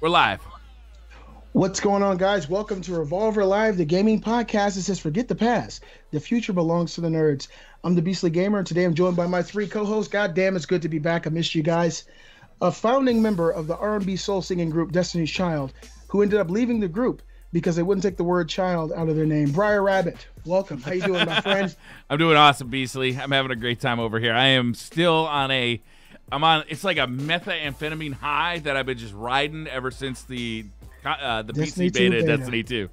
We're live. What's going on, guys? Welcome to Revolver Live, the gaming podcast that says forget the past. The future belongs to the nerds. I'm the Beastly Gamer, and today I'm joined by my three co-hosts. God damn, it's good to be back. I missed you guys. A founding member of the R&B soul singing group Destiny's Child, who ended up leaving the group because they wouldn't take the word child out of their name. Briar Rabbit, welcome. How you doing, my friend? I'm doing awesome, Beastly. I'm having a great time over here. I am still on a I'm on it's like a methamphetamine high that I've been just riding ever since the uh, the Destiny PC beta, beta. Destiny 2.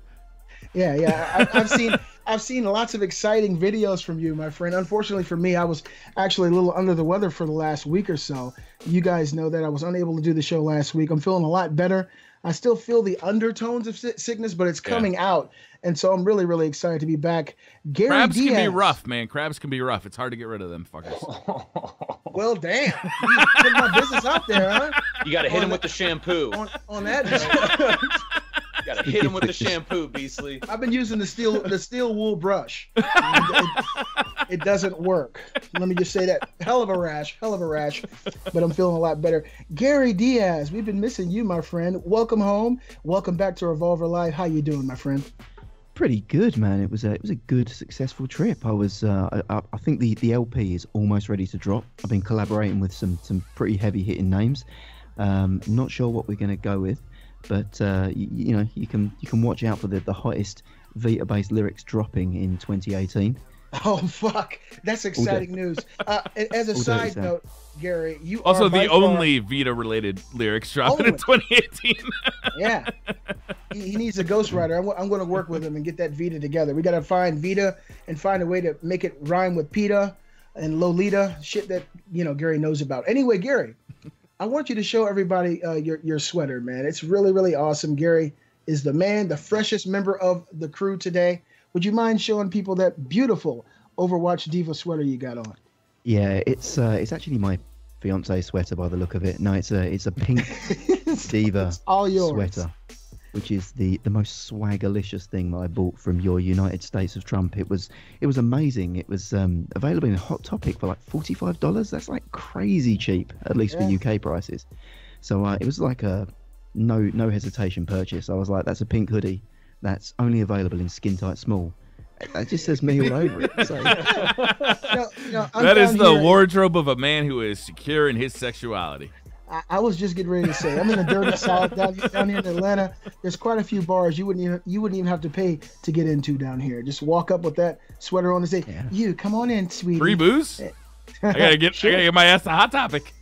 Yeah, yeah. I, I've seen I've seen lots of exciting videos from you, my friend. Unfortunately for me, I was actually a little under the weather for the last week or so. You guys know that I was unable to do the show last week. I'm feeling a lot better. I still feel the undertones of sickness, but it's Yeah. coming out, and so I'm really, really excited to be back. Gary Crabs Diaz. can be rough, man. Crabs can be rough. It's hard to get rid of them fuckers. Well, damn. You put my business out there, huh? You got to hit On him the- with the shampoo. On, on that. Got to hit him with the shampoo, Beastly. I've been using the steel the steel wool brush. It, it doesn't work. Let me just say that. Hell of a rash, hell of a rash, but I'm feeling a lot better. Gary Diaz, we've been missing you, my friend. Welcome home. Welcome back to Revolver Live. How you doing, my friend? Pretty good, man. It was a it was a good, successful trip. I was uh, I, I think the the LP is almost ready to drop. I've been collaborating with some some pretty heavy hitting names. Um, not sure what we're going to go with, but uh, you, you know you can you can watch out for the the hottest Vita based lyrics dropping in 2018. Oh fuck, that's exciting news. Uh, as a All side dirty, note, Gary, you Also, are by the far- only Vita related lyrics dropping in 2018. Yeah. He, he needs a ghostwriter. I'm, I'm going to work with him and get that Vita together. We got to find Vita and find a way to make it rhyme with PETA and Lolita, shit that, you know, Gary knows about. Anyway, Gary, I want you to show everybody uh, your, your sweater, man. It's really, really awesome. Gary is the man, the freshest member of the crew today. Would you mind showing people that beautiful Overwatch D.Va sweater you got on? Yeah, it's uh, it's actually my fiance sweater by the look of it. No, it's a it's a pink D.Va all yours. sweater, which is the the most swaggerlicious thing that I bought from your United States of Trump. It was it was amazing. It was um, available in Hot Topic for like forty five dollars. That's like crazy cheap, at least Yeah. for UK prices. So uh, it was like a no no hesitation purchase. I was like, that's a pink hoodie. That's only available in skin tight small. That just says me all over it. So, You know- you know, that is the here- wardrobe of a man who is secure in his sexuality. I, I was just getting ready to say I'm in the dirty south down, down here in Atlanta. There's quite a few bars you wouldn't even you wouldn't even have to pay to get into down here. Just walk up with that sweater on and say, Yeah. "You come on in, sweetie." Free booze? Eh. I gotta get I gotta get my ass to hot topic.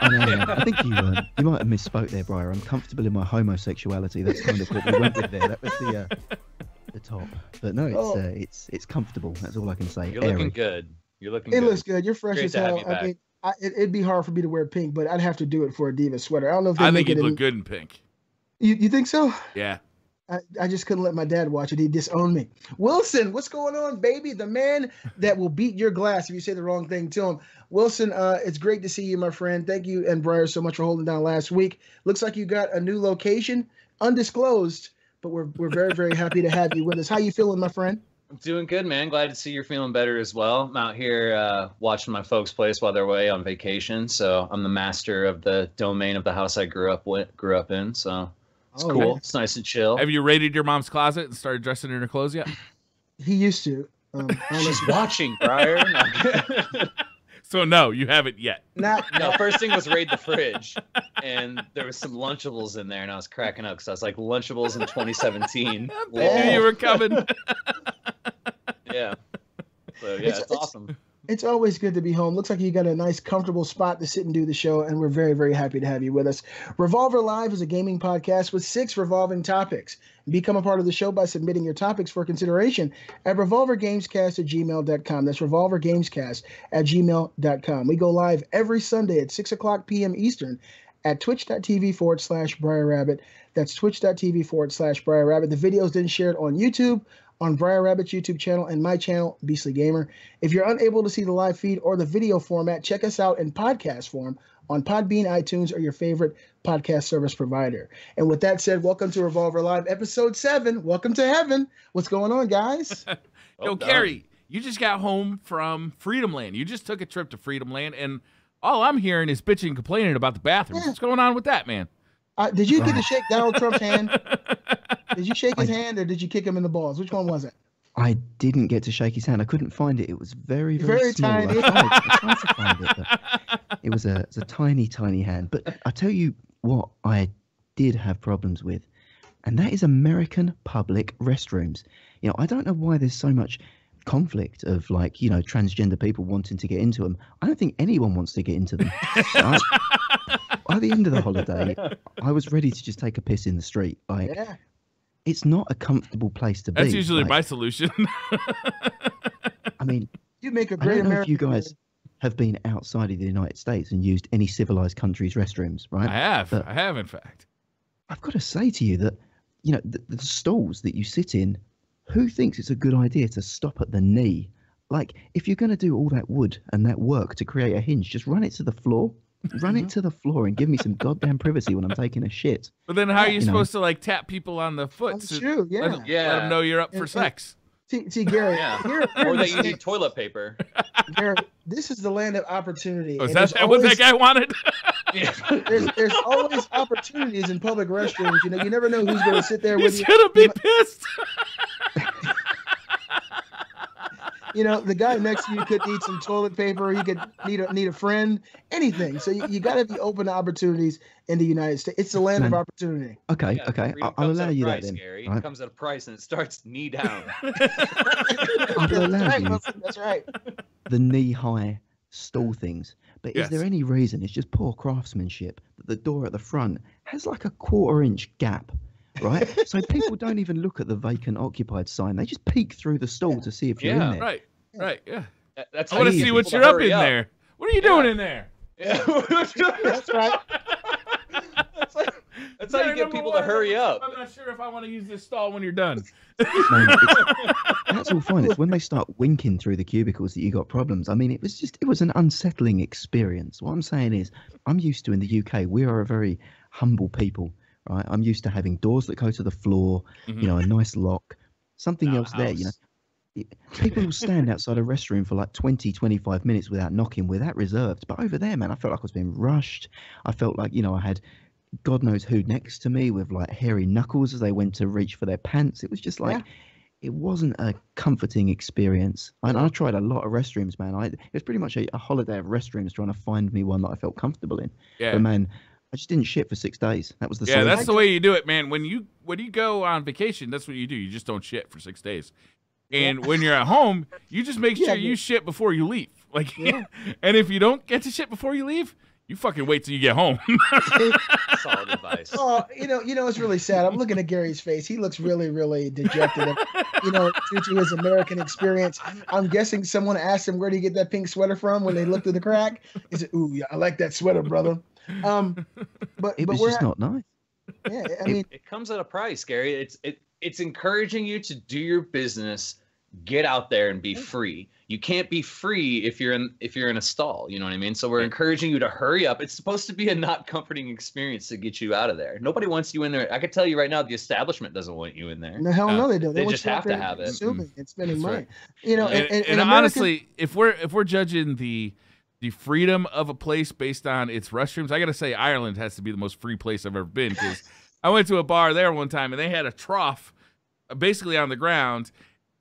I, know, I think you uh, you might have misspoke there, Briar. I'm comfortable in my homosexuality. That's kind of what we went with there. That was the uh, the top. But no, it's Oh. uh, it's it's comfortable. That's all I can say. You're Airy. looking good. You're looking It good. looks good. You're fresh Great as hell. I back. mean, I, it, it'd be hard for me to wear pink, but I'd have to do it for a D.Va sweater. I don't know if I think it you'd in- look good in pink. You, you think so? Yeah. I, I just couldn't let my dad watch it. He disowned me. Wilson, what's going on, baby? The man that will beat your glass if you say the wrong thing to him. Wilson, uh, it's great to see you, my friend. Thank you and Briar so much for holding down last week. Looks like you got a new location, undisclosed, but we're we're very very happy to have you with us. How you feeling, my friend? I'm doing good, man. Glad to see you're feeling better as well. I'm out here uh, watching my folks' place while they're away on vacation. So I'm the master of the domain of the house I grew up with, grew up in. So it's Oh, cool. yeah. It's nice and chill. Have you raided your mom's closet and started dressing in her clothes yet? He used to. Um, I don't. She's watching, Briar. No. So no, you haven't yet. Not, no, first thing was raid the fridge, and there was some Lunchables in there, and I was cracking up because I was like, Lunchables in 2017. They knew you were coming. Yeah. So yeah, It's- it's, it's- awesome. It's always good to be home. Looks like you got a nice, comfortable spot to sit and do the show, and we're very, very happy to have you with us. Revolver Live is a gaming podcast with six revolving topics. Become a part of the show by submitting your topics for consideration at revolvergamescast at gmail.com. That's revolvergamescast at gmail.com. We go live every Sunday at 6 o'clock p.m. Eastern at twitch.tv forward slash Briar Rabbit. That's twitch.tv forward slash Briar Rabbit. The video is then shared on YouTube, on Briar Rabbit's YouTube channel, and my channel, Beastly Gamer. If you're unable to see the live feed or the video format, check us out in podcast form on Podbean, iTunes, or your favorite podcast service provider. And with that said, welcome to Revolver Live, episode seven. Welcome to heaven. What's going on, guys? Yo, Well. Gary, you just got home from Freedom Land. You just took a trip to Freedom Land, and all I'm hearing is bitching and complaining about the bathrooms. Yeah. What's going on with that, man? Uh, did you get to shake Donald Trump's hand? Did you shake his hand or did you kick him in the balls? Which one was it? I didn't get to shake his hand. I couldn't find it. It was very, very, Very small. I tried, I tried to find it, but it was a, it was a tiny, tiny hand. But I tell you what, I did have problems with, and that is American public restrooms. You know, I don't know why there's so much conflict of like, you know, transgender people wanting to get into them. I don't think anyone wants to get into them. I- by the end of the holiday, I was ready to just take a piss in the street. Like, Yeah. it's not a comfortable place to be. That's usually Like, my solution. I mean, You make a I great don't know if American. you guys have been outside of the United States and used any civilized country's restrooms, right? I have. But- I have, in fact. I've got to say to you that, you know, the, the stalls that you sit in, who thinks it's a good idea to stop at the knee? Like, if you're going to do all that wood and that work to create a hinge, just run it to the floor. Run Mm-hmm. it to the floor and give me some goddamn privacy when I'm taking a shit. But then how are you You know. supposed to like tap people on the foot? On to the shoe, yeah. Let, Yeah. let them know you're up for And- and- sex. See, see, Gary, Yeah. here, here or that you need toilet paper. Gary, this is the land of opportunity. Oh, is and that, there's that what always- that guy wanted? Yeah. there's there's always opportunities in public restrooms. You know, you never know who's going to sit there with He's you. gonna be You pissed. You know, the guy next to you could need some toilet paper. He could need a need a friend, anything. So you, you got to be open to opportunities in the United States. It's the land of opportunity. Okay, Yeah, okay, I'll, I'll allow a you that price, then. Gary. It comes at a price and it starts knee down. I'll That's allow right, you Wilson, that's right. the knee-high stall things. But Yes. is there any reason it's just poor craftsmanship that the door at the front has like a quarter-inch gap, right? so people don't even look at the vacant occupied sign; they just peek through the stall to see if you're Yeah. in there. Right. Right. Yeah. That- That's I want to see what you're up in hurry there. What are you Yeah. doing in there? Yeah. That's right. That's, like- that's how you get people to hurry up. I'm not sure if I want to use this stall when you're done. Man, it's- that's all fine. It's when they start winking through the cubicles that you got problems. I mean, it was just it was an unsettling experience. What I'm saying is, I'm used to in the UK, we are a very humble people, right? I'm used to having doors that go to the floor, Mhm. you know, a nice lock, something Our else there, you know. People will stand outside a restroom for like 20, 25 minutes without knocking. We're that reserved. But over there, man, I felt like I was being rushed. I felt like, you know, I had God knows who next to me with like hairy knuckles as they went to reach for their pants. It was just like, it wasn't a comforting experience. And I tried a lot of restrooms, man. I, it was pretty much a, a holiday of restrooms trying to find me one that I felt comfortable in. Yeah. But man, I just didn't shit for six days. That was the Yeah, solution. that's the way you do it, man. When you when you go on vacation, that's what you do. You just don't shit for six days. And when you're at home, you just make Yeah, sure you but- shit before you leave. Like, Yeah. and if you don't get to shit before you leave, you fucking wait till you get home. Solid advice. Oh, you know, you know, it's really sad. I'm looking at Gary's face. He looks really, really dejected. you know, due to his American experience. I'm guessing someone asked him where do you get that pink sweater from when they looked through the crack. He said, "Ooh, yeah, I like that sweater, brother." Um, but It but was we're just not nice. yeah. I mean, it comes at a price, Gary. It's it it's encouraging you to do your business, get out there and be free. You can't be free if you're in if you're in a stall. You know what I mean? So we're encouraging you to hurry up. It's supposed to be a not comforting experience to get you out of there. Nobody wants you in there. I can tell you right now, the establishment doesn't want you in there. no hell no, they don't. They want just have to have it. consuming and spending That's money. right. You know, and, and, and, and American- honestly, if we're if we're judging the the freedom of a place based on its restrooms, I gotta say Ireland has to be the most free place I've ever been because I went to a bar there one time and they had a trough uh, basically on the ground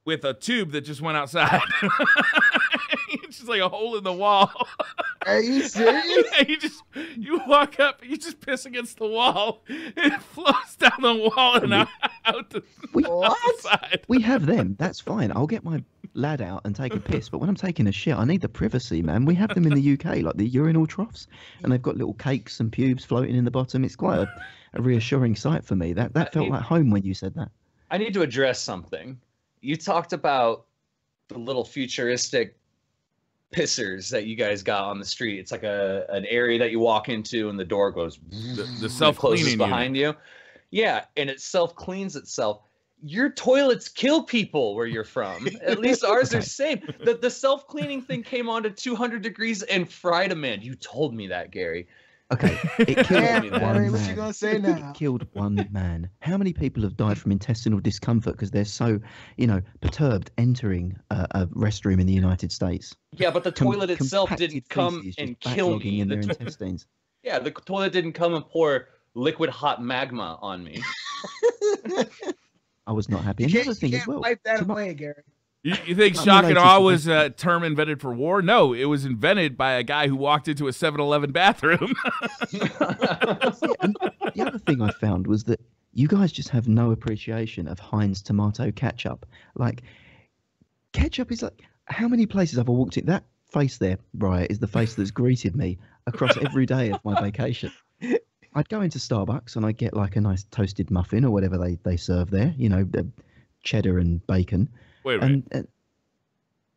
with a tube that just went outside. it's just like a hole in the wall. are you serious? and you just you walk up, you just piss against the wall, it flows down the wall and out, out the We, outside. we have them. That's fine. I'll get my lad out and take a piss. But when I'm taking a shit, I need the privacy, man. We have them in the UK, like the urinal troughs, and they've got little cakes and pubes floating in the bottom. It's quite a, a reassuring sight for me. That that felt mean- like home when you said that. I need to address something. You talked about the little futuristic pissers that you guys got on the street. It's like a an area that you walk into and the door goes The, the self closes behind you. Yeah, and it self cleans itself. Your toilets kill people where you're from. At least ours are safe. The the self cleaning thing came on to 200 degrees and fried a man. You told me that, Gary. Okay, it killed Yeah, one that. Barry, what you man. gonna say It killed one man. How many people have died from intestinal discomfort because they're so, you know, perturbed entering a, a restroom in the United States? Yeah, but the Com- toilet itself didn't come and kill me. in The their to- intestines. Yeah, the toilet didn't come and pour liquid hot magma on me. I was not happy. You can't, the you thing as can't well. wipe that tomo- away, Gary. You, you think Not shock and awe was a term invented for war? No, it was invented by a guy who walked into a 7-Eleven bathroom. the other thing I found was that you guys just have no appreciation of Heinz tomato ketchup. Like, ketchup is like, how many places have I walked in? That face there, Brian, is the face that's greeted me across every day of my vacation. I'd go into Starbucks and I'd get like a nice toasted muffin or whatever they, they serve there, you know, the cheddar and bacon. Wait, wait. And, and uh,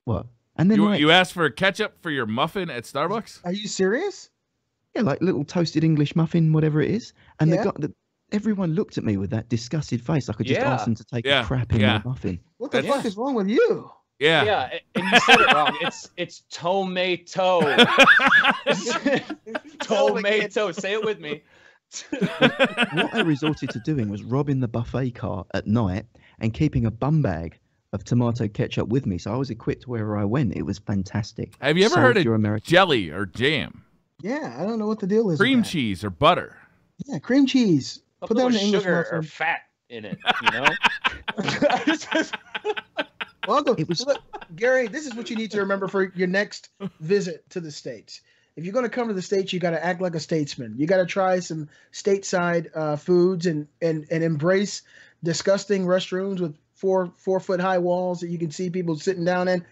what? And then You, like, you asked for ketchup for your muffin at Starbucks? Are you serious? yeah, like little toasted English muffin, whatever it is. And Yeah. the guy, the, everyone looked at me with that disgusted face, I could just Yeah. asked them to take Yeah, a crap in yeah. my muffin. What the That's- fuck is wrong with you? Yeah. yeah, and you said it wrong. It's it's tomato. tomato. Say it with me. what I resorted to doing was robbing the buffet car at night and keeping a bum bag of tomato ketchup with me, so I was equipped wherever I went. It was fantastic. Have you ever Solve heard of your American? jelly or jam? Yeah, I don't know what the deal is. Cream cheese or butter? Yeah, cream cheese. I'll Put that in with the English sugar or fat in it. You know. Welcome. It was- Look, Gary, this is what you need to remember for your next visit to the States. If you're going to come to the States, you got to act like a statesman. You got to try some stateside uh, foods and, and, and embrace disgusting restrooms with four four foot high walls that you can see people sitting down in.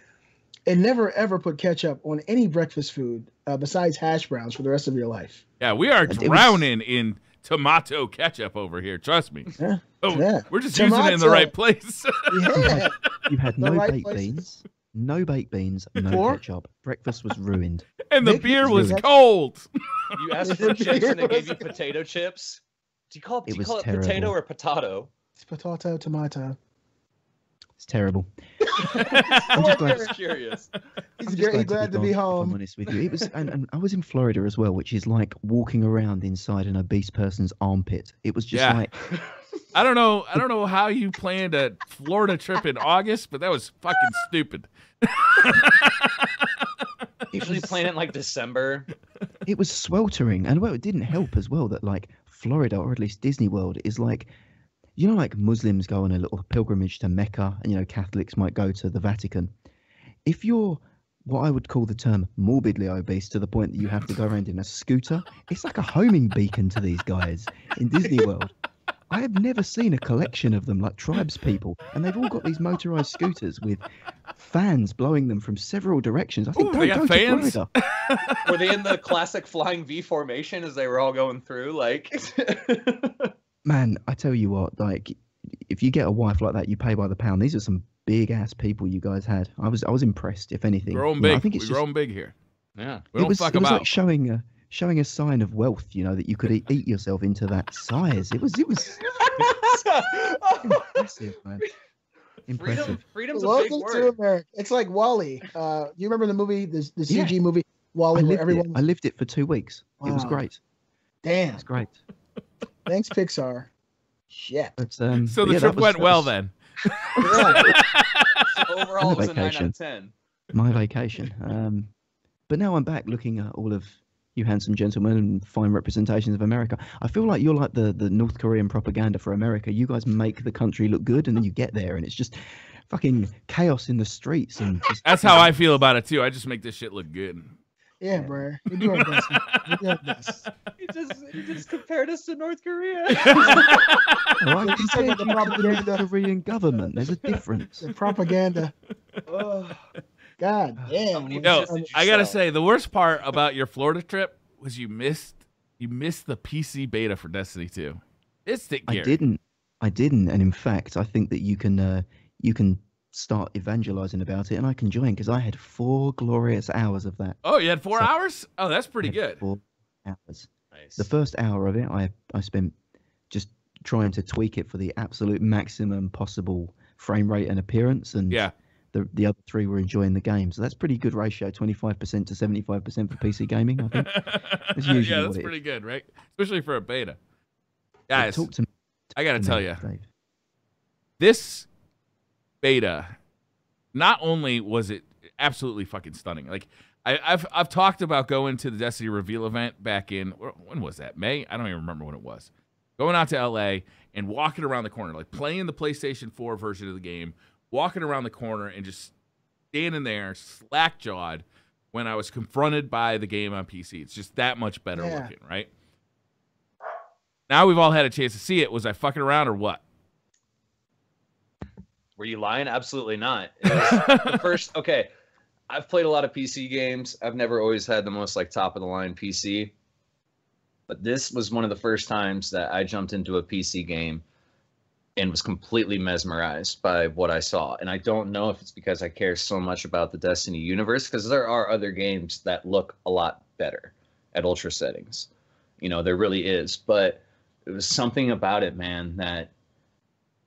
And never ever put ketchup on any breakfast food uh, besides hash browns for the rest of your life. Yeah, we are It was- drowning in tomato ketchup over here. Trust me. Yeah, Oh, yeah. we're just using it in the right place. Yeah. You had no right baked places. beans, no baked beans, no Four? ketchup. Breakfast was ruined. and the Vic beer was really- cold. You asked for chips and they gave you potato chips. Do you call it, It do you call it potato or potato? It's potato, tomato. It's terrible. I'm I'm just glad, curious. He's I'm just very glad to be gone, If I'm honest with you, it was, and, and I was in Florida as well, which is like walking around inside an obese person's armpit. It was just Yeah. like I don't know. I don't know how you planned a Florida trip in August, but that was fucking stupid. Usually was, playing it in like December. it was sweltering, and well, it didn't help as well that like Florida or at least Disney World is like, you know, like Muslims go on a little pilgrimage to Mecca, and you know Catholics might go to the Vatican. If you're what I would call the term morbidly obese to the point that you have to go around in a scooter, it's like a homing beacon to these guys in Disney World. I have never seen a collection of them like tribes people, and they've all got these motorized scooters with fans blowing them from several directions. I think Ooh, don't they got fans? Were they in the classic flying V formation as they were all going through? Like, Man, I tell you what, like if you get a wife like that, you pay by the pound. These are some big ass people you guys had. I was I was impressed. If anything, Growing You know, big. I think We're it's just, growing big here. yeah. We it don't was fuck it was about. like showing a showing a sign of wealth. You know that you could eat, eat yourself into that size. It was it was impressive, man. Impressive. Freedom, freedom's a big Welcome to word. America. It's like WALL-E. Uh, you remember the movie, the, the Yeah. CG movie I WALL-E, where lived everyone it. I lived it for two weeks. It was great. It damn. was great. Thanks, Pixar. Shit. But, um, so the yeah, trip went that well was then. Yeah. So overall, it was a nine out of ten. My vacation. Um, but now I'm back looking at all of you handsome gentlemen and fine representations of America. I feel like you're like the, the North Korean propaganda for America. You guys make the country look good, and then you get there, and it's just fucking chaos in the streets. And just, That's how I feel about it too. I just make this shit look good. Yeah, bro. We do our best. We do our best. You just, you just compared us to North Korea. I He's talking compared the you to the propaganda. North Korean government. There's a difference. The propaganda. Oh, God damn. How many. No, Just did you I gotta say the worst part about your Florida trip was you missed you missed the PC beta for Destiny 2. It's Dick I didn't. I didn't. And in fact, I think that you can uh, you can start evangelizing about it, and I can join because I had four glorious hours of that. Oh, you had four So- hours? Oh, that's pretty good. Four hours. nice. The first hour of it, I I spent just trying to tweak it for the absolute maximum possible frame rate and appearance, and Yeah. the the other three were enjoying the game. So that's pretty good ratio, twenty five percent to seventy five percent for PC gaming. I think. usually yeah, that's is. pretty good, right? Especially for a beta. Guys, talk to me, I gotta to tell you, Dave. this beta, not only was it absolutely fucking stunning. Like I, have I've talked about going to the Destiny reveal event back in when was that May? I don't even remember when it was. Going out to LA and walking around the corner, like playing the PlayStation 4 version of the game, walking around the corner and just standing there slack jawed when I was confronted by the game on PC. It's just that much better yeah. looking, right? Now we've all had a chance to see it. Was I fucking around or what? Were you lying? Absolutely not. the first, okay. I've played a lot of PC games. I've never always had the most like top of the line PC. But this was one of the first times that I jumped into a PC game and was completely mesmerized by what I saw. And I don't know if it's because I care so much about the Destiny universe, because there are other games that look a lot better at ultra settings. You know, there really is. But it was something about it, man, that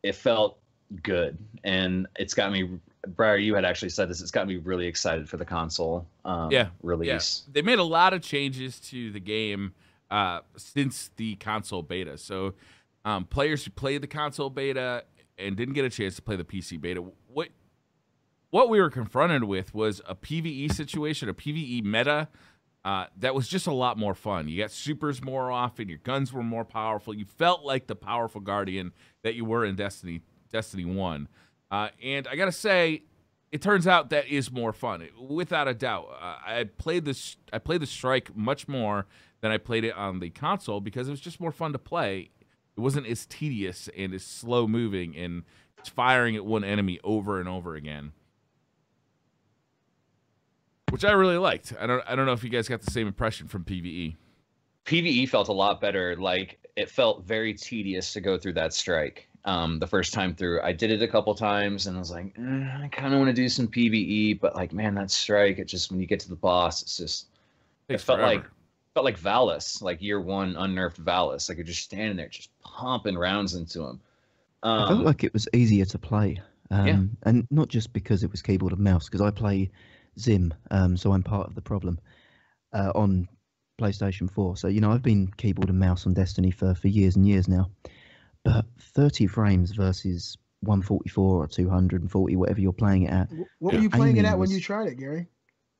it felt good, and it's got me. Briar, you had actually said this. It's got me really excited for the console. Um, yeah, release. Yeah. They made a lot of changes to the game uh, since the console beta. So, um, players who played the console beta and didn't get a chance to play the PC beta, what what we were confronted with was a PVE situation, a PVE meta uh, that was just a lot more fun. You got supers more often. Your guns were more powerful. You felt like the powerful guardian that you were in Destiny Destiny One. Uh, and I gotta say, it turns out that is more fun, without a doubt. Uh, I played this. I played the Strike much more than I played it on the console because it was just more fun to play. It wasn't as tedious and as slow moving and firing at one enemy over and over again which I really liked. I don't I don't know if you guys got the same impression from PVE. PVE felt a lot better. Like it felt very tedious to go through that strike. Um, the first time through, I did it a couple times, and I was like, eh, I kind of want to do some PVE, but like, man, that strike. It just when you get to the boss, it's just it, it felt forever. like felt like Valus, like year one unnerfed Valus. Like you're just standing there, just pumping rounds into him. Um, I felt like it was easier to play, um, yeah. and not just because it was keyboard and mouse. Because I play XIM, um, so I'm part of the problem uh, on PlayStation 4. So you know, I've been keyboard and mouse on Destiny for for years and years now, but 30 frames versus 144 or 240, whatever you're playing it at. What were you playing it at when you tried it, Gary?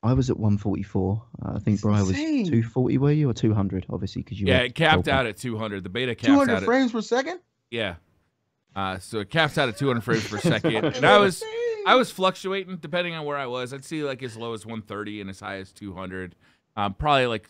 I was at 144. Uh, I think Brian was 240, were you, or 200? Obviously, because you. Yeah, it capped out at 200. The beta capped 200 out frames at, per second. Yeah. Uh, so it caps out at 200 frames per second, and I was I was fluctuating depending on where I was. I'd see like as low as 130 and as high as 200. Um, probably like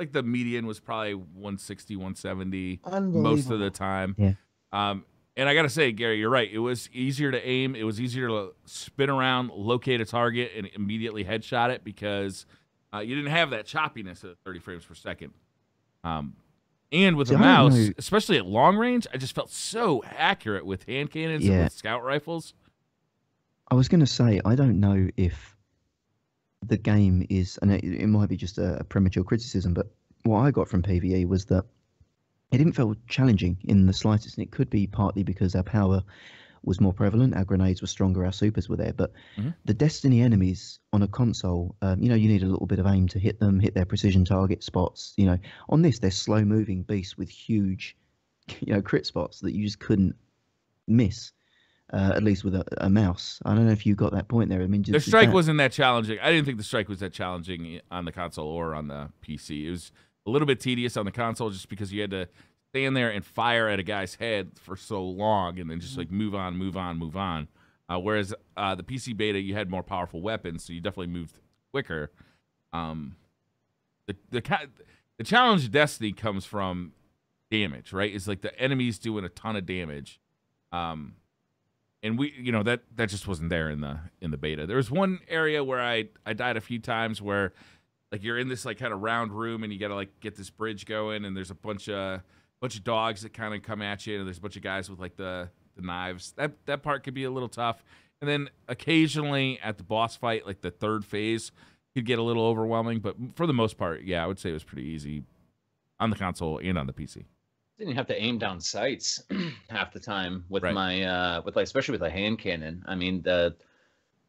like the median was probably 160, 170 most of the time. Yeah. Um, and I got to say, Gary, you're right. It was easier to aim. It was easier to spin around, locate a target, and immediately headshot it because uh, you didn't have that choppiness at 30 frames per second. Um, and with a mouse, especially at long range, I just felt so accurate with hand cannons yeah. and with scout rifles. I was going to say, I don't know if the game is, and it, it might be just a, a, premature criticism, but what I got from PVE was that it didn't feel challenging in the slightest, and it could be partly because our power was more prevalent, our grenades were stronger, our supers were there, but mm-hmm. the Destiny enemies on a console, um, you know, you need a little bit of aim to hit them, hit their precision target spots. You know, on this, they're slow moving beasts with huge, you know, crit spots that you just couldn't miss uh, at least with a, a, mouse. I don't know if you got that point there. I mean, the strike that... wasn't that challenging. I didn't think the strike was that challenging on the console or on the PC. It was a little bit tedious on the console just because you had to stand there and fire at a guy's head for so long and then just like move on, move on, move on. Uh, whereas uh, the PC beta, you had more powerful weapons, so you definitely moved quicker. Um, the the the challenge of Destiny comes from damage, right? It's like the enemies doing a ton of damage. Um, and we you know that that just wasn't there in the in the beta. There was one area where i i died a few times where like you're in this like kind of round room and you gotta like get this bridge going and there's a bunch of bunch of dogs that kind of come at you and there's a bunch of guys with like the the knives. That that part could be a little tough. And then occasionally at the boss fight like the third phase could get a little overwhelming but for the most part yeah i would say it was pretty easy on the console and on the pc didn't have to aim down sights half the time with right. my uh with like especially with a hand cannon. I mean the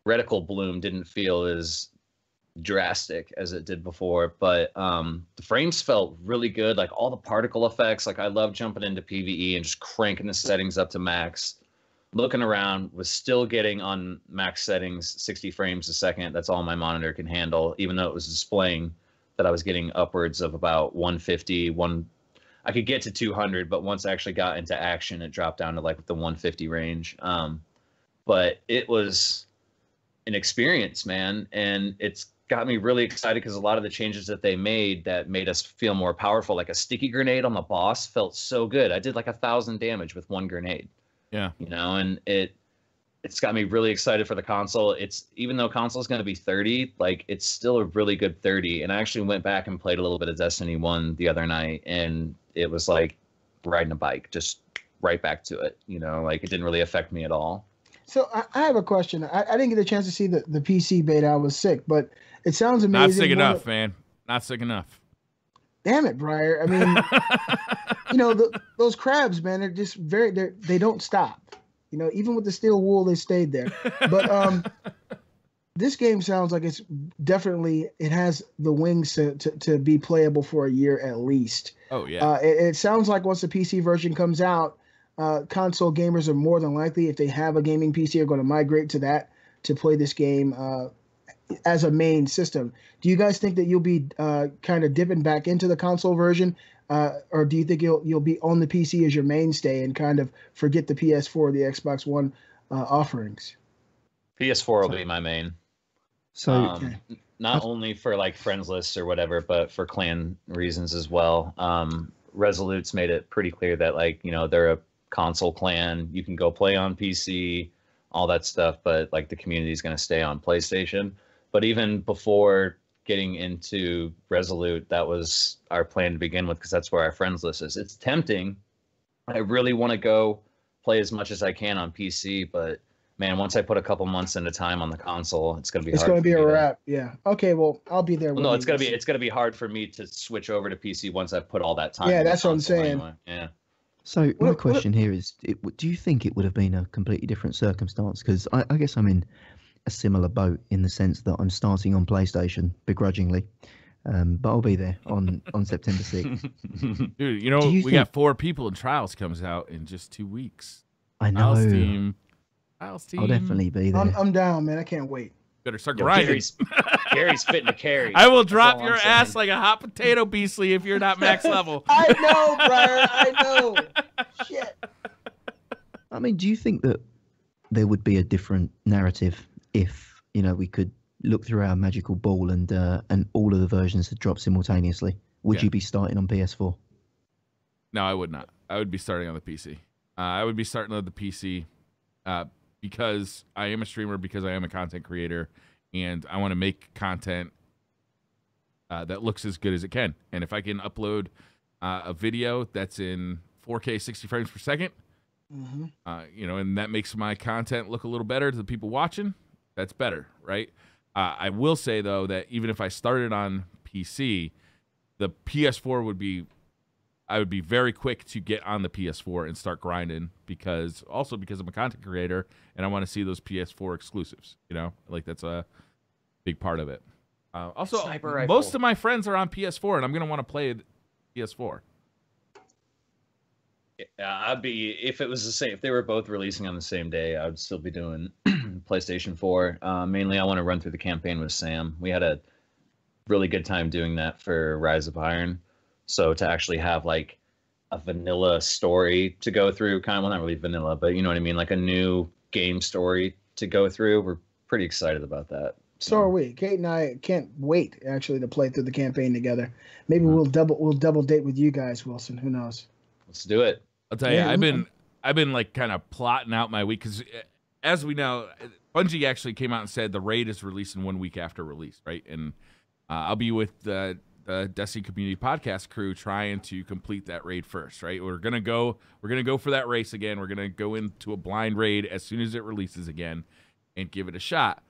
reticle bloom didn't feel as drastic as it did before, but um the frames felt really good. Like all the particle effects, like I love jumping into PVE and just cranking the settings up to max. looking around, was still getting on max settings 60 frames a second. That's all my monitor can handle, even though it was displaying that I was getting upwards of about 150, one. I could get to 200, but once I actually got into action, it dropped down to like the 150 range. Um, but it was an experience, man, and it's got me really excited because a lot of the changes that they made that made us feel more powerful, like a sticky grenade on the boss, felt so good. I did like a thousand damage with one grenade. Yeah. You know, and it it's got me really excited for the console. It's even though console is going to be 30, like it's still a really good 30. And I actually went back and played a little bit of Destiny 1 the other night and it was like riding a bike, just right back to it, you know, like it didn't really affect me at all. So I, I have a question. I, I didn't get a chance to see the, the PC beta. I was sick, but it sounds amazing. Not sick enough, of- man. Not sick enough. Damn it, Briar. I mean, you know, the, those crabs, man, they're just very they're, they don't stop. You know, even with the steel wool, they stayed there. But um, this game sounds like it's definitely it has the wings to, to, to be playable for a year at least. oh yeah. Uh, it, it sounds like once the PC version comes out, uh, console gamers are more than likely, if they have a gaming PC, are going to migrate to that to play this game uh, as a main system. Do you guys think that you'll be uh, kind of dipping back into the console version, uh, or do you think you'll you'll be on the PC as your mainstay and kind of forget the PS4 or the Xbox One uh, offerings? PS4 will be my main. So um, n- not only for like friends lists or whatever, but for clan reasons as well. Um, Resolute's made it pretty clear that like you know they're a console clan. You can go play on PC, all that stuff, but like the community is going to stay on PlayStation. But even before getting into Resolute, that was our plan to begin with because that's where our friends list is. It's tempting. I really want to go play as much as I can on PC, but man, once I put a couple months into time on the console, it's gonna be. It's hard going to be a me wrap. Yeah. Okay. Well, I'll be there. Well, no, it's gonna be it's gonna be hard for me to switch over to PC once I've put all that time. Yeah, that's what I'm saying. anyway. Yeah. So my What- what- question here is: it, do you think it would have been a completely different circumstance? Because I, I guess I'm in a similar boat in the sense that I'm starting on PlayStation begrudgingly, um, but I'll be there on on September 6th. Dude, you know, you we got four people and Trials comes out in just two weeks. I know. Trials team. Trials team. I'll definitely be there. I'm, I'm down, man. I can't wait. better start Yo, grinding. Gary's, Gary's fitting to carry. I will drop your I'm ass saying. like a hot potato, Beastly, if you're not max level. I know, Briar. I know. Shit. I mean, do you think that there would be a different narrative if you know we could look through our magical ball and uh, and all of the versions had dropped simultaneously? Would Yeah. you be starting on PS4? No, I would not. I would be starting on the PC. Uh, I would be starting on the PC uh, because I am a streamer, because I am a content creator, and I want to make content uh, that looks as good as it can. And if I can upload uh, a video that's in 4K 60 frames per second, hmm uh, you know, and that makes my content look a little better to the people watching. That's better, right? Uh, I will say though that even if I started on PC, the PS4 would be, I would be very quick to get on the PS4 and start grinding because also because I'm a content creator and I want to see those PS4 exclusives. You know, like that's a big part of it. Uh, also, most of my friends are on PS4 and I'm gonna want to play PS4. Yeah, I'd be if it was the same. If they were both releasing on the same day, I would still be doing PlayStation 4. Uh, mainly, I want to run through the campaign with Sam. We had a really good time doing that for Rise of Iron. So to actually have like a vanilla story to go through, kind of well, not really vanilla, but you know what I mean, like a new game story to go through. We're pretty excited about that. So are we. Kate and I can't wait actually to play through the campaign together. Maybe Mm-hmm. we'll double we'll double date with you guys, Wilson. Who knows? Let's do it. I'll tell you, Yeah, I've I'm- been I've been like kind of plotting out my week because, as we know, Bungie actually came out and said the raid is releasing one week after release, right? And uh, I'll be with the the Destiny Community Podcast crew trying to complete that raid first, right? We're gonna go we're gonna go for that race again. We're gonna go into a blind raid as soon as it releases again, and give it a shot.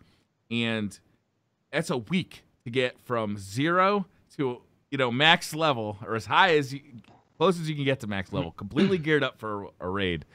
And that's a week to get from zero to you know max level or as high as you close as you can get to max level completely geared up for a raid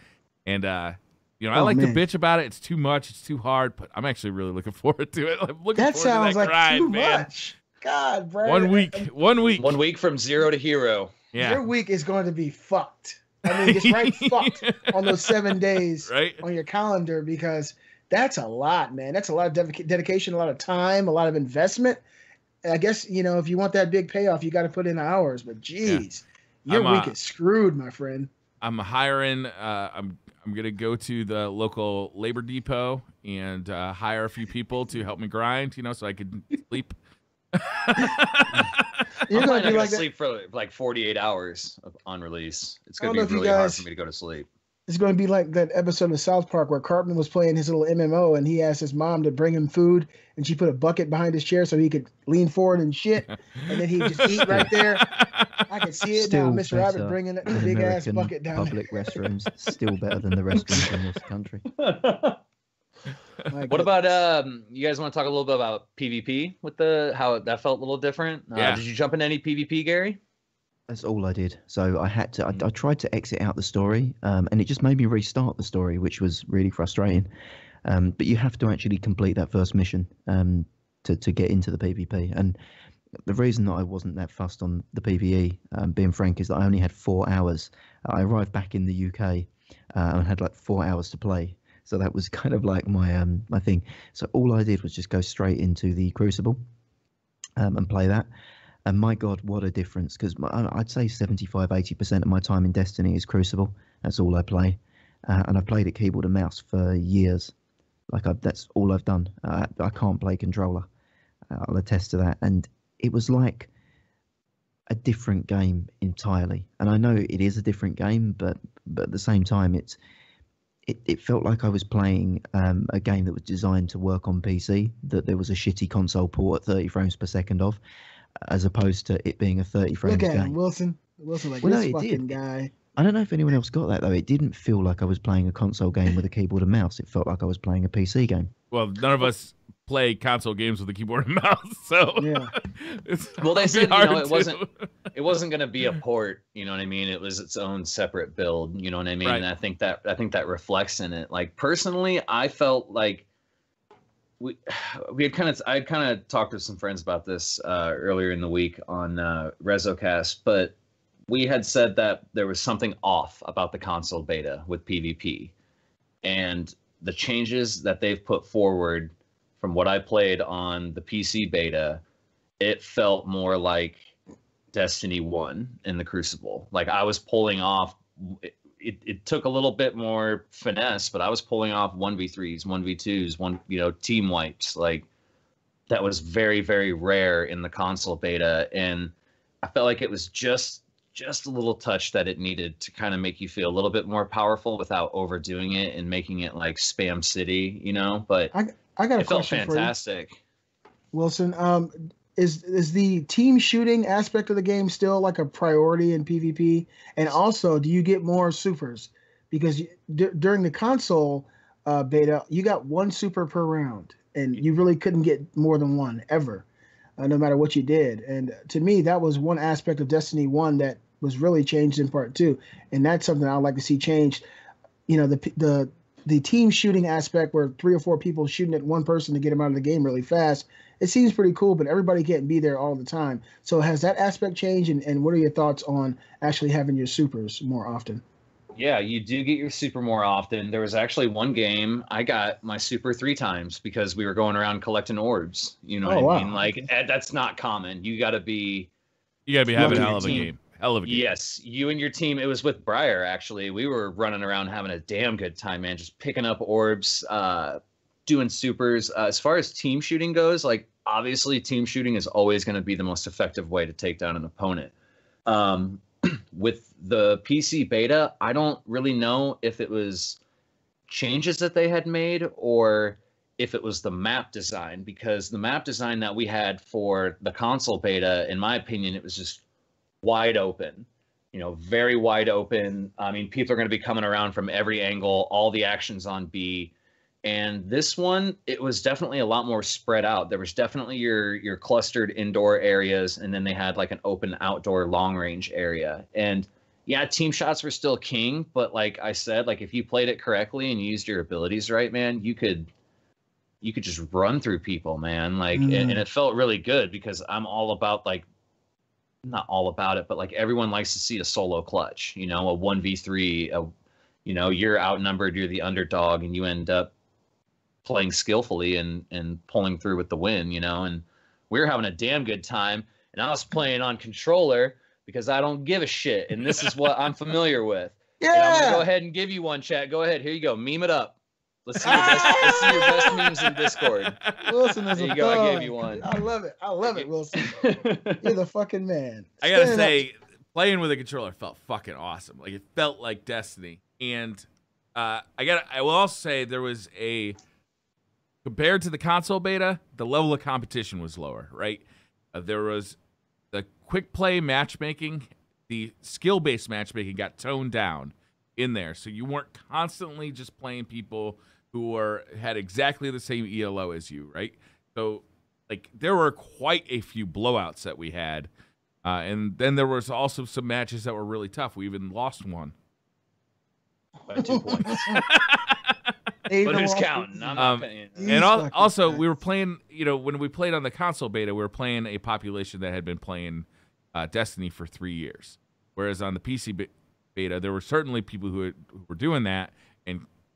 and uh you know i Oh, like man. to bitch about it it's too much it's too hard but i'm actually really looking forward to it i'm looking That forward sounds to that like grind too man much. God, Brian. one week one week One week from zero to hero. yeah Your week is going to be fucked. I mean, it's right fucked on those seven days right? on your calendar because that's a lot, man. That's a lot of dedica- dedication, a lot of time, a lot of investment. And I guess you know if you want that big payoff, you got to put in hours. But geez, your I'm, uh, week is screwed, my friend. I'm hiring. Uh, I'm I'm gonna go to the local labor depot and uh, hire a few people to help me grind. You know, so I could sleep. You're I'm gonna not gonna like that. sleep for like 48 hours of- on release. It's gonna be if you really hard guys- for me to go to sleep. It's going to be like that episode of South Park where Cartman was playing his little MMO and he asked his mom to bring him food and she put a bucket behind his chair so he could lean forward and shit. And then he just eat right there. I can see it Still now. Mr. Rabbit better bringing that than big ass bucket down public restrooms. Still better than the restrooms in this country. What about um? You guys want to talk a little bit about PvP with the how that felt a little different? Uh, Yeah. Did you jump into any PvP, Gary? That's all I did. So I had to. I, I tried to exit out the story, um, and it just made me restart the story, which was really frustrating. Um, but you have to actually complete that first mission um, to to get into the PvP. And the reason that I wasn't that fussed on the PvE, um, being frank, is that I only had four hours. I arrived back in the UK uh, and had like four hours to play. So that was kind of like my um my thing. So all I did was just go straight into the Crucible um, and play that. And my God, what a difference! Because I'd say 75, 80% of my time in Destiny is Crucible. That's all I play. Uh, and I've played it keyboard and mouse for years. Like, I, that's all I've done. Uh, I can't play controller. Uh, I'll attest to that. And it was like a different game entirely. And I know it is a different game, but, but at the same time, it's it, it felt like I was playing um, a game that was designed to work on PC, that there was a shitty console port at 30 frames per second of, as opposed to it being a 30 frames Look at game. him, Wilson. Wilson, like Well, this it fucking did. guy. I don't know if anyone else got that though. It didn't feel like I was playing a console game with a keyboard and mouse. It felt like I was playing a PC game. Well, none of us play console games with a keyboard and mouse, so Yeah. it's Well, they it'd said, you know, it to- wasn't- It wasn't going to be a port. You know what I mean? It was its own separate build. You know what I mean? Right. And I think that I think that reflects in it. Like personally, I felt like we we had kind of I kind of talked to some friends about this uh, earlier in the week on uh, RezoCast, but we had said that there was something off about the console beta with PvP, and the changes that they've put forward from what I played on the PC beta, it felt more like Destiny 1 in the Crucible. Like I was pulling off it, it, took a little bit more finesse, but I was pulling off 1v3s, 1v2s, one, you know, team wipes. Like that was very very rare in the console beta and I felt like it was just just a little touch that it needed to kind of make you feel a little bit more powerful without overdoing it and making it like spam city, you know, but I I got a it felt question for you. Wilson, um, is is the team shooting aspect of the game still like a priority in PvP? And also, do you get more supers? Because you, d- during the console uh, beta, you got one super per round, and you really couldn't get more than one ever, uh, no matter what you did. And to me, that was one aspect of Destiny One that was really changed in Part Two, and that's something I'd like to see changed. You know, the the the team shooting aspect where three or four people shooting at one person to get him out of the game really fast it seems pretty cool, but everybody can't be there all the time. So has that aspect changed, and, and what are your thoughts on actually having your supers more often? Yeah, you do get your super more often. There was actually one game I got my super three times because we were going around collecting orbs. You know Oh, what wow. I mean? Like eh, that's not common. You got to be You gotta be having a hell of a team. game. Hell of a game. yes. You and your team. It was with Briar actually. We were running around having a damn good time, man. Just picking up orbs, uh, doing supers. Uh, as far as team shooting goes, like obviously team shooting is always going to be the most effective way to take down an opponent. Um, with the PC beta, I don't really know if it was changes that they had made or if it was the map design because the map design that we had for the console beta in my opinion it was just wide open you know very wide open. I mean people are going to be coming around from every angle all the actions on b. And this one it was definitely a lot more spread out. There was definitely your your clustered indoor areas and then they had like an open outdoor long range area. And yeah team shots were still king but like i said like if you played it correctly and used your abilities right man you could you could just run through people man. Like and, Mhm. and it felt really good because i'm all about like not all about it, but like everyone likes to see a solo clutch. You know, a one v three. A you know, you're outnumbered, you're the underdog, and you end up playing skillfully and and pulling through with the win. You know, and we were having a damn good time, and I was playing on controller because I don't give a shit, and this is what I'm familiar with. And I'm gonna go ahead and give you one, chat. Go ahead. Here you go. Meme it up. Let's see your best. let's see your best memes in Discord. Wilson is There a you go, I gave you one. I love it. I love it, Wilson. You're the fucking man. I gotta Stand up. say, playing with a controller felt fucking awesome. Like it felt like Destiny. And uh, I got. I will also say there was a compared to the console beta, the level of competition was lower. Right, uh, there was the quick play matchmaking, the skill based matchmaking got toned down in there, so you weren't constantly just playing people who were had exactly the same ELO as you. Right, so like there were quite a few blowouts that we had. Uh, and then there was also some matches that were really tough. We even lost one. By two points. They But even who's lost- counting? I'm Um, not and al- also, we were playing. You know, when we played on the console beta, we were playing a population that had been playing uh, Destiny for three years. Whereas on the PC be- beta, there were certainly people who, had, who were doing that and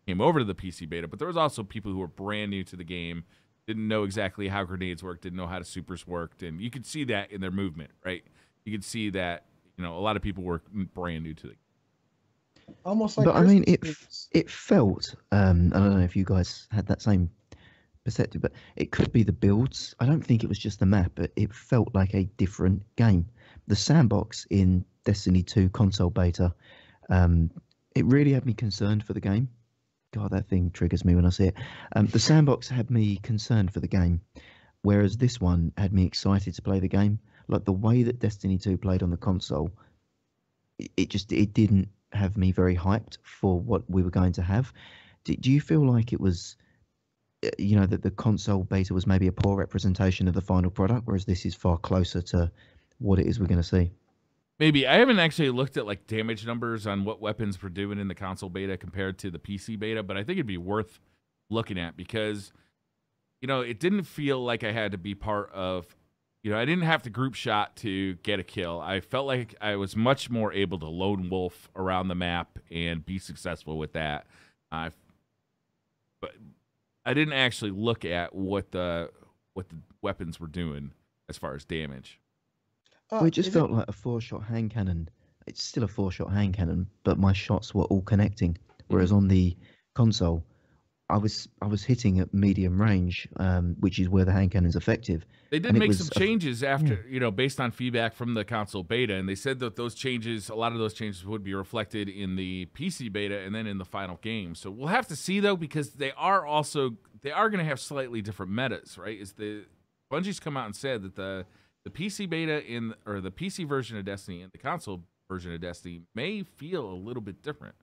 came over to the PC beta, but there was also people who were brand new to the game, didn't know exactly how grenades worked, didn't know how the supers worked, and you could see that in their movement, right? You could see that you know a lot of people were brand new to the almost like. but I mean, it Christmas it felt. Um, I don't know if you guys had that same perspective, but it could be the builds. I don't think it was just the map, but it felt like a different game. The sandbox in Destiny 2 console beta, um, it really had me concerned for the game. God, that thing triggers me when I see it. Um, the sandbox had me concerned for the game, whereas this one had me excited to play the game. Like the way that Destiny 2 played on the console, it, just it didn't have me very hyped for what we were going to have. Do, do you feel like it was, uh, you know, that the console beta was maybe a poor representation of the final product, whereas this is far closer to what it is we're going to see? Maybe I haven't actually looked at like damage numbers on what weapons were doing in the console beta compared to the PC beta, but I think it'd be worth looking at because you know, it didn't feel like I had to be part of you know, I didn't have to group shot to get a kill. I felt like I was much more able to lone wolf around the map and be successful with that. I but I didn't actually look at what the what the weapons were doing as far as damage. Well, it just is felt like a four-shot hand cannon. It's still a four-shot hand cannon, but my shots were all connecting. Whereas on the console, I was I was hitting at medium range, um, which is where the hand cannon's effective. They did And make some a- changes after, you know, based on feedback from the console beta, and they said that those changes, a lot of those changes would be reflected in the PC beta and then in the final game. So we'll have to see though, because they are also they are going to have slightly different metas, right? Is the Bungie's come out and said that the the PC beta in or the PC version of Destiny and the console version of Destiny may feel a little bit different.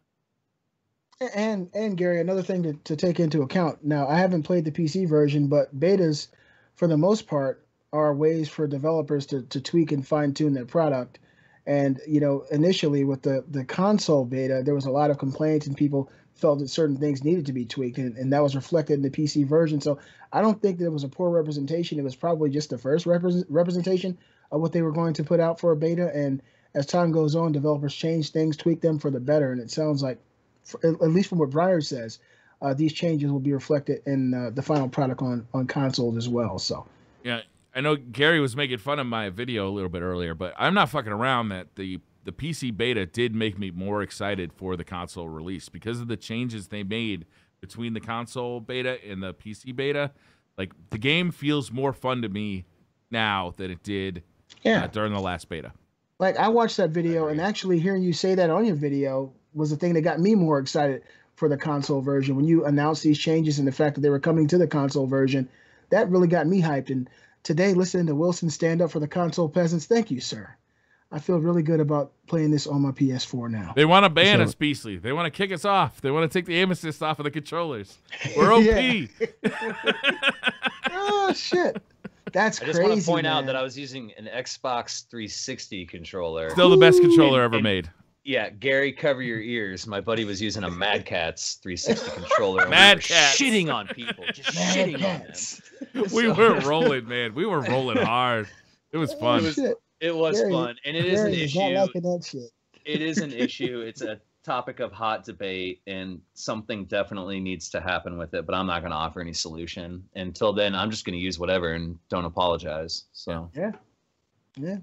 And and Gary, another thing to, to take into account. Now, I haven't played the PC version, but betas, for the most part, are ways for developers to, to tweak and fine tune their product. And you know, initially with the the console beta, there was a lot of complaints and people felt that certain things needed to be tweaked, and, and that was reflected in the PC version. So I don't think that it was a poor representation. It was probably just the first represent, representation of what they were going to put out for a beta. And as time goes on, developers change things, tweak them for the better. And it sounds like for, at at least from what Briar says, uh, these changes will be reflected in uh, the final product on on consoles as well. So Yeah, I know Gary was making fun of my video a little bit earlier, but I'm not fucking around that the the PC beta did make me more excited for the console release because of the changes they made between the console beta and the PC beta. Like the game feels more fun to me now than it did yeah, uh, during the last beta. like I watched that video, and actually hearing you say that on your video was the thing that got me more excited for the console version. When you announced these changes and the fact that they were coming to the console version, that really got me hyped. And today, listening to Wilson stand up for the console peasants, thank you, sir. I feel really good about playing this on my PS4 now. They want to ban So- us, Beastly. They want to kick us off. They want to take the aim assist off of the controllers. We're OP. Oh shit, that's I just crazy. want to point out that I was using an Xbox 360 controller. Still the best Ooh. controller ever And- made. yeah, Gary, cover your ears. My buddy was using a Mad Catz 360 controller. and Mad we were Catz. shitting on people, just Mad shitting on them. Cats. We were rolling, man. We were rolling hard. It was Oh, fun. was- shit. It was Gary- fun, and it is an Gary is not issue. liking that shit. it is an issue. It's a topic of hot debate, and something definitely needs to happen with it. But I'm not going to offer any solution until then. I'm just going to use whatever and don't apologize. So Yeah. Yeah.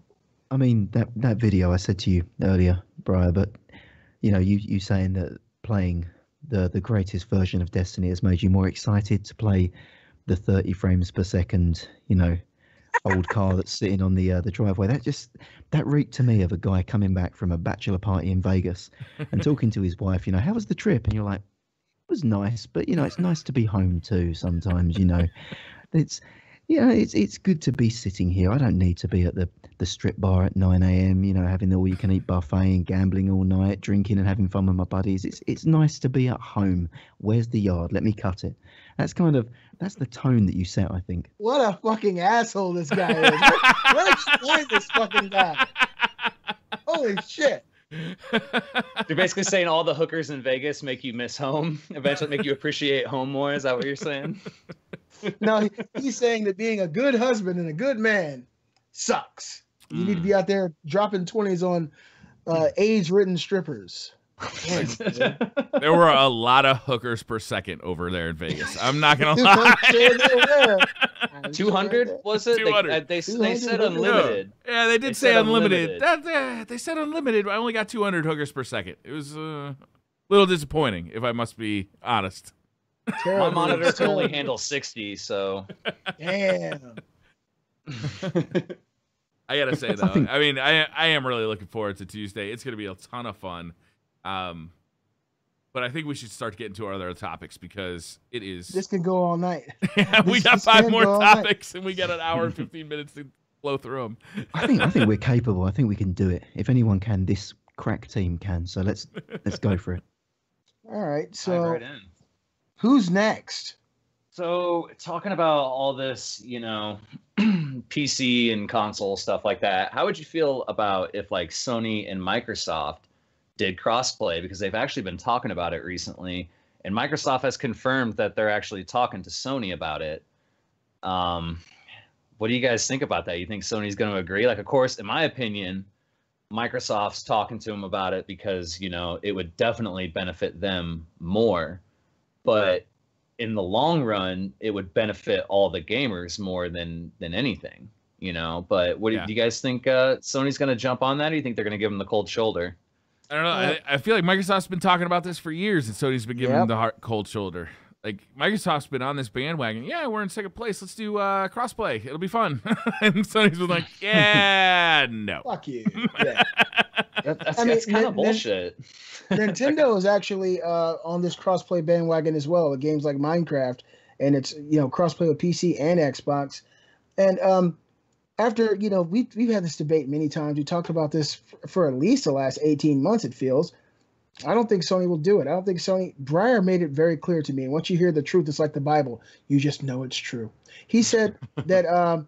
I mean that that video I said to you earlier, Briar, but you know, you you saying that playing the the greatest version of Destiny has made you more excited to play the 30 frames per second, you know, old car that's sitting on the uh, the driveway. That just that reeked to me of a guy coming back from a bachelor party in Vegas and talking to his wife. You know, how was the trip? And you're like, it was nice, but you know, it's nice to be home too. Sometimes, you know, it's yeah, it's it's good to be sitting here. I don't need to be at the the strip bar at 9 a.m. You know, having the all you can eat buffet and gambling all night, drinking and having fun with my buddies. It's it's nice to be at home. Where's the yard? Let me cut it. That's kind of that's the tone that you set. I think. What a fucking asshole this guy is. Where- Where's where's this fucking guy? Holy shit. you're basically saying all the hookers in Vegas make you miss home, eventually make you appreciate home more. Is that what you're saying? No, he's saying that being a good husband and a good man sucks. You need to be out there dropping 20s on uh, AIDS ridden strippers. there were a lot of hookers per second over there in Vegas. I'm not gonna lie. I'm sure they were. I'm Two sure hundred they- was it? They, 200. uh, they, they 200 said hookers. unlimited. Yeah, they did They say unlimited. unlimited. That uh, they said unlimited. I only got 200 hookers per second. It was uh, a little disappointing, if I must be honest. My Terrible. monitor can only handle sixty, so Damn. I gotta say though, I mean, I I am really looking forward to Tuesday. It's gonna be a ton of fun. Um, but I think we should start getting to our other topics because it is. This can go all night. yeah, we this- got this five more go topics and we got an hour and 15 minutes to blow through them. I think I think we're capable. I think we can do it. If anyone can, this crack team can. So let's let's go for it. All right. So right in. who's next? So talking about all this, you know, PC and console stuff like that, how would you feel about if like Sony and Microsoft did crossplay because they've actually been talking about it recently, and Microsoft has confirmed that they're actually talking to Sony about it. Um, what do you guys think about that? You think Sony's going to agree? Like, of course, in my opinion, Microsoft's talking to them about it because you know it would definitely benefit them more, but in the long run, it would benefit all the gamers more than than anything, you know. But what do- Yeah. do you guys think? Uh, Sony's going to jump on that? Or do you think they're going to give them the cold shoulder? I don't know. I, I feel like Microsoft's been talking about this for years, and Sony's been giving Yep. them the heart, cold shoulder. Like Microsoft's been on this bandwagon. Yeah, we're in second place. Let's do uh, crossplay. It'll be fun. and Sony's been like, yeah, no. Fuck you. Yeah. That, that's I mean, that's kind of Nin- bullshit. Nintendo is actually uh, on this crossplay bandwagon as well. With games like Minecraft, and it's you know crossplay with PC and Xbox. And um, after you know we've we've had this debate many times. We talked about this f- for at least the last eighteen months. It feels. I don't think Sony will do it. I don't think Sony. Briar made it very clear to me. And once you hear the truth, it's like the Bible. You just know it's true. He said that um,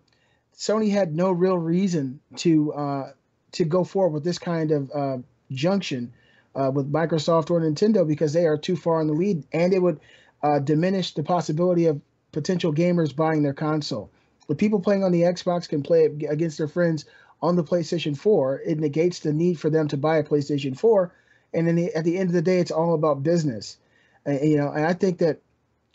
Sony had no real reason to uh, to go forward with this kind of uh, junction uh, with Microsoft or Nintendo because they are too far in the lead, and it would uh, diminish the possibility of potential gamers buying their console. The people playing on the Xbox can play it against their friends on the PlayStation 4. It negates the need for them to buy a PlayStation 4, and then the, at the end of the day, it's all about business. And, you know, and I think that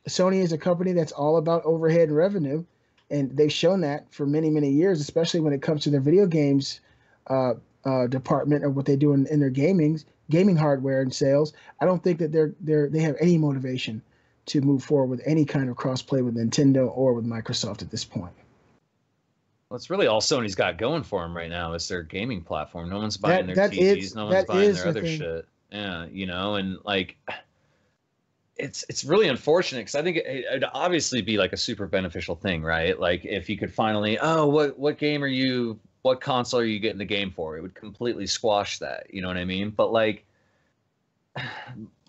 Sony is a company that's all about overhead and revenue, and they've shown that for many, many years, especially when it comes to their video games uh, uh, department or what they do in, in their gaming gaming hardware and sales. I don't think that they're they're they have any motivation to move forward with any kind of crossplay with Nintendo or with Microsoft at this point. Well, it's really all Sony's got going for them right now is their gaming platform. No one's buying That- their that TVs. is- no one's buying their other thing. shit. Yeah, you know, and like, it's it's really unfortunate because I think it, it'd obviously be like a super beneficial thing, right? Like if you could finally, oh, what what game are you? What console are you getting the game for? It would completely squash that. You know what I mean? But like,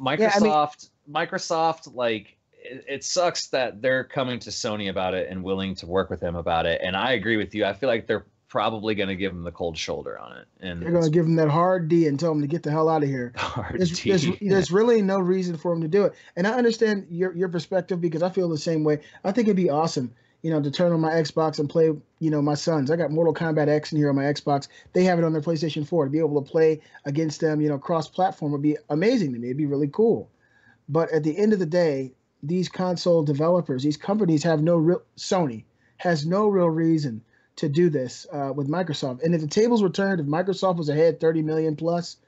Microsoft, Microsoft, like it, it sucks that they're coming to Sony about it and willing to work with them about it. And I agree with you. I feel like they're probably going to give them the cold shoulder on it. And They're going to give them that hard D and tell them to get the hell out of here. hard There's, D. there's, there's really no reason for them to do it. And I understand your, your perspective because I feel the same way. I think it'd be awesome you know, to turn on my Xbox and play, you know, my sons. I got Mortal Kombat X in here on my Xbox. They have it on their PlayStation 4. To be able to play against them, you know, cross platform would be amazing to me. It'd be really cool. But at the end of the day, these console developers, these companies have no real, Sony has no real reason to do this uh, with Microsoft. And if the tables were turned, if Microsoft was ahead 30 million plus,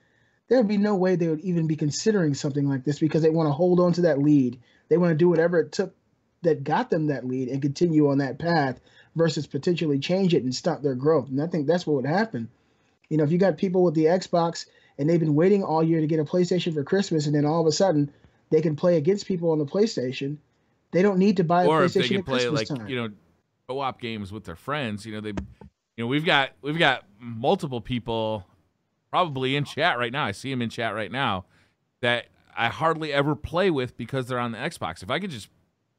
there would be no way they would even be considering something like this because they want to hold on to that lead. They want to do whatever it took that got them that lead and continue on that path versus potentially change it and stop their growth. And I think that's what would happen. You know, if you got people with the Xbox and they've been waiting all year to get a PlayStation for Christmas, and then all of a sudden they can play against people on the PlayStation, they don't need to buy a or PlayStation if they can play Christmas like time. you know co-op games with their friends. You know they, you know we've got we've got multiple people probably in chat right now. I see them in chat right now that I hardly ever play with because they're on the Xbox. If I could just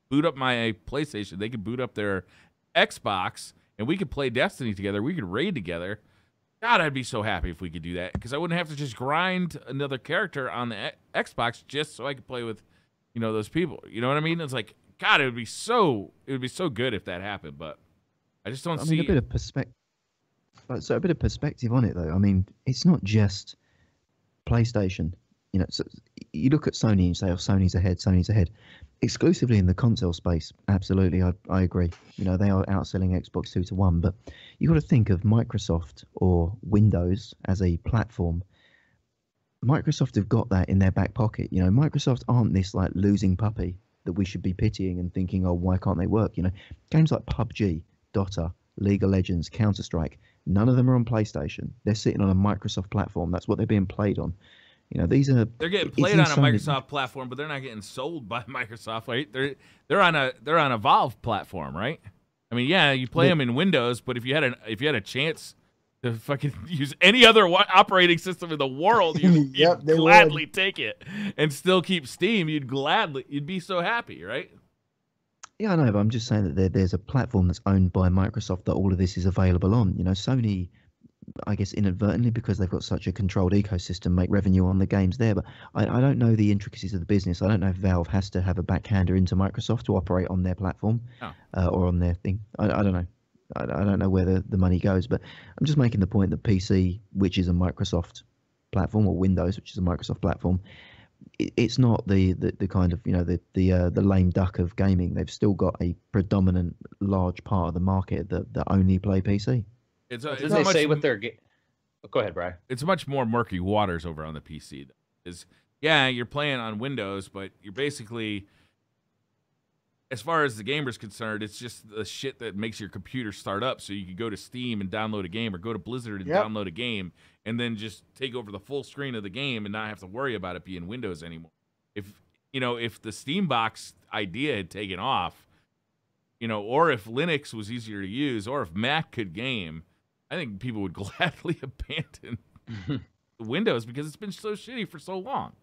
boot up my PlayStation, they could boot up their Xbox and we could play Destiny together. We could raid together. God, I'd be so happy if we could do that because I wouldn't have to just grind another character on the X- Xbox just so I could play with, you know, those people. You know what I mean? It's like God, it would be so it would be so good if that happened, but I just don't I see. mean, a bit of perspective. So a bit of perspective on it, though. I mean, it's not just PlayStation. You know, so you look at Sony and say, "Oh, Sony's ahead. Sony's ahead." Exclusively in the console space, absolutely, I, I agree. You know, they are outselling Xbox two to one, but you've got to think of Microsoft or Windows as a platform. Microsoft have got that in their back pocket. You know, Microsoft aren't this like losing puppy that we should be pitying and thinking, "Oh, why can't they work?" You know, games like PUBG, Dota, League of Legends, Counter Strike. None of them are on PlayStation. They're sitting on a Microsoft platform. That's what they're being played on. You know, these are they're getting played on a Microsoft platform, but they're not getting sold by Microsoft. Right? They're they're on a they're on a Valve platform, right? I mean, yeah, you play them in Windows, but if you had an if you had a chance to fucking use any other operating system in the world, you, you'd Yep, would. gladly take it and still keep Steam. You'd gladly you'd be so happy, right? Yeah, I know, but I'm just saying that there, there's a platform that's owned by Microsoft that all of this is available on. You know, Sony, I guess inadvertently because they've got such a controlled ecosystem, make revenue on the games there. But I, I don't know the intricacies of the business. I don't know if Valve has to have a backhander into Microsoft to operate on their platform Oh. uh, or on their thing. I, I don't know. I, I don't know where the, the money goes, but I'm just making the point that PC, which is a Microsoft platform, or Windows, which is a Microsoft platform, it, it's not the, the, the kind of you know the the uh, the lame duck of gaming. They've still got a predominant large part of the market that, that only play PC. It's a, What it's did a they much say with their? Ga- oh, go ahead, Briar. it's much more murky waters over on the PC. Is yeah, you're playing on Windows, but you're basically, as far as the gamer's concerned, it's just the shit that makes your computer start up. So you can go to Steam and download a game, or go to Blizzard and Yep. download a game, and then just take over the full screen of the game and not have to worry about it being Windows anymore. If you know, if the Steam box idea had taken off, you know, or if Linux was easier to use, or if Mac could game, I think people would gladly abandon Windows because it's been so shitty for so long.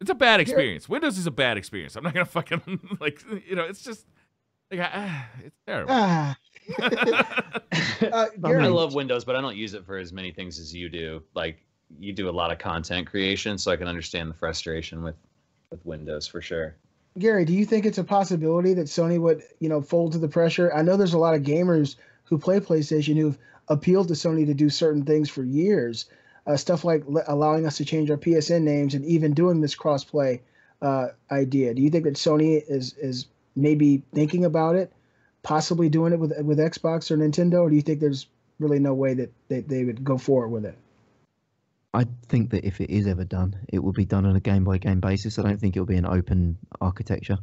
It's a bad experience. Windows is a bad experience. I'm not gonna fucking like you know. It's just like ah, it's terrible. Ah. uh, I love Windows, but I don't use it for as many things as you do. Like you do a lot of content creation, so I can understand the frustration with with Windows for sure. Gary, do you think it's a possibility that Sony would, you know, fold to the pressure? I know there's a lot of gamers who play PlayStation who've appealed to Sony to do certain things for years. Uh, stuff like le- allowing us to change our PSN names and even doing this crossplay uh, idea. Do you think that Sony is is maybe thinking about it, possibly doing it with with Xbox or Nintendo, or do you think there's really no way that they, they would go forward with it? I think that if it is ever done, it will be done on a game by game basis. I don't think it will be an open architecture.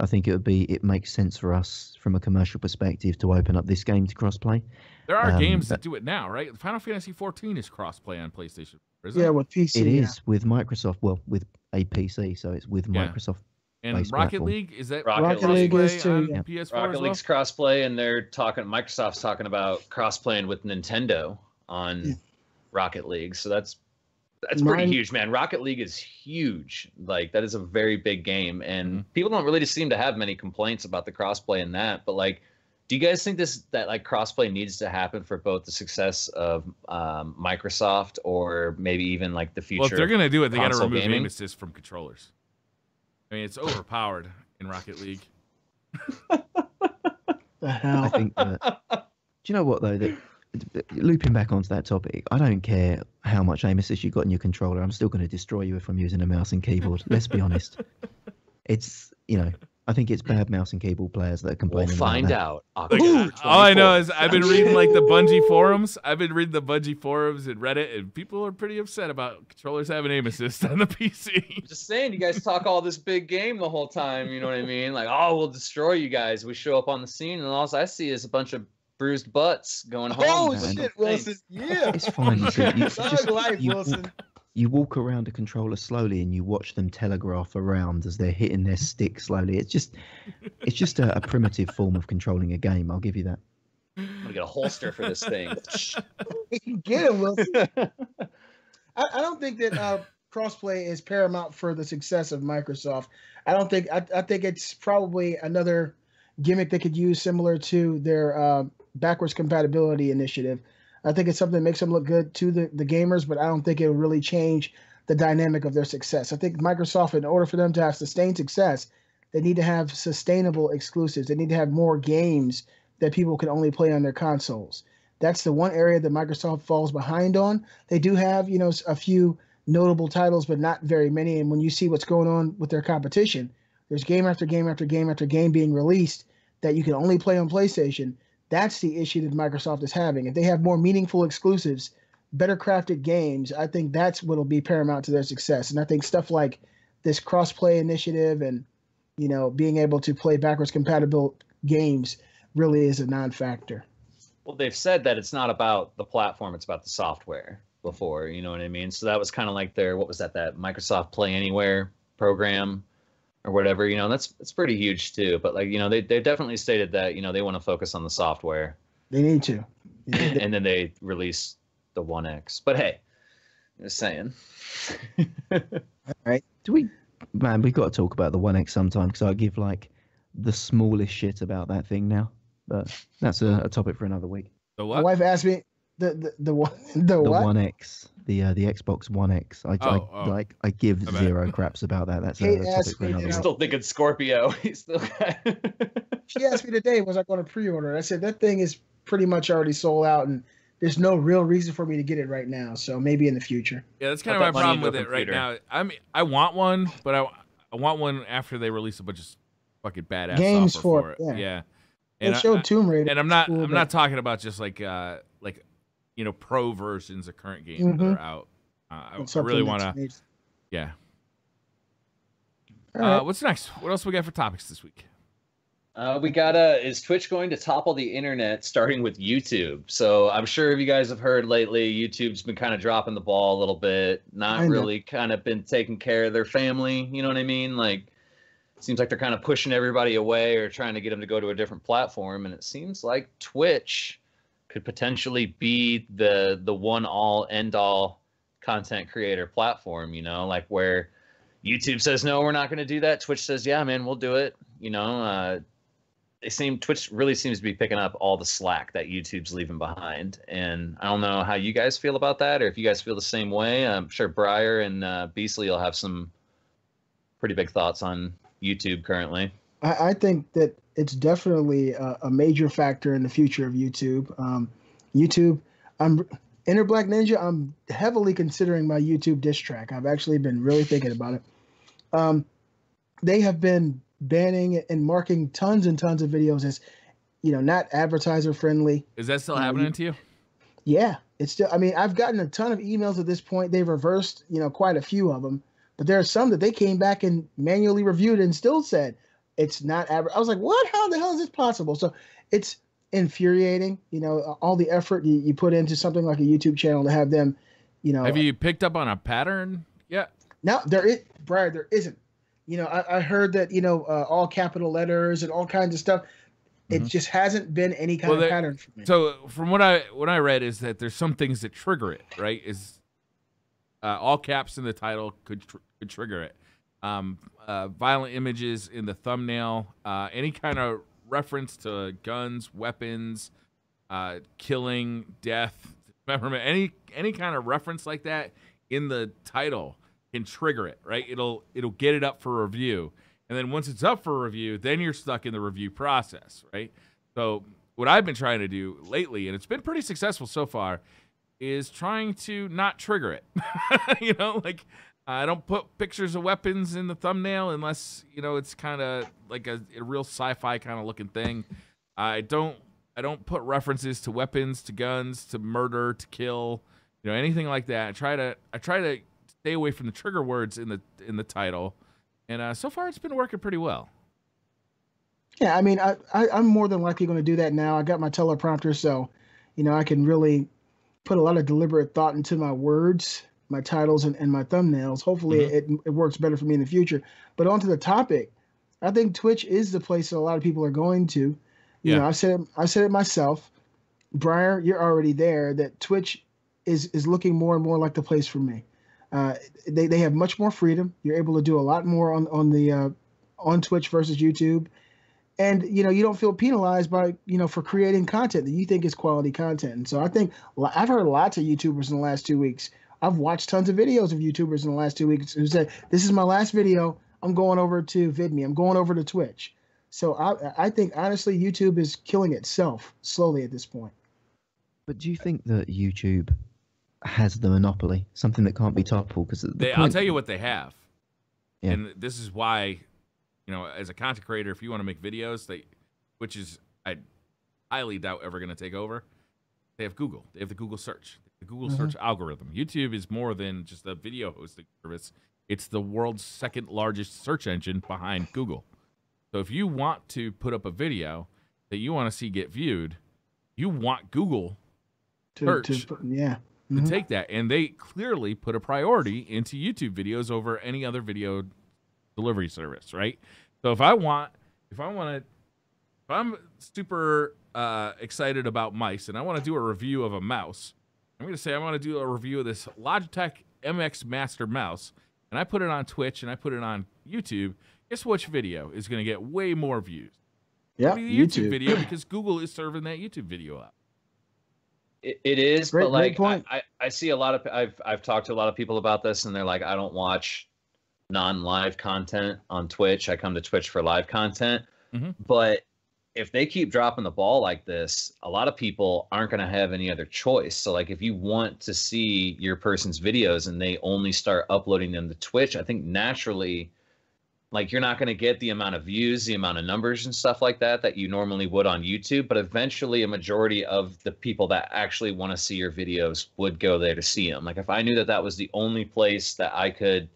I think it would be it makes sense for us from a commercial perspective to open up this game to crossplay. There are Um, games that do it now, right? Final Fantasy 14 is crossplay on PlayStation. Isn't Yeah, it? with PC. It yeah. is with Microsoft, well, with a PC, so it's with Yeah. Microsoft. And Rocket platform. League is that Rocket Rocket League is too, yeah. PS4 Rocket as well? League's crossplay, and they're talking. Microsoft's talking about crossplaying with Nintendo on Yeah. Rocket League. So that's that's pretty Mine- huge, man. Rocket League is huge. Like that is a very big game, and Mhm. people don't really seem to have many complaints about the crossplay in that. But like, do you guys think this that like crossplay needs to happen for both the success of um, Microsoft or maybe even like the future? Well, if they're gonna do it, they got to remove gaming? aim assist from controllers. I mean, it's overpowered in Rocket League. The I hell? think that. do you know what though? That looping back onto that topic, I don't care how much aim assist you got in your controller. I'm still going to destroy you if I'm using a mouse and keyboard. Let's be honest. It's you know, I think it's bad mouse and keyboard players that are complaining. We'll complaining. about find that. out. Like, October all I know is I've been reading like the Bungie forums. I've been reading the Bungie forums and Reddit, and people are pretty upset about controllers having aim assist on the PC. Just saying, you guys talk all this big game the whole time. You know what I mean? Like, oh, we'll destroy you guys. We show up on the scene, and all I see is a bunch of bruised butts going home. Oh man. shit, Wilson! Yeah, It's fine. You, see, you, just, life, you, Wilson. walk, you walk around a controller slowly and you watch them telegraph around as they're hitting their stick slowly. It's just, it's just a, a primitive form of controlling a game. I'll give you that. I'm gonna get a holster for this thing. Get him, Wilson. I, I don't think that uh, crossplay is paramount for the success of Microsoft. I don't think. I, I think it's probably another gimmick they could use, similar to their uh, backwards compatibility initiative. I think it's something that makes them look good to the, the gamers, but I don't think it will really change the dynamic of their success. I think Microsoft, in order for them to have sustained success, they need to have sustainable exclusives. They need to have more games that people can only play on their consoles. That's the one area that Microsoft falls behind on. They do have, you know, a few notable titles, but not very many. And when you see what's going on with their competition, there's game after game after game after game being released that you can only play on PlayStation. That's the issue that Microsoft is having. If they have more meaningful exclusives, better crafted games, I think that's what'll be paramount to their success. And I think stuff like this cross-play initiative and you know being able to play backwards compatible games really is a non-factor. Well, they've said that it's not about the platform; it's about the software. Before, you know what I mean. So that was kind of like their what was that? That Microsoft Play Anywhere program, or whatever. You know, that's that's pretty huge too. But like, you know, they they definitely stated that you know they want to focus on the software, They need to. and then they release the One X. But hey, just saying. Do we, man? We've got to talk about the One X sometime because I give like the smallest shit about that thing now. But that's a, a topic for another week. The My wife asked me the the the one the, The what? One X, the uh, the Xbox One X. I, Oh, oh. like I give I zero craps about that. That's a, Kate topic for me, another you week. know- Still thinking Scorpio. He's still. She asked me today, was I going to pre-order? it? I said that thing is pretty much already sold out, and there's no real reason for me to get it right now. So maybe in the future. Yeah, that's Put kind of my problem with it right now. I mean, I want one, but I, I want one after they release a bunch of fucking badass Games for for it, it. yeah. Yeah. And I- showed I- Tomb Raider. and I'm not cool, I'm but- not talking about just like uh like you know pro versions of current games that Mhm. are out. Uh, I, it's I really want to. Yeah. All Uh, what's next? What else we got for topics this week? Uh, we got uh, is Twitch going to topple the internet, starting with YouTube? So I'm sure if you guys have heard lately, YouTube's been kind of dropping the ball a little bit, not Kinda. really kind of been taking care of their family. You know what I mean? Like, seems like they're kind of pushing everybody away or trying to get them to go to a different platform. And it seems like Twitch could potentially be the the one all end all content creator platform. You know, like where YouTube says no, we're not going to do that. Twitch says, yeah, man, we'll do it. You know, uh, they seem Twitch really seems to be picking up all the slack that YouTube's leaving behind, and I don't know how you guys feel about that, or if you guys feel the same way. I'm sure Briar and uh, Beastly will have some pretty big thoughts on YouTube currently. I, I think that it's definitely a, a major factor in the future of YouTube. Um, YouTube, I'm Inner Black Ninja. I'm heavily considering my YouTube diss track. I've actually been really thinking about it. Um, they have been banning and marking tons and tons of videos as, you know, not advertiser friendly. Is that still Uh, happening to you? Yeah, it's still. I mean, I've gotten a ton of emails at this point. They've reversed, you know, quite a few of them, but there are some that they came back and manually reviewed and still said it's not. Adver-. I was like, what? How the hell is this possible? So it's infuriating. You know, all the effort you, you put into something like a YouTube channel to have them, you know. Have you picked up on a pattern yet? No, there is, Briar. There isn't. You know, I, I heard that you know uh, all capital letters and all kinds of stuff. It Mhm. just hasn't been any kind Well, of there- pattern for me. So from what I what I read is that there's some things that trigger it. Right? Is uh, all caps in the title could tr- could trigger it. Um, uh, violent images in the thumbnail, uh, any kind of reference to guns, weapons, uh, killing, death, dismemberment, any any kind of reference like that in the title can trigger it. Right? It'll it'll get it up for review, and then once it's up for review, then you're stuck in the review process. Right? So what I've been trying to do lately, and it's been pretty successful so far, is trying to not trigger it. you know, like I don't put pictures of weapons in the thumbnail unless you know it's kind of like a, a real sci-fi kind of looking thing. I don't I don't put references to weapons, to guns, to murder, to kill, you know, anything like that. I try to I try to stay away from the trigger words in the in the title, and uh, so far it's been working pretty well. Yeah, I mean, I, I I'm more than likely going to do that now. I got my teleprompter, so you know I can really put a lot of deliberate thought into my words, my titles, and, and my thumbnails. Hopefully, Mhm. it, it works better for me in the future. But onto the topic, I think Twitch is the place that a lot of people are going to. You Yeah. know, I said it, I said it myself. Briar, you're already there. That Twitch is is looking more and more like the place for me. Uh, they they have much more freedom. You're able to do a lot more on on the uh, on Twitch versus YouTube and you know you don't feel penalized by you know for creating content that you think is quality content and so i think i've heard lots of youtubers in the last two weeks i've watched tons of videos of youtubers in the last two weeks who said this is my last video i'm going over to vidme i'm going over to twitch so i i think honestly youtube is killing itself slowly at this point But do you think that YouTube has the monopoly, something that can't be toppled? Because They, I'll tell you what they have, Yeah. and this is why, you know, as a content creator, if you want to make videos, they, which is I highly doubt ever going to take over. They have Google. They have the Google search, the Google Mhm. search algorithm. YouTube is more than just a video hosting service. It's the world's second largest search engine behind Google. So if you want to put up a video that you want to see get viewed, you want Google to, Search. to yeah to Mhm. take that and they clearly put a priority into youtube videos over any other video delivery service right so if i want if i want to if i'm super uh, excited about mice and i want to do a review of a mouse i'm going to say i want to do a review of this logitech mx master mouse and i put it on twitch and i put it on youtube guess which video is going to get way more views yeah It'll the youtube video because google is serving that youtube video up It, it is, Great- but like point. I, I, I see a lot of I've I've talked to a lot of people about this, and they're like, I don't watch non-live content on Twitch. I come to Twitch for live content, Mhm. but if they keep dropping the ball like this, a lot of people aren't going to have any other choice. So like if you want to see your person's videos and they only start uploading them to Twitch, I think naturally like you're not going to get the amount of views, the amount of numbers and stuff like that that you normally would on YouTube, but eventually a majority of the people that actually want to see your videos would go there to see them. Like if I knew that that was the only place that I could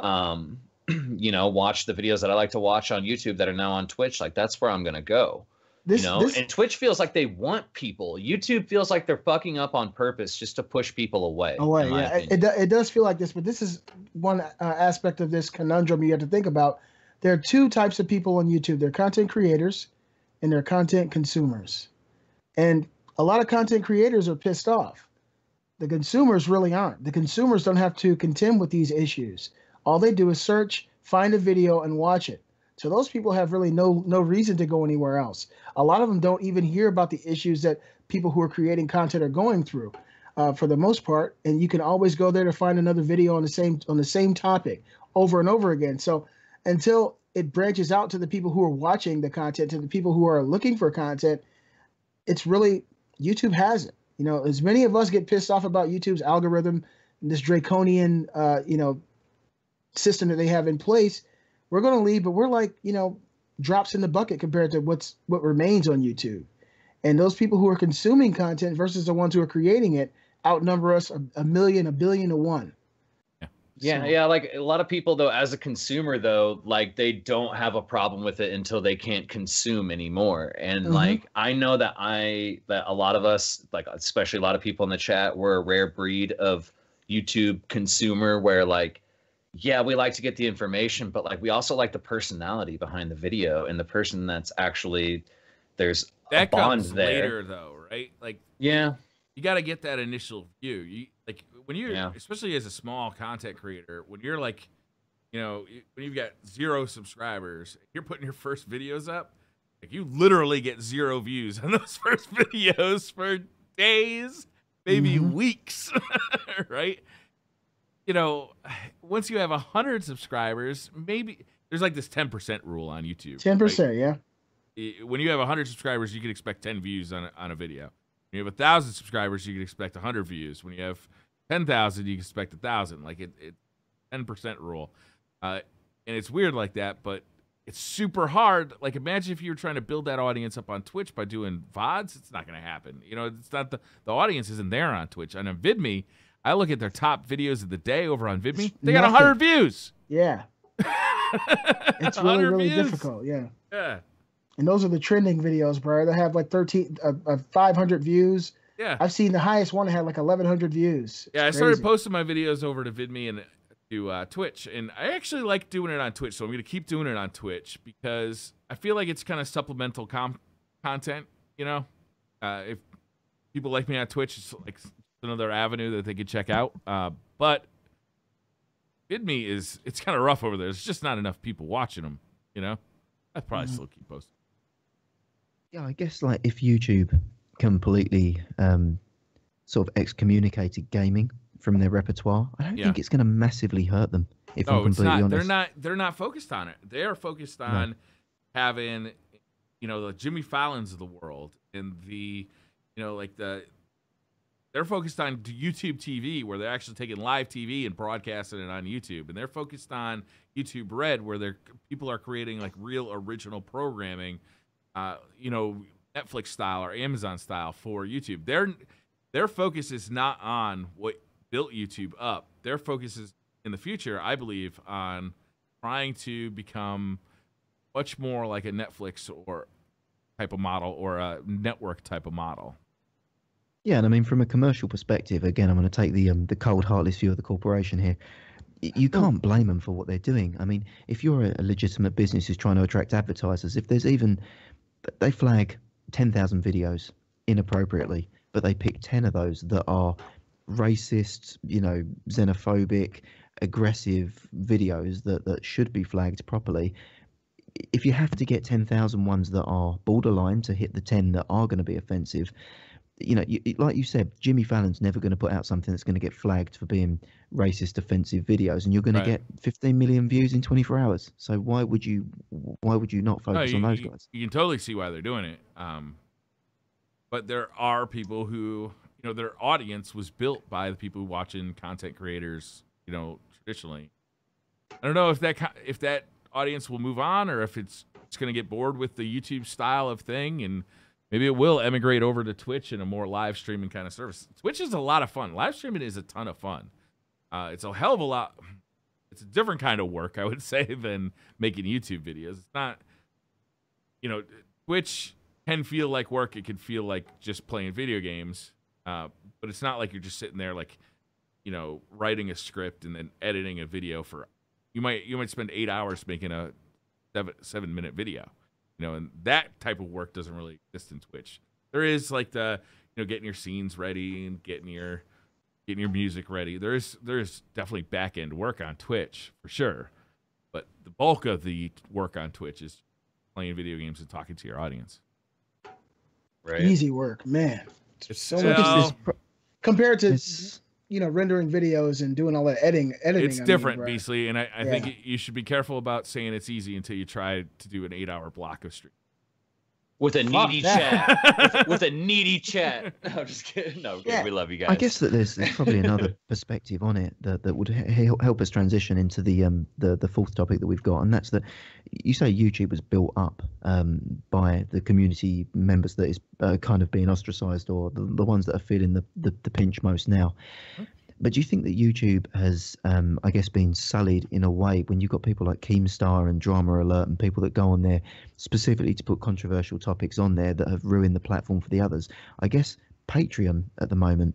um you know, watch the videos that I like to watch on YouTube that are now on Twitch, like that's where I'm going to go. this, you know, this and Twitch feels like they want people. YouTube feels like they're fucking up on purpose just to push people away. away. Yeah, it, it, it does feel like this, but this is one uh, aspect of this conundrum you have to think about. There are two types of people on YouTube. They're content creators, and they're content consumers. And a lot of content creators are pissed off. The consumers really aren't. The consumers don't have to contend with these issues. All they do is search, find a video, and watch it. So those people have really no no reason to go anywhere else. A lot of them don't even hear about the issues that people who are creating content are going through uh, for the most part, and you can always go there to find another video on the same on the same topic over and over again. So until it branches out to the people who are watching the content, to the people who are looking for content, it's really YouTube has it. You know, as many of us get pissed off about YouTube's algorithm, this draconian, uh, you know, system that they have in place, we're going to leave, but we're like, you know, drops in the bucket compared to what's what remains on YouTube. And those people who are consuming content versus the ones who are creating it outnumber us a, a million, a billion to one. Yeah, So- yeah. Like a lot of people, though, as a consumer, though, like they don't have a problem with it until they can't consume anymore. And Mhm. like I know that I that a lot of us, like especially a lot of people in the chat, we're a rare breed of YouTube consumer where like, yeah, we like to get the information, but like we also like the personality behind the video and the person that's actually there's that a bond comes there. later though right like Yeah, you got to get that initial view. You like when you're, Yeah. especially as a small content creator, when you're like, you know, when you've got zero subscribers, you're putting your first videos up. Like you literally get zero views on those first videos for days, maybe Mhm. weeks, right? You know, once you have a hundred subscribers, maybe there's like this ten percent rule on YouTube. Ten percent, yeah. when you have 100 subscribers, you can expect 10 views on a, on a video. When you have a 1,000 subscribers, you can expect 100 views. When you have 10,000, you can expect 1,000. Like it, it 10% rule. Uh, and it's weird like that, but it's super hard. Like imagine if you were trying to build that audience up on Twitch by doing VODs. It's not going to happen. You know, it's not the, the audience isn't there on Twitch. And on VidMe, I look at their top videos of the day over on VidMe. They got Nothing. 100 views. Yeah, it's really really views. difficult. Yeah. Yeah. And those are the trending videos, bro. They have like 13, uh, uh, 500 views. Yeah. I've seen the highest one that had like 1,100 views. Yeah, I It's started posting my videos over to VidMe and to uh, Twitch, and I actually like doing it on Twitch, so I'm going to keep doing it on Twitch because I feel like it's kind of supplemental com- content. You know, uh, if people like me on Twitch, it's like another avenue that they could check out. Uh, but VidMe is it's kind of rough over there. There's just not enough people watching them. You know, I probably Mhm. still keep posting. Yeah, I guess like if YouTube completely um, sort of excommunicated gaming from their repertoire, I don't Yeah. think it's going to massively hurt them. If I'm No, it's completely not. honest, They're not. They're not focused on it. They are focused on having, you know, the Jimmy Fallons of the world and the, you know, like the. They're focused on YouTube TV, where they're actually taking live TV and broadcasting it on YouTube, and they're focused on YouTube Red, where they're people are creating like real original programming, uh, you know, Netflix style or Amazon style for YouTube. Their their focus is not on what built YouTube up. Their focus is in the future, I believe, on trying to become much more like a Netflix or type of model or a network type of model. Yeah, and I mean, from a commercial perspective, again, I'm going to take the um, the cold, heartless view of the corporation here. You can't blame them for what they're doing. I mean, if you're a, legitimate business who's trying to attract advertisers, if there's even they flag 10,000 videos inappropriately, but they pick 10 of those that are racist, you know, xenophobic, aggressive videos that that should be flagged properly. If you have to get 10,000 ones that are borderline to hit the 10 that are going to be offensive, you know, you, like you said, Jimmy Fallon's never going to put out something that's going to get flagged for being racist, offensive videos, and you're going Right. to get 15 million views in 24 hours. So why would you, why would you not No, focus you, on those you- guys? you can totally see why they're doing it. Um, but there are people who, you know, their audience was built by the people watching content creators, you know, traditionally. I don't know if that if that audience will move on or if it's it's going to get bored with the YouTube style of thing and maybe it will emigrate over to Twitch and a more live streaming kind of service. Twitch is a lot of fun. Live streaming is a ton of fun. Uh, it's a hell of a lot. It's a different kind of work, I would say, than making YouTube videos. It's not, you know, Twitch can feel like work. It can feel like just playing video games, uh, but it's not like you're just sitting there like, you know, writing a script and then editing a video for. You might you might spend eight hours making a seven seven minute video, you know, and that type of work doesn't really exist in Twitch. There is like the you know getting your scenes ready and getting your getting your music ready. There's there's definitely back end work on Twitch for sure, but the bulk of the work on Twitch is playing video games and talking to your audience. Right. Easy work, man. It's so So much guess Well- pro- compared to there's- you know rendering videos and doing all that editing. Editing. it's I mean, different, bro. Beastly, and I, I Yeah. think you should be careful about saying it's easy until you try to do an eight hour block of stream. With a Fuck needy that. chat. with a needy chat. No, I'm just kidding. No, okay, Yeah. we love you guys. I guess that there's, there's probably another perspective on it that, that would he- help us transition into the um the, the fourth topic that we've got, and that's that you say YouTube was built up um, by the community members that is uh, kind of being ostracised or the, the ones that are feeling the, the, the pinch most now. But do you think that YouTube has, um, I guess, been sullied in a way when you've got people like Keemstar and Drama Alert and people that go on there specifically to put controversial topics on there that have ruined the platform for the others? I guess Patreon at the moment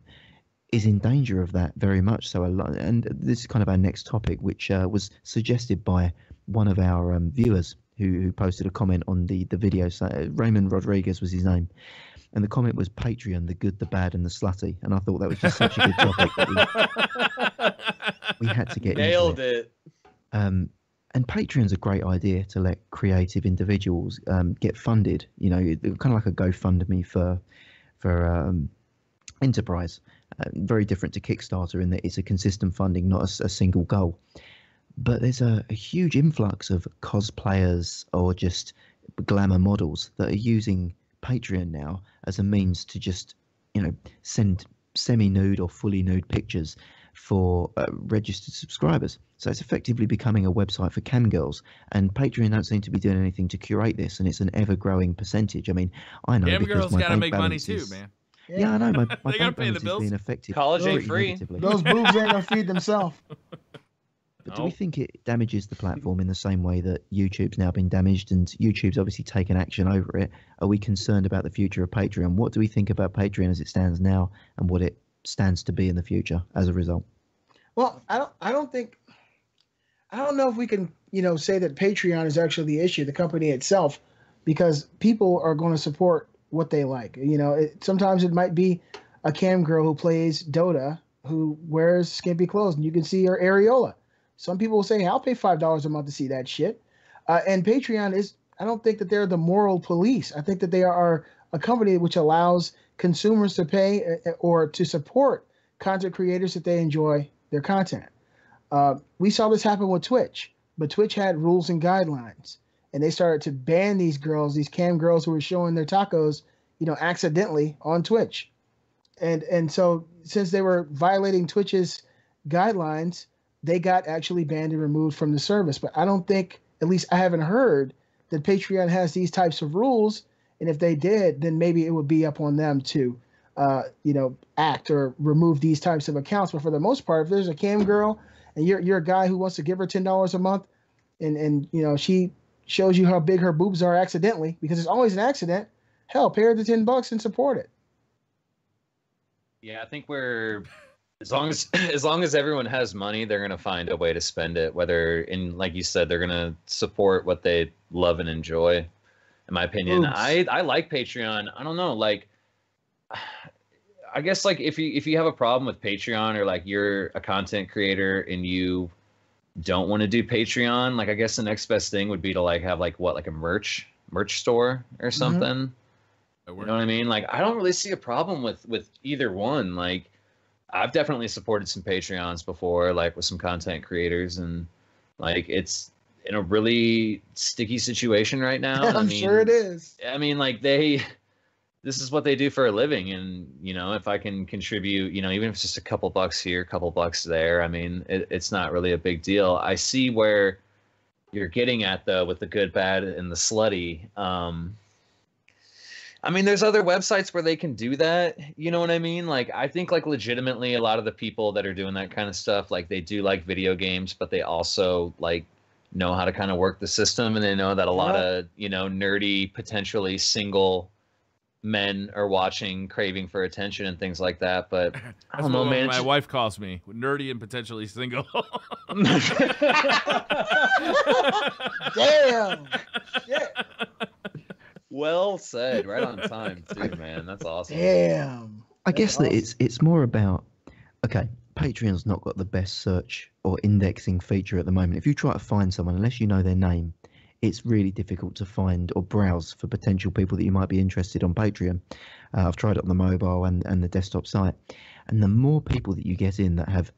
is in danger of that very much so. And this is kind of our next topic, which uh, was suggested by one of our um, viewers who, who posted a comment on the the video. So uh, Raymond Rodriguez was his name, and the comment was Patreon, the good, the bad, and the slutty. And I thought that was just such a good topic that we, we had to get Nailed into it. it. Um, and Patreon's a great idea to let creative individuals um, get funded. You know, kind of like a GoFundMe for for um, enterprise. Uh, very different to Kickstarter in that it's a consistent funding, not a single goal. But there's a, a huge influx of cosplayers or just glamour models that are using Patreon now as a means to just, you know, send semi-nude or fully nude pictures for uh, registered subscribers. So it's effectively becoming a website for cam girls, and Patreon don't seem to be doing anything to curate this, and it's an ever-growing percentage. I mean, I know Cam because girls my gotta make money too, is- man. Yeah, I know. My, my They gotta pay the bills. being affected. College ain't free. negatively. Those boobs ain't gonna feed themselves. But do we think it damages the platform in the same way that YouTube's now been damaged and YouTube's obviously taken action over it? Are we concerned about the future of Patreon? What do we think about Patreon as it stands now and what it stands to be in the future as a result? Well, I don't. I don't think. I don't know if we can, you know, say that Patreon is actually the issue, the company itself, because people are going to support what they like. You know, it, sometimes it might be a cam girl who plays Dota who wears skimpy clothes, and you can see her areola. Some people will say, "I'll pay five dollars a month to see that shit." Uh, and Patreon is. I don't think that they're the moral police. I think that they are a company which allows consumers to pay uh, or to support content creators that they enjoy their content. Uh, we saw this happen with Twitch, but Twitch had rules and guidelines, and they started to ban these girls, these cam girls who were showing their tacos, you know, accidentally on Twitch, and and so since they were violating Twitch's guidelines, they got actually banned and removed from the service. But I don't think, at least I haven't heard, that Patreon has these types of rules, and if they did, then maybe it would be up on them to uh, you know, act or remove these types of accounts. But for the most part, if there's a cam girl and you're you're a guy who wants to give her ten dollars a month, and and you know she shows you how big her boobs are accidentally because it's always an accident. Hell, pay her the ten bucks and support it. Yeah, I think we're as long as as long as everyone has money, they're gonna find a way to spend it. Whether in like you said, they're gonna support what they love and enjoy. In my opinion, Boobs. I I like Patreon. I don't know, like I guess like if you if you have a problem with Patreon or like you're a content creator and you don't want to do Patreon, like I guess the next best thing would be to like have like what like a merch merch store or mm-hmm. something. That You know what I mean? Like I don't really see a problem with with either one. Like I've definitely supported some Patreons before, like with some content creators, and like it's in a really sticky situation right now. and I I'm mean, sure it is. I mean, like they, this is what they do for a living, and you know, if I can contribute, you know, even if it's just a couple bucks here, a couple bucks there, I mean, it, it's not really a big deal. I see where you're getting at though with the good, bad, and the slutty. Um, I mean, there's other websites where they can do that. You know what I mean? Like, I think like legitimately, a lot of the people that are doing that kind of stuff, like they do like video games, but they also like know how to kind of work the system, and they know that a lot Yeah. of you know nerdy, potentially single men are watching, craving for attention and things like that. But I don't know, man. my wife calls me, nerdy and potentially single. Damn. Shit. Well said. Right on time too, man. That's awesome. Damn. I That's guess that it's it's more about okay. Patreon's not got the best search or indexing feature at the moment. If you try to find someone, unless you know their name, it's really difficult to find or browse for potential people that you might be interested on Patreon. Uh, I've tried it on the mobile and, and the desktop site, and the more people that you get in that have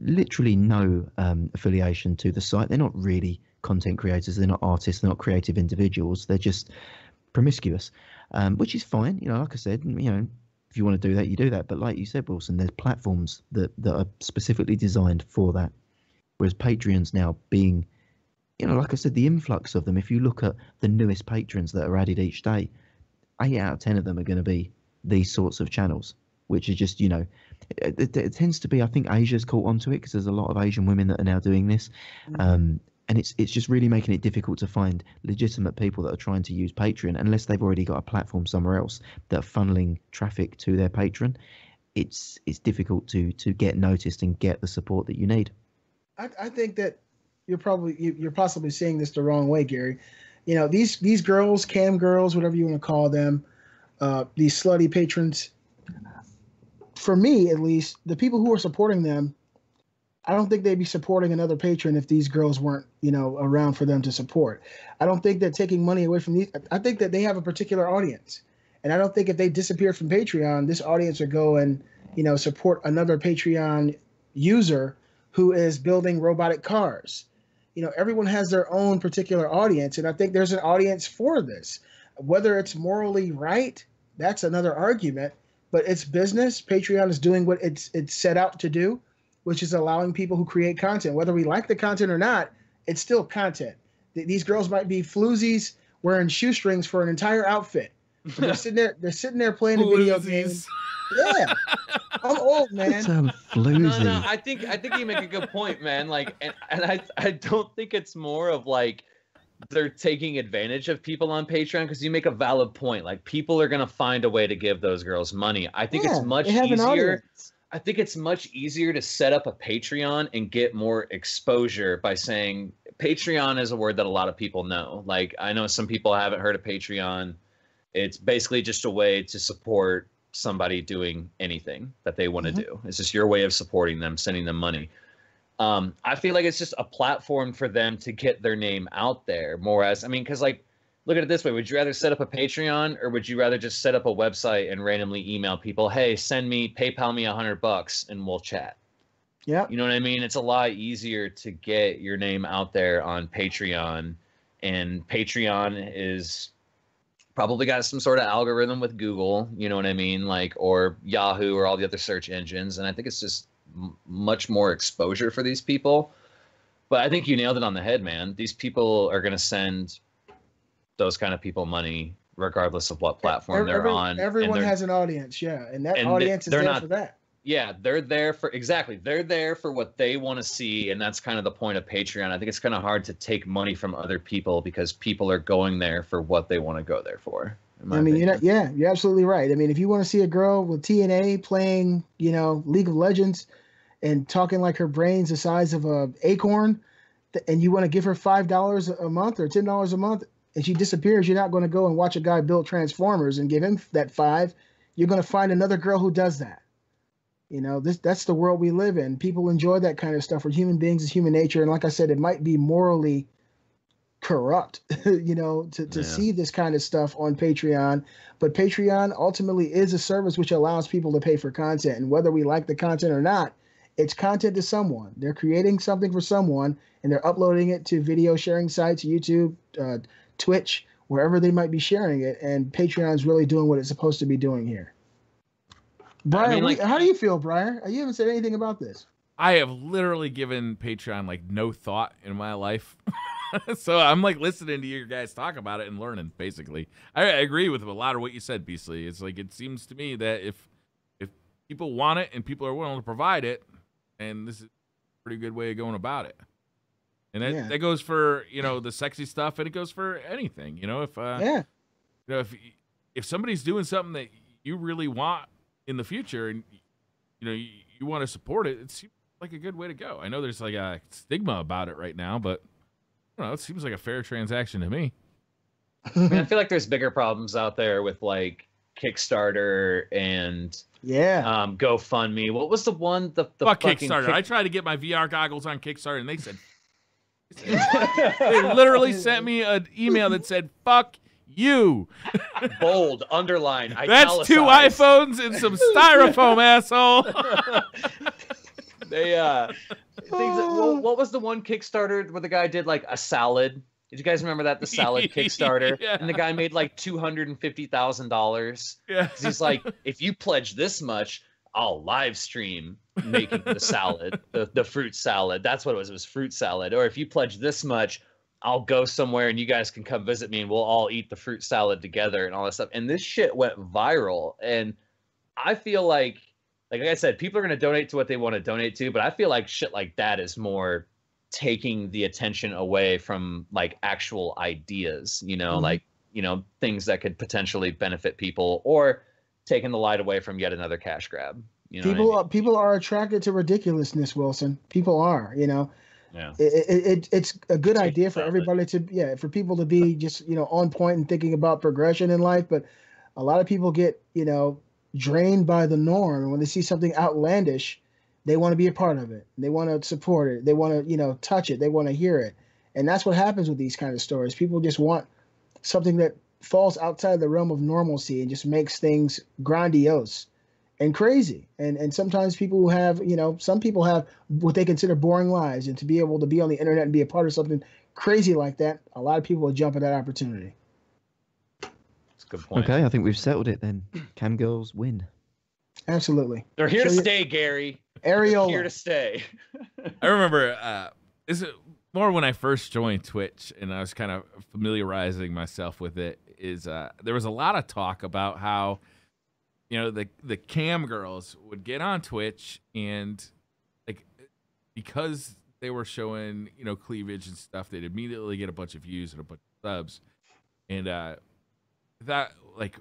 literally no um, affiliation to the site, they're not really content creators, they're not artists, they're not creative individuals, they're just promiscuous, um, which is fine. You know, like I said, you know, if you want to do that, you do that. But like you said, Wilson, there's platforms that, that are specifically designed for that. Whereas Patreon's now being, you know, like I said, the influx of them, if you look at the newest patrons that are added each day, eight out of 10 of them are going to be these sorts of channels, which are just, you know, it, it, it tends to be, I think Asia's caught onto it because there's a lot of Asian women that are now doing this. Um, and it's it's just really making it difficult to find legitimate people that are trying to use Patreon unless they've already got a platform somewhere else that are funneling traffic to their patron. It's it's difficult to to get noticed and get the support that you need. I, I think that you're probably you, you're possibly seeing this the wrong way, Gary. You know these these girls, cam girls, whatever you want to call them, uh, these slutty patrons. For me, at least, the people who are supporting them, I don't think they'd be supporting another patron if these girls weren't, you know, around for them to support. I don't think that taking money away from these. I think that they have a particular audience, and I don't think if they disappear from Patreon, this audience would go and, you know, support another Patreon user who is building robotic cars. you know, everyone has their own particular audience, and I think there's an audience for this. Whether it's morally right, that's another argument. But it's business. Patreon is doing what it's it's set out to do, which is allowing people who create content, whether we like the content or not, it's still content. These girls might be floozies wearing shoestrings for an entire outfit. They're sitting there. They're sitting there playing a video game. Yeah, I'm old, man. Sound um, floozy. No, no, I think I think you make a good point, man. Like, and, and I I don't think it's more of like they're taking advantage of people on Patreon because you make a valid point. Like, people are gonna find a way to give those girls money. I think Yeah, it's much they have easier. I think it's much easier to set up a Patreon and get more exposure by saying Patreon is a word that a lot of people know. Like I know some people haven't heard of Patreon. It's basically just a way to support somebody doing anything that they want to Mhm. do. It's just your way of supporting them, sending them money. Um, I feel like it's just a platform for them to get their name out there more as I mean, because like look at it this way. Would you rather set up a patreon or would you rather just set up a website and randomly email people hey send me paypal me a hundred bucks and we'll chat. Yeah, you know what i mean? It's a lot easier to get your name out there on patreon and patreon is probably got some sort of algorithm with google you know what i mean? Like or yahoo or all the other search engines and i think it's just m- much more exposure for these people. But i think you nailed it on the head man. These people are going to send those kind of people money regardless of what platform Every- they're on Everyone they're- has an audience, yeah, and that and audience is they're there not- for that. yeah they're there for exactly they're there for what they want to see and that's kind of the point of patreon i think it's kind of hard to take money from other people because people are going there for what they want to go there for I mean, you're not, yeah, you're absolutely right. I mean, if you want to see a girl with TNA playing, you know, League of Legends and talking like her brain's the size of a acorn, and you want to give her five dollars a month or ten dollars a month, and she disappears, you're not going to go and watch a guy build Transformers and give him that five. You're going to find another girl who does that. You know, this that's the world we live in. People enjoy that kind of stuff. We're human beings, it's human nature, and like I said, it might be morally corrupt, you know, to, to Yeah. see this kind of stuff on Patreon. But Patreon ultimately is a service which allows people to pay for content. And whether we like the content or not, it's content to someone. They're creating something for someone and they're uploading it to video sharing sites, YouTube, uh, Twitch, wherever they might be sharing it. And Patreon's really doing what it's supposed to be doing here. Brian, mean, like- how do you feel, Brian? Uh, you haven't said anything about this. I have literally given Patreon like no thought in my life. so I'm like listening to you guys talk about it and learning basically. I, I agree with a lot of what you said, Beastly. It's like it seems to me that if if people want it and people are willing to provide it, and this is a pretty good way of going about it. And that, Yeah. that goes for, you know, the sexy stuff and it goes for anything. You know, if uh yeah. you know if if somebody's doing something that you really want in the future and you know you, you want to support it it seems like a good way to go i know there's like a stigma about it right now but I don't know it seems like a fair transaction to me I, mean, I feel like there's bigger problems out there with like kickstarter and yeah. um gofundme what was the one the, the fuck fucking kickstarter Kick- i tried to get my vr goggles on kickstarter and they said they literally sent me an email that said fuck you. Bold underline that's two iphones and some styrofoam asshole. They uh things that, what, what was the one kickstarter where the guy did like a salad? Did you guys remember that the salad kickstarter? Yeah. and the guy made like $250000 yeah. He's like if you pledge this much i'll live stream making the salad the, the fruit salad. That's what it was. It was fruit salad. Or if you pledge this much i'll go somewhere and you guys can come visit me and we'll all eat the fruit salad together and all that stuff. And this shit went viral. And i feel like like I said, people are going to donate to what they want to donate to, but I feel like shit like that is more taking the attention away from like actual ideas, you know, Mhm. like, you know, things that could potentially benefit people or taking the light away from yet another cash grab. You know, what I people mean? are, people are attracted to ridiculousness, Wilson. People are, you know. yeah. it, it, it it's a good Speak idea for about it. everybody to yeah for people to be just you know on point and thinking about progression in life but a lot of people get you know drained by the norm and when they see something outlandish they want to be a part of it they want to support it they want to you know touch it they want to hear it and that's what happens with these kind of stories people just want something that falls outside the realm of normalcy and just makes things grandiose and crazy. And and sometimes people who have, you know, some people have what they consider boring lives, and to be able to be on the internet and be a part of something crazy like that, a lot of people will jump at that opportunity. That's a good point. Okay, I think we've settled it then. Cam girls win. Absolutely. They're here to So you- stay, Gary. They're here to stay. I remember uh, is it more when I first joined Twitch and I was kind of familiarizing myself with it. Is uh, there was a lot of talk about how you know the the cam girls would get on Twitch and like because they were showing you know cleavage and stuff, they'd immediately get a bunch of views and a bunch of subs, and uh, that like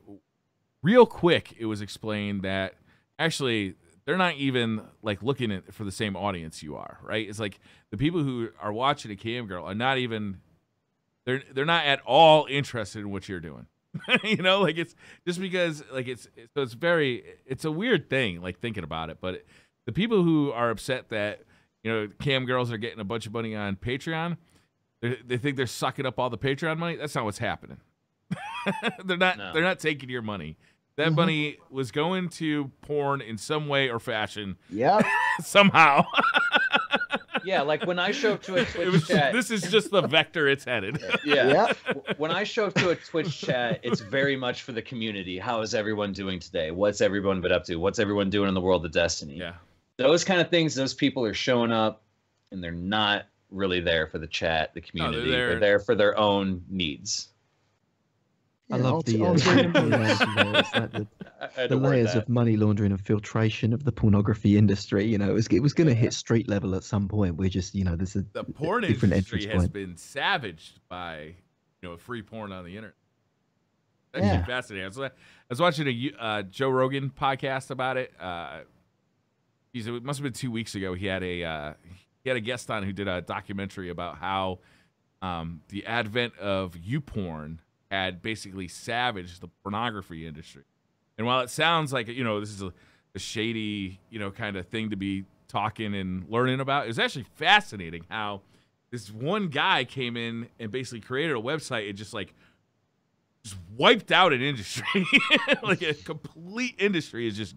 real quick it was explained that actually they're not even like looking at for the same audience you are, right? It's like the people who are watching a cam girl are not even they're they're not at all interested in what you're doing. you know, like it's just because like it's so it's very it's a weird thing like thinking about it, but the people who are upset that you know cam girls are getting a bunch of money on Patreon, they they think they're sucking up all the Patreon money. That's not what's happening. they're not No. they're not taking your money. That Mhm. money was going to porn in some way or fashion Yeah. somehow. Yeah, like when I show up to a Twitch was- chat. this is just the vector it's headed. yeah. Yep. W- when I show up to a Twitch chat, it's very much for the community. How is everyone doing today? What's everyone been up to? What's everyone doing in the world of Destiny? Yeah. Those kind of things, those people are showing up and they're not really there for the chat, the No, they're community. they're, there- there for their own needs. I love the, uh, the, layers, you know, it's like the, I, I the layers of money laundering and filtration of the pornography industry. You know, it was, it was going to hit street level at some point. We're just, you know, there's a The porn different industry entrance has point. been savaged by you know free porn on the internet. That's Yeah. fascinating. I was, I was watching a uh, Joe Rogan podcast about it. Uh, he's, it must have been two weeks ago. He had a uh, he had a guest on who did a documentary about how um, the advent of YouPorn had basically savaged the pornography industry. And while it sounds like you know this is a, a shady you know kind of thing to be talking and learning about, it was actually fascinating how this one guy came in and basically created a website and just like just wiped out an industry. like a complete industry is just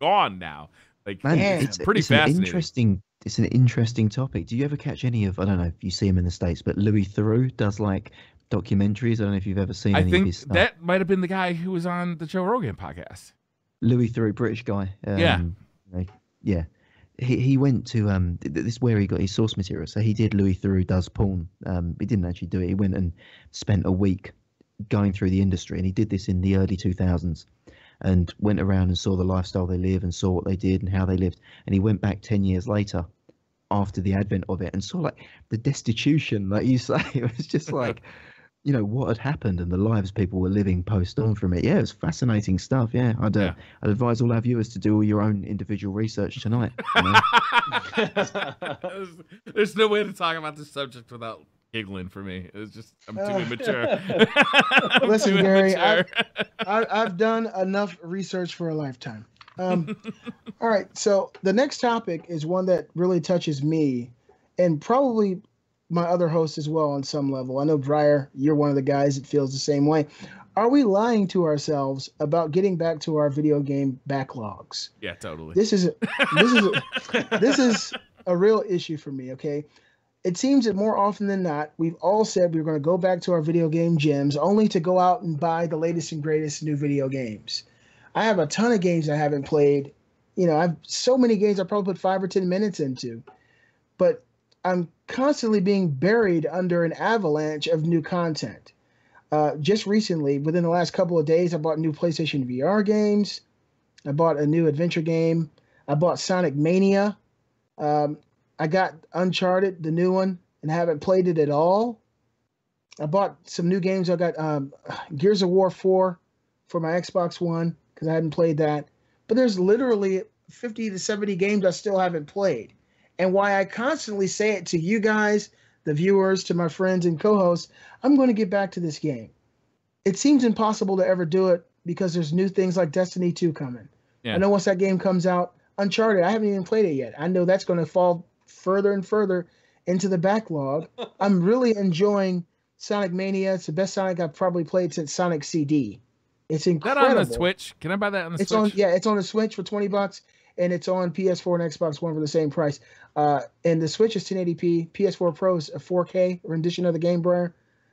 gone now. Like Man, Yeah. it's pretty it's fascinating. interesting. It's an interesting topic. Do you ever catch any of? I don't know if you see him in the states, but Louis Theroux does like documentaries. I don't know if you've ever seen I any of think that might have been the guy who was on the Joe Rogan podcast. Louis Theroux, British guy. Um, Yeah. know, yeah. He he went to um. th- th- This is where he got his source material. So he did Louis Theroux does porn. Um, he didn't actually do it. He went and spent a week going through the industry, and he did this in the early 2000s, and went around and saw the lifestyle they live and saw what they did and how they lived. And he went back 10 years later, after the advent of it, and saw like the destitution, like you say. It was just like. You know what had happened and the lives people were living post on from it. Yeah, it was fascinating stuff. Yeah, I'd uh, Yeah. I'd advise all our viewers to do all your own individual research tonight. you know? there's, there's no way to talk about this subject without giggling for me. It's just I'm too Uh, immature. I'm Listen, too Gary, immature. I, I've done enough research for a lifetime. Um, all right, so the next topic is one that really touches me, and probably my other hosts as well on some level. I know Briar, you're one of the guys that feels the same way. Are we lying to ourselves about getting back to our video game backlogs? yeah, totally. This is this is this is a real issue for me. Okay, it seems that more often than not, we've all said we are going to go back to our video game gyms, only to go out and buy the latest and greatest new video games. I have a ton of games I haven't played. You know, I've so many games I probably put five or ten minutes into, but I'm constantly being buried under an avalanche of new content. Uh, just recently, within the last couple of days, I bought new PlayStation VR games. I bought a new adventure game. I bought Sonic Mania. Um, I got Uncharted, the new one, and haven't played it at all. I bought some new games. I got um, Gears of War 4 for my Xbox One because I hadn't played that. But there's literally 50 to 70 games I still haven't played. And why I constantly say it to you guys, the viewers, to my friends and co hosts, I'm going to get back to this game. It seems impossible to ever do it because there's new things like Destiny 2 coming. Yeah. I know once that game comes out, Uncharted, I haven't even played it yet. I know that's going to fall further and further into the backlog. I'm really enjoying Sonic Mania. It's the best Sonic I've probably played since Sonic CD. It's Is that incredible. on the Switch? Can I buy that on the It's Switch? on yeah, it's on the Switch for twenty bucks, and it's on PS4 and Xbox One for the same price. Uh, and the Switch is 1080p. PS4 Pro is a 4K rendition of the game, Brian.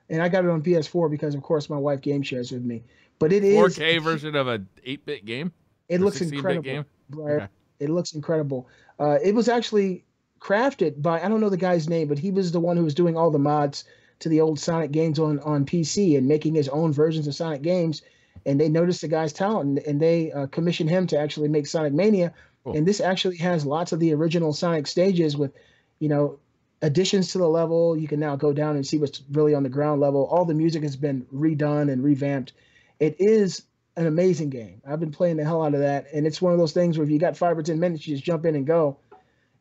And I got it on PS4 because, of course, my wife game shares with me. But it is 4K version of a 8-bit game. It looks incredible, game? Brian. Okay. It looks incredible. Uh, it was actually crafted by I don't know the guy's name, but he was the one who was doing all the mods to the old Sonic games on on PC and making his own versions of Sonic games. And they noticed the guy's talent, and, and they uh, commissioned him to actually make Sonic Mania. Cool. And this actually has lots of the original Sonic stages with, you know, additions to the level. You can now go down and see what's really on the ground level. All the music has been redone and revamped. It is an amazing game. I've been playing the hell out of that, and it's one of those things where if you got five or ten minutes, you just jump in and go.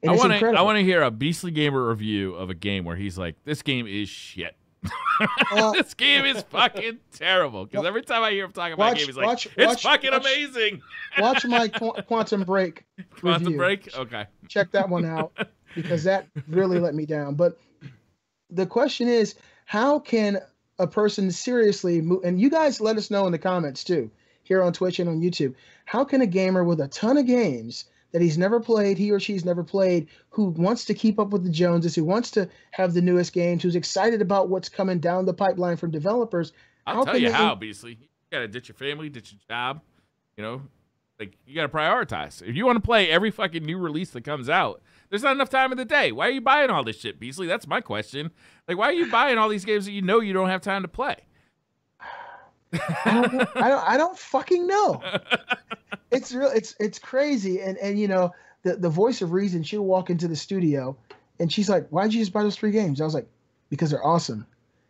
And I want to. I want to hear a Beastly Gamer review of a game where he's like, "This game is shit. This game is fucking terrible." Because every time I hear him talking about Watch- game, he's like, watch- "It's watch- fucking amazing." Watch my Qu- Quantum Break Quantum review. Break. Okay. check that one out because that really let me down. But the question is, how can a person seriously move? And you guys let us know in the comments too, here on Twitch and on YouTube. How can a gamer with a ton of games that he's never played, he or she's never played, who wants to keep up with the Joneses, who wants to have the newest games, who's excited about what's coming down the pipeline from developers? I'll How tell you how, Beastly. You gotta ditch your family, ditch your job. You know, like you gotta prioritize. If you want to play every fucking new release that comes out, there's not enough time in the day. Why are you buying all this shit, Beastly? That's my question. Like, why are you buying all these games that you know you don't have time to play? I don't, I don't, I don't fucking know. it's real it's it's crazy. And and you know the the voice of reason she'll walk into the studio and she's like why'd you just buy those three games? I was like because they're awesome.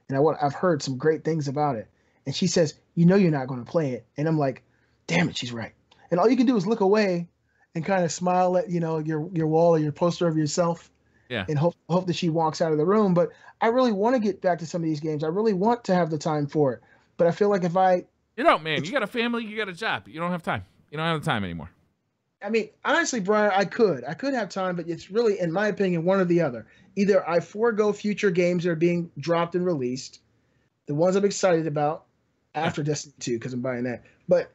And i want i've heard some great things about it. And she says you know you're not going to play it. And i'm like damn it she's right. And all you can do is look away and kind of smile at you know your your wall or your poster of yourself Yeah. and hope hope that she walks out of the room. But i really want to get back to some of these games. I really want to have the time for it but i feel like if i You don't, man. You got a family, you got a job. You don't have time. You don't have the time anymore. I mean, honestly, Brian, I could. I could have time, but it's really, in my opinion, one or the other. Either I forego future games that are being dropped and released, the ones I'm excited about after Destiny 2, because I'm buying that. But,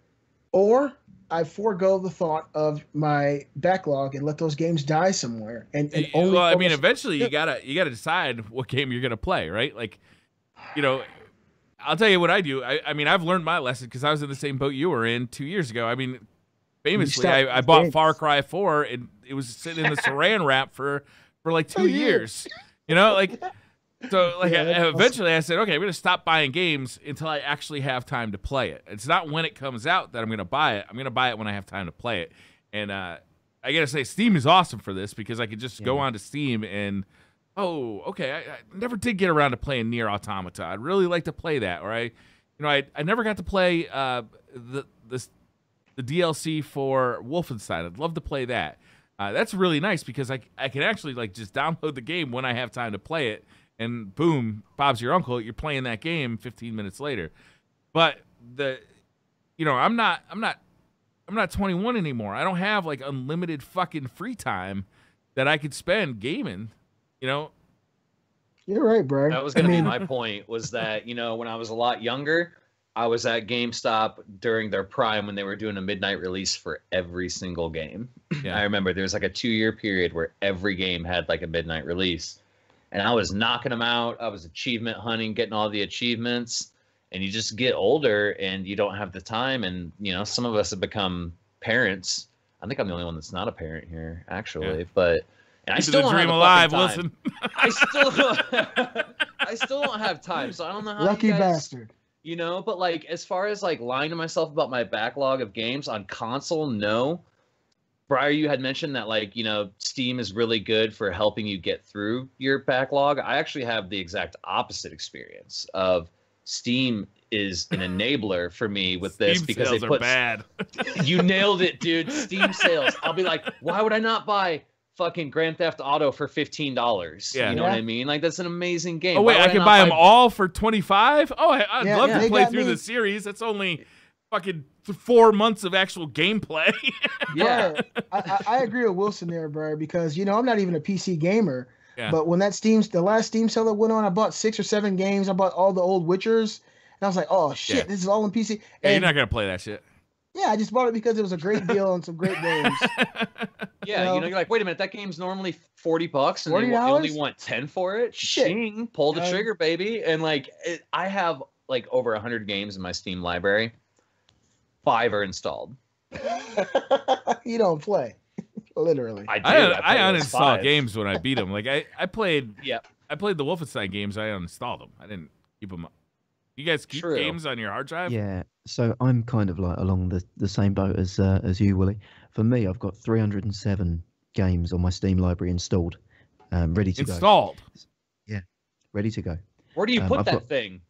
or I forego the thought of my backlog and let those games die somewhere. And, and only well, I mean, eventually you gotta you gotta decide what game you're gonna play, right? Like, you know, I'll tell you what I do. I, I mean, I've learned my lesson because I was in the same boat you were in two years ago. I mean, famously, I, I bought. Far Cry Four, and it was sitting in the Saran wrap for for like two years. You know, like. So like Yeah, I- eventually I said, okay, I'm gonna stop buying games until I actually have time to play it. It's not when it comes out that I'm gonna buy it. I'm gonna buy it when I have time to play it. And uh, I gotta say, Steam is awesome for this because I could just go Yeah. onto Steam and oh, okay, I, I never did get around to playing NieR Automata. I'd really like to play that. Or I, you know, I I never got to play uh, the this the DLC for Wolfenstein. I'd love to play that. Uh, that's really nice because I, I can actually like just download the game when I have time to play it, and boom, Bob's your uncle. You're playing that game 15 minutes later. But the, you know, I'm not I'm not I'm not 21 anymore. I don't have like unlimited fucking free time that I could spend gaming. You know, You're right, bro. That was I going to mean, be my point. Was that you know when I was a lot younger, I was at GameStop during their prime when they were doing a midnight release for every single game. Yeah. I remember there was like a two-year period where every game had like a midnight release, and I was knocking them out. I was achievement hunting, getting all the achievements. And you just get older and you don't have the time. And you know, some of us have become parents. I think I'm the only one that's not a parent here, actually. But and I still the don't dream have alive, the fucking time. Wilson. I still I still don't have time. So I don't know how lucky you guys, bastard. You know, but like as far as like lying to myself about my backlog of games on console, no. Briar, you had mentioned that like, you know, Steam is really good for helping you get through your backlog. I actually have the exact opposite experience of Steam is an enabler for me with this Steam because sales they are put bad. you nailed it, dude. Steam sales. I'll be like, why would I not buy fucking Grand Theft Auto for fifteen dollars? Yeah. You know what I mean? Like that's an amazing game. Oh wait, I can not buy them all for 25. Oh, I, I'd Yeah, love yeah. to play through me- the series. That's only fucking four months of actual gameplay. Yeah. Brian, I, I, I agree with Wilson there, Brian, because you know I'm not even a PC gamer. Yeah. But when that Steam, the last Steam sale that went on, I bought six or seven games. I bought all the old Witchers, and I was like, oh shit, Yeah. this is all in PC. Yeah, you're not gonna play that shit. Yeah, I just bought it because it was a great deal on some great games. Yeah, know? you know, you're like, wait a minute, that game's normally forty bucks, and they, wa- you only want ten for it. Shit. Shing, pull the Uh, trigger, baby. And like, it, I have like over hundred games in my Steam library. Five are installed. you don't play, literally. I do. I, I, play those uninstall five. games when I beat them. Like I, I played Yeah. I played the Wolfenstein games. I uninstalled them. I didn't keep them. You guys keep True. games on your hard drive? Yeah, so I'm kind of like along the, the same boat as uh, as you, Willie. For me, I've got 307 games on my Steam library installed, um, ready to go. Installed. Yeah, ready to go. Where do you Um, put I've that got- thing?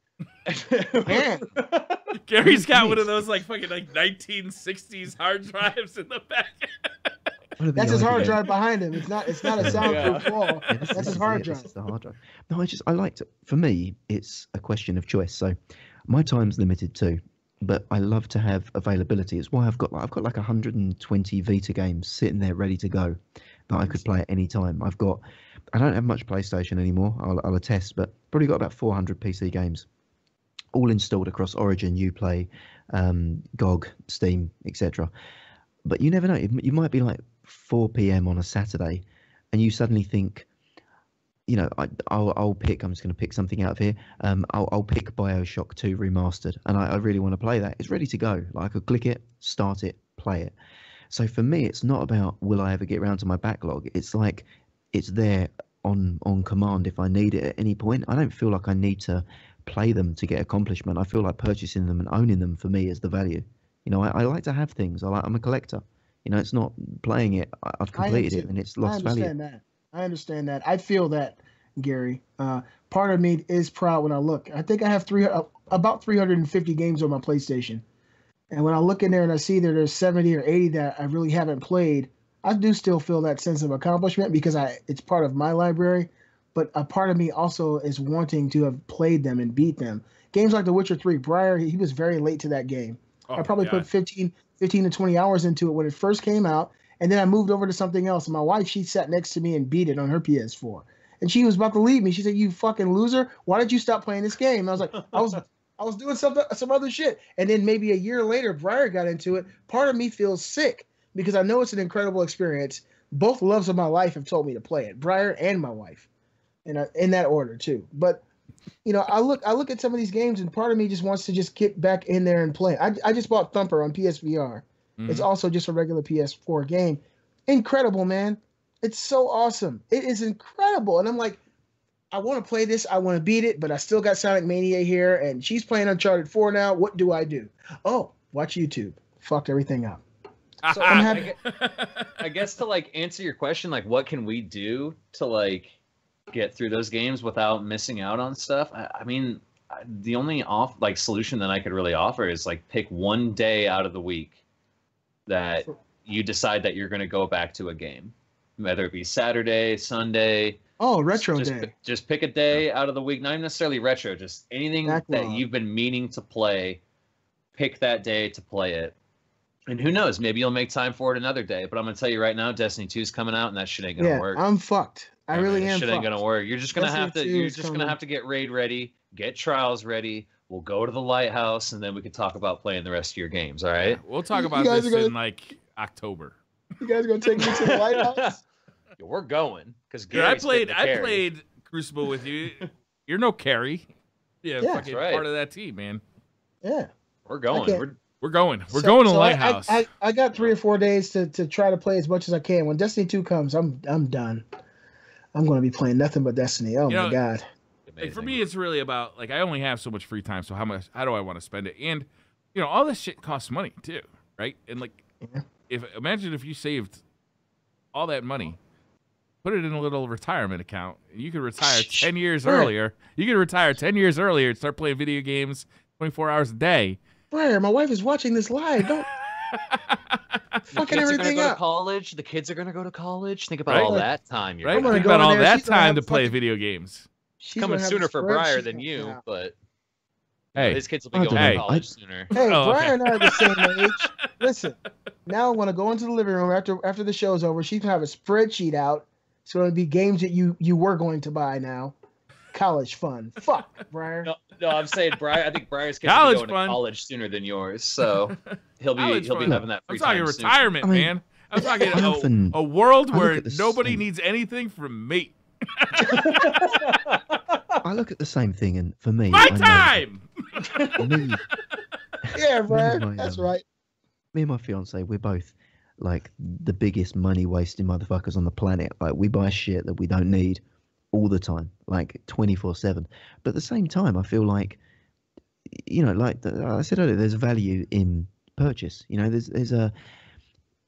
Gary's got one of those like fucking like 1960s hard drives in the back. What are the That's his hard ideas? drive behind him. It's not. It's not a soundproof Yeah. wall. Yeah, this- That's this his hard it, drive. This is the hard drive. No, I just I like to. For me, it's a question of choice. So my time's limited too, but I love to have availability. It's why I've got like I've got like 120 Vita games sitting there ready to go that I could play at any time. I've got I don't have much PlayStation anymore. I'll, I'll attest, but probably got about 400 PC games, all installed across Origin, UPlay, um, GOG, Steam, etc. But you never know. You might be like 4 p.m. on a Saturday, and you suddenly think, you know, I, I'll I'll pick. I'm just going to pick something out of here. Um, I'll I'll pick Bioshock 2 remastered, and I, I really want to play that. It's ready to go. Like I could click it, start it, play it. So for me, it's not about will I ever get around to my backlog. It's like it's there on on command if I need it at any point. I don't feel like I need to play them to get accomplishment. I feel like purchasing them and owning them for me is the value. You know, I, I like to have things. I like, I'm a collector. You know, it's not playing it. I, I've completed it and it's I lost value. understand that. I understand that. I feel that, Gary. Uh, part of me is proud when I look. I think I have three uh, about 350 games on my PlayStation, and when I look in there and I see that there's 70 or 80 that I really haven't played, I do still feel that sense of accomplishment because I it's part of my library. But a part of me also is wanting to have played them and beat them. Games like The Witcher 3, Briar, he was very late to that game. Oh, I probably my put 15, 15 to 20 hours into it when it first came out. And then I moved over to something else. And my wife, she sat next to me and beat it on her PS4. And she was about to leave me. She said, You fucking loser. Why did you stop playing this game? And I was like, I was I was doing something some other shit. And then maybe a year later, Briar got into it. Part of me feels sick because I know it's an incredible experience. Both loves of my life have told me to play it. Briar and my wife. And in that order too. But you know, I look I look at some of these games and part of me just wants to just get back in there and play. I, I just bought Thumper on PSVR. It's Mhm. also just a regular PS4 game. Incredible, man. It's so awesome. It is incredible. And I'm like, I want to play this. I want to beat it, but I still got Sonic Mania here, and she's playing Uncharted 4 now. What do I do? Oh, watch YouTube. Fucked everything up. So I'm I, happy- I guess to like answer your question, like what can we do to like get through those games without missing out on stuff? I, I mean, the only off like solution that I could really offer is like pick one day out of the week that you decide that you're going to go back to a game, whether it be Saturday, Sunday. Oh, Retro just, Day. Just pick a day out of the week, not even necessarily retro, just anything that you've been meaning to play. Pick that day to play it. And who knows, maybe you'll make time for it another day. But I'm gonna tell you right now, Destiny 2 is coming out, and that shit ain't gonna Yeah, work. I'm fucked. I Yeah, really man, that am. Shit ain't gonna work. You're just gonna Destiny have to. You're is just gonna have to get raid ready, get trials ready. We'll go to the lighthouse, and then we can talk about playing the rest of your games. All right. We'll talk about this gonna- in like October. You guys gonna take me to the lighthouse? Yeah, we're going because I played I played Crucible with you. You're no carry. Yeah, Yeah. fucking That's right. part of that team, man. Yeah. We're going. We're We're going. We're So- going to so I- Lighthouse. I, I, I got three or four days to, to try to play as much as I can. When Destiny 2 comes, I'm I'm done. I'm gonna be playing nothing but Destiny. Oh You my know, god. like for me it's really about like i only have so much free time so how much how do i want to spend it and you know all this shit costs money too right and like Yeah. if imagine if you saved all that money put it in a little retirement account you could retire 10 years Right. earlier you could retire 10 years earlier and start playing video games 24 hours a day Briar, my wife is watching this live. Don't fucking kids are gonna everything go to up. college. The kids are gonna go to college. Think about Right. all that time. You're right I'm gonna think go about all there, that she's time to play fucking- video games She's coming sooner for Briar than you, now. but hey his kids will be going don't to know. college sooner. Hey, Oh, okay. And I are the same age. Listen, now I want to go into the living room after after the show's over. She's gonna have a spreadsheet out. It's gonna be games that you you were going to buy now. College fun. Fuck, Briar. No, no, I'm saying Briar. I think Briar's kids College be going fun. to college sooner than yours, so he'll be College he'll be having that I'm talking time soon. retirement, I mean, man. I'm talking I a, often- a world where nobody same- needs anything from me. I look at the same thing, and for me, My I know time. me, Yeah, Briar. my, That's um, right. me and my fiance, we're both like the biggest money wasting motherfuckers on the planet. Like we buy shit that we don't need all the time, like twenty four seven. But at the same time, I feel like, you know, like the, I said earlier, there's value in purchase. You know, there's there's a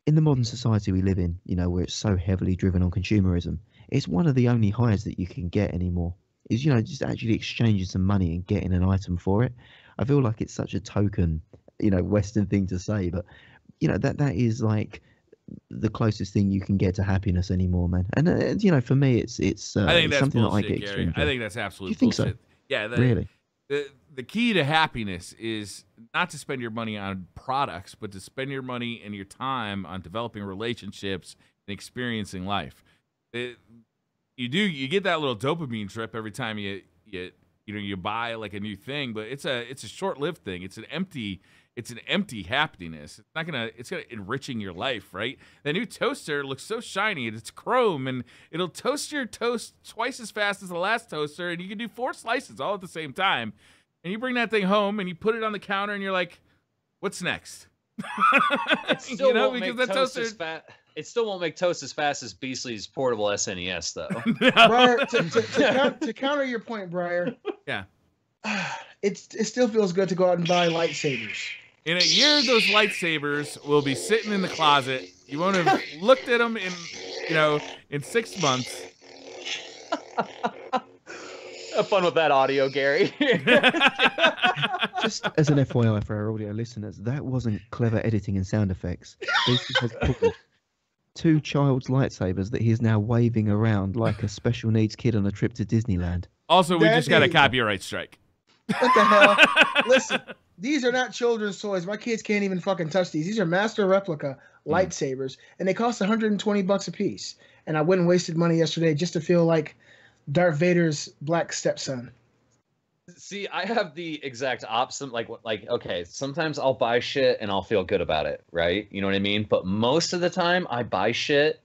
in the modern society we live in, you know, where it's so heavily driven on consumerism. It's one of the only highs that you can get anymore. Is you know just actually exchanging some money and getting an item for it. I feel like it's such a token, you know, Western thing to say, but you know that that is like the closest thing you can get to happiness anymore, man. And uh, you know, for me, it's it's, uh, I think that's something bullshit, that I get Gary. extreme I think that's absolutely. you think so? Yeah, the, really. the the key to happiness is not to spend your money on products, but to spend your money and your time on developing relationships and experiencing life. It, you do you get that little dopamine trip every time you you you know you buy like a new thing, but it's a it's a short lived thing. It's an empty it's an empty happiness. It's not gonna it's gonna enriching your life, right? The new toaster looks so shiny and it's chrome and it'll toast your toast twice as fast as the last toaster, and you can do four slices all at the same time. And you bring that thing home and you put it on the counter and you're like, what's next? It still you know, won't because make that toast toaster as fast. It still won't make toast as fast as Beastly's portable SNES, though. Briar, to, to, to, coun- to counter your point, Briar. Yeah. It's it still feels good to go out and buy lightsabers. In a year, those lightsabers will be sitting in the closet. You won't have looked at them in, you know, in six months. Have fun with that audio, Gary. Just as an FYI for our audio listeners, that wasn't clever editing and sound effects. This has pulled two child's lightsabers that he is now waving around like a special needs kid on a trip to Disneyland. also, we That just got a copyright strike. What the hell? Listen, these are not children's toys. My kids can't even fucking touch these. These are master replica lightsabers, and they cost 120 bucks a piece. And I went and wasted money yesterday just to feel like Darth Vader's black stepson. See, I have the exact opposite. Like, like okay, sometimes I'll buy shit and I'll feel good about it, right? You know what I mean? But most of the time, I buy shit,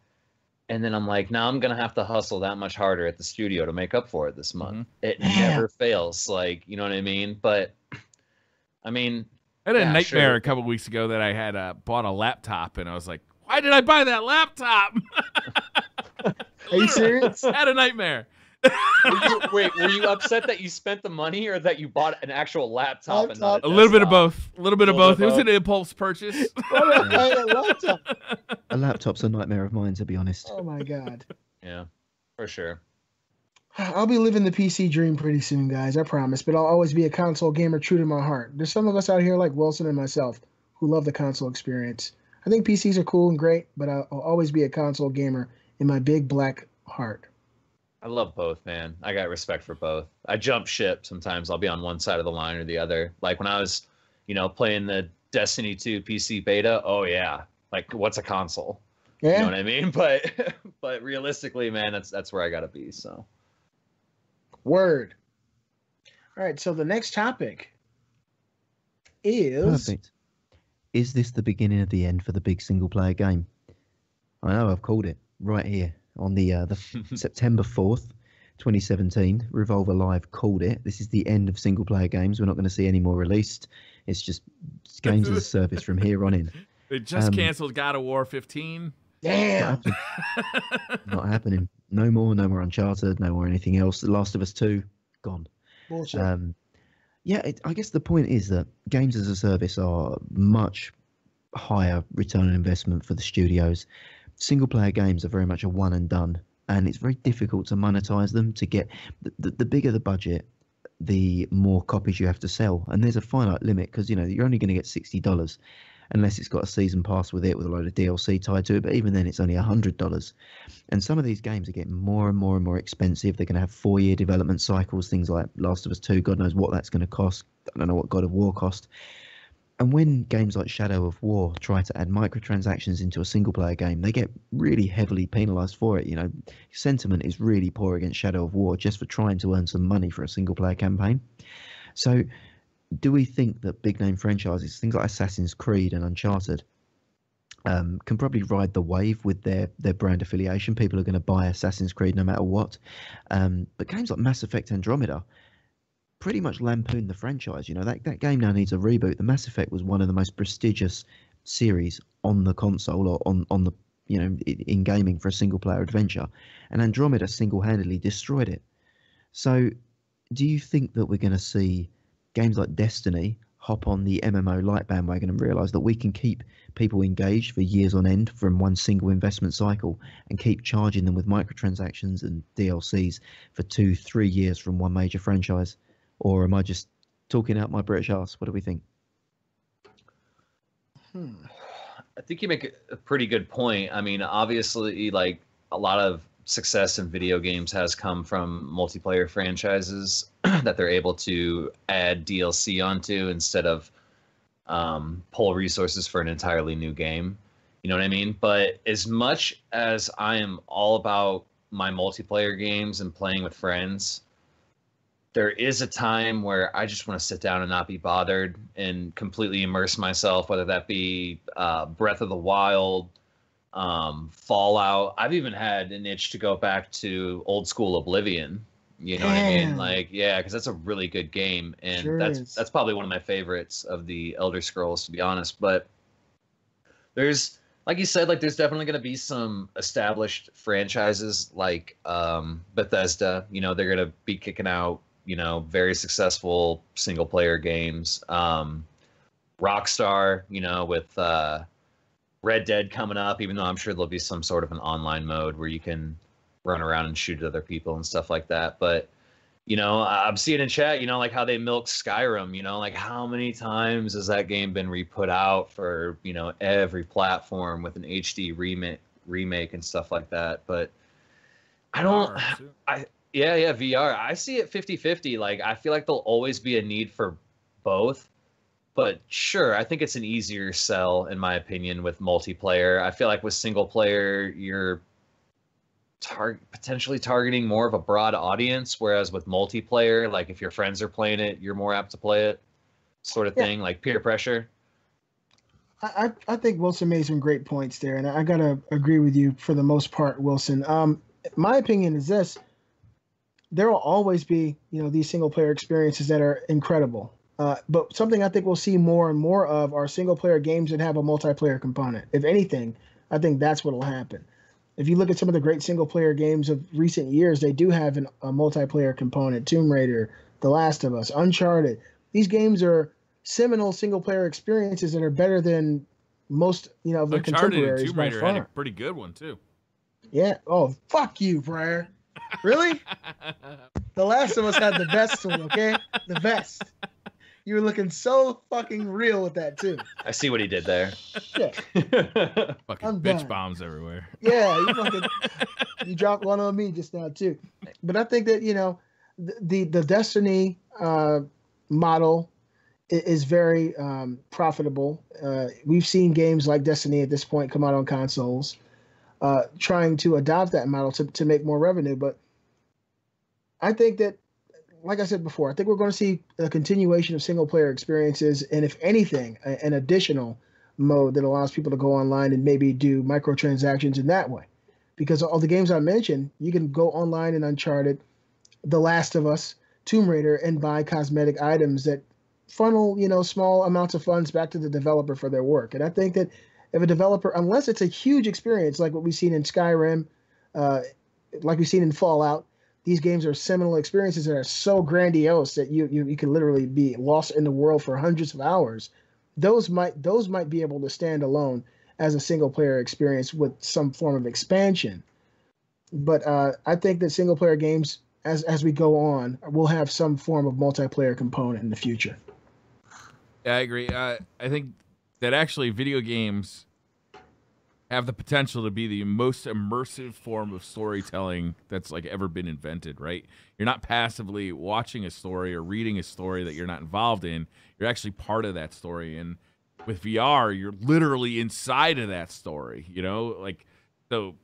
and then I'm like, now I'm gonna have to hustle that much harder at the studio to make up for it this month. Mm-hmm. It Yeah. never fails. Like, you know what I mean? But, I mean, I had a Yeah, nightmare sure. a couple weeks ago that I had uh, bought a laptop, and I was like, why did I buy that laptop? Are you serious? I had a nightmare. were you, wait, were you upset that you spent the money or that you bought an actual laptop, and not A little bit of both. A little bit of Little both. bit It of was an impulse purchase. Why did I buy that laptop? A laptop's a nightmare of mine, to be honest. Oh my god. Yeah, for sure. I'll be living the PC dream pretty soon, guys. I promise. But I'll always be a console gamer true to my heart. There's some of us out here like Wilson and myself who love the console experience. I think PCs are cool and great, but I'll always be a console gamer in my big black heart. I love both, man. I got respect for both. I jump ship sometimes. I'll be on one side of the line or the other. Like when I was, you know, playing the Destiny 2 PC beta. Oh yeah, like what's a console? Yeah. You know what I mean? But but realistically, man, that's that's where I gotta be. So Word. All right. So the next topic is Perfect. Is this the beginning of the end for the big single player game? I know I've called it right here on the uh, the September fourth, 2017. Revolver Live called it. This is the end of single player games. We're not going to see any more released. It's just games as a service from here on in. They just Um, canceled God of War 15. damn. Not happening. Not happening. No more. No more Uncharted. No more anything else. The Last of Us Two, gone. Um, yeah, it, I guess the point is that games as a service are much higher return on investment for the studios. Single player games are very much a one and done, and it's very difficult to monetize them. To get the, the, the bigger the budget, the more copies you have to sell, and there's a finite limit because you know you're only going to get sixty dollars. Unless it's got a season pass with it with a load of DLC tied to it, but even then it's only hundred dollars. And some of these games are getting more and more and more expensive. They're going to have four year development cycles, things like Last of Us 2. God knows what that's going to cost. I don't know what God of War cost. and when games like Shadow of War try to add microtransactions into a single player game, they get really heavily penalized for it. You know, sentiment is really poor against Shadow of War just for trying to earn some money for a single player campaign. So, do we think that big name franchises, things like Assassin's Creed and Uncharted, um, can probably ride the wave with their, their brand affiliation? People are going to buy Assassin's Creed no matter what. Um, but games like Mass Effect Andromeda, pretty much lampoon the franchise. You know, that, that game now needs a reboot. The Mass Effect was one of the most prestigious series on the console or on, on the you know in gaming for a single player adventure, and Andromeda single handedly destroyed it. So, do you think that we're going to see games like Destiny hop on the MMO light bandwagon and realize that we can keep people engaged for years on end from one single investment cycle and keep charging them with microtransactions and DLCs for two, three years from one major franchise? Or am I just talking out my British ass? What do we think? Hmm. I think you make a pretty good point. I mean, obviously, like a lot of success in video games has come from multiplayer franchises that they're able to add DLC onto instead of um, pull resources for an entirely new game. You know what I mean? But as much as I am all about my multiplayer games and playing with friends, there is a time where I just want to sit down and not be bothered and completely immerse myself, whether that be uh, Breath of the Wild, um, Fallout. I've even had an itch to go back to old school Oblivion. You know Damn. what I mean? Like, yeah, because that's a really good game, and sure that's is. that's probably one of my favorites of the Elder Scrolls, to be honest. But there's, like you said, like there's definitely going to be some established franchises like um, Bethesda. You know, they're going to be kicking out you know, very successful single player games. Um, Rockstar, you know, with uh, Red Dead coming up, even though I'm sure there'll be some sort of an online mode where you can run around and shoot at other people and stuff like that. But you know, I'm seeing in chat, you know, like how they milk Skyrim, you know, like how many times has that game been re-put out for, you know, every platform with an HD remake remake and stuff like that. But I don't I yeah, yeah, VR. I see it 50-50. Like I feel like there'll always be a need for both. But sure, I think it's an easier sell in my opinion with multiplayer. I feel like with single player, you're tar- potentially targeting more of a broad audience whereas with multiplayer, like if your friends are playing it, you're more apt to play it. Sort of yeah. thing, like peer pressure. I, I think Wilson made some great points there, and I gotta agree with you for the most part, Wilson. Um, my opinion is this: there will always be you know these single player experiences that are incredible. Uh, but something I think we'll see more and more of are single player games that have a multiplayer component. If anything, I think that's what will happen. If you look at some of the great single player games of recent years, they do have an, a multiplayer component. Tomb Raider, The Last of Us, Uncharted. These games are seminal single player experiences that are better than most you know of the Uncharted contemporaries. Tomb Raider had a pretty good one too. Yeah. Oh, fuck you, Briar. Really? the Last of Us had the best one, okay? The best. You were looking so fucking real with that too. I see what he did there. Yeah. fucking I'm bitch done. bombs everywhere. Yeah, you fucking you dropped one on me just now too. But I think that you know the the, the Destiny uh, model is very um, profitable. Uh, we've seen games like Destiny at this point come out on consoles uh, trying to adopt that model to, to make more revenue. But I think that, like I said before, I think we're going to see a continuation of single player experiences, and if anything, a, an additional mode that allows people to go online and maybe do microtransactions in that way. Because all the games I mentioned, you can go online in Uncharted, The Last of Us, Tomb Raider, and buy cosmetic items that funnel, you know, small amounts of funds back to the developer for their work. And I think that if a developer, unless it's a huge experience like what we've seen in Skyrim, uh, like we've seen in Fallout, these games are seminal experiences that are so grandiose that you, you you can literally be lost in the world for hundreds of hours. Those might those might be able to stand alone as a single player experience with some form of expansion. But uh, I think that single player games, as as we go on, will have some form of multiplayer component in the future. Yeah, I agree. Uh, I think that actually video games have the potential to be the most immersive form of storytelling that's like ever been invented, right? You're not passively watching a story or reading a story that you're not involved in. You're actually part of that story. And with VR, you're literally inside of that story, you know? Like so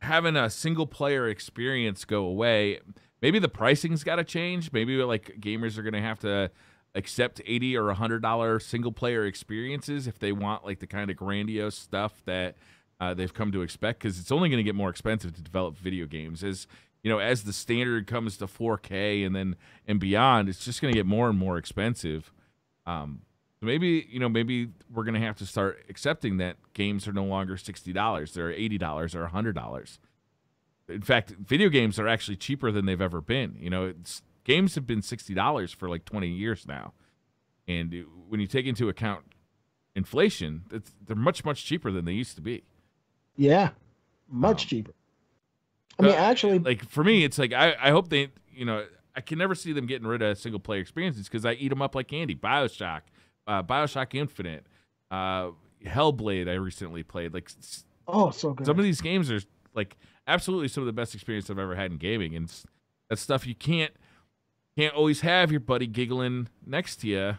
having a single player experience go away, maybe the pricing's got to change. Maybe like gamers are going to have to accept 80 or 100 dollar single player experiences if they want like the kind of grandiose stuff that uh, they've come to expect because it's only going to get more expensive to develop video games. As you know as the standard comes to 4k and then and beyond it's just going to get more and more expensive. Um, maybe you know maybe we're going to have to start accepting that games are no longer $60 they're $80 or $100 in fact video games are actually cheaper than they've ever been. You know games have been $60 for like 20 years now. And when you take into account inflation they're much much cheaper than they used to be Yeah, much cheaper. I mean, uh, actually, like for me, it's like I, I hope they, you know, I can never see them getting rid of single player experiences because I eat them up like candy. Bioshock, uh, Bioshock Infinite, uh, Hellblade. I recently played. Like oh, so good. some of these games are like absolutely some of the best experience I've ever had in gaming, and it's, that's stuff you can't can't always have your buddy giggling next to you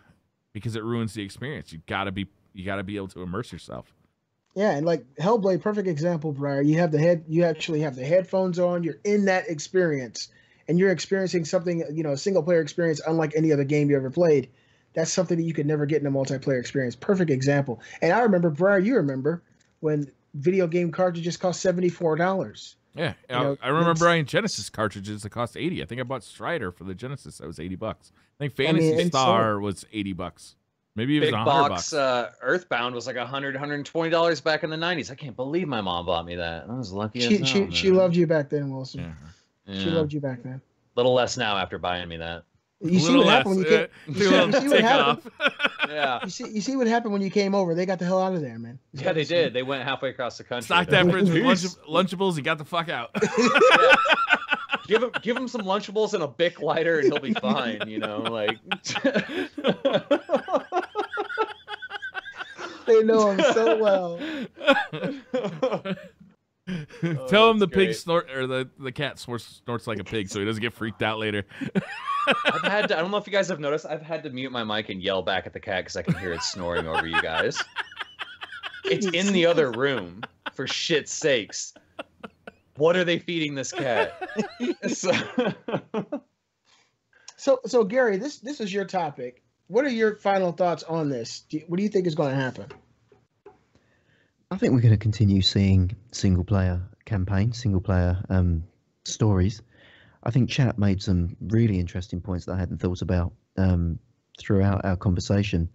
because it ruins the experience. You gotta be you gotta be able to immerse yourself. Yeah, and like Hellblade, perfect example, Briar. You have the head, you actually have the headphones on. You're in that experience, and you're experiencing something, you know, a single player experience unlike any other game you ever played. That's something that you could never get in a multiplayer experience. Perfect example. And I remember, Briar, you remember when video game cartridges cost seventy four dollars. Yeah, You I, know, I remember buying Genesis cartridges that cost eighty. I think I bought Strider for the Genesis. That was eighty bucks. I think I mean, Fantasy. Star was eighty bucks. Maybe it was Big hundred box bucks. uh, Earthbound was like 100 120 dollars back in the 90s. I can't believe my mom bought me that. I was lucky. She as she hell, she loved you back then, Wilson. yeah. She loved you back then. A little less now after buying me that. You see what less, happened when you came. uh, you see- you see what happened? Yeah. You see, you see what happened when you came over. They got the hell out of there, man. Yeah, they did. They went halfway across the country. Stock They're that like, fridge with lunch, Lunchables. You got the fuck out. Yeah. give him give him some Lunchables and a Bic lighter, and he'll be fine. You know, like. They know him so well. Tell oh, him that's the pig snort or the the cat snorts, snorts like a pig, so he doesn't get freaked out later. I've had to, I don't know if you guys have noticed. I've had to mute my mic and yell back at the cat because I can hear it snoring over you guys. It's in the other room. For shit's sakes. What are they feeding this cat? So- So, so Gary, this this is your topic. What are your final thoughts on this? Do what do you think is going to happen? I think we're going to continue seeing single player campaigns, single player um, stories. I think chat made some really interesting points that I hadn't thought about um, throughout our conversation,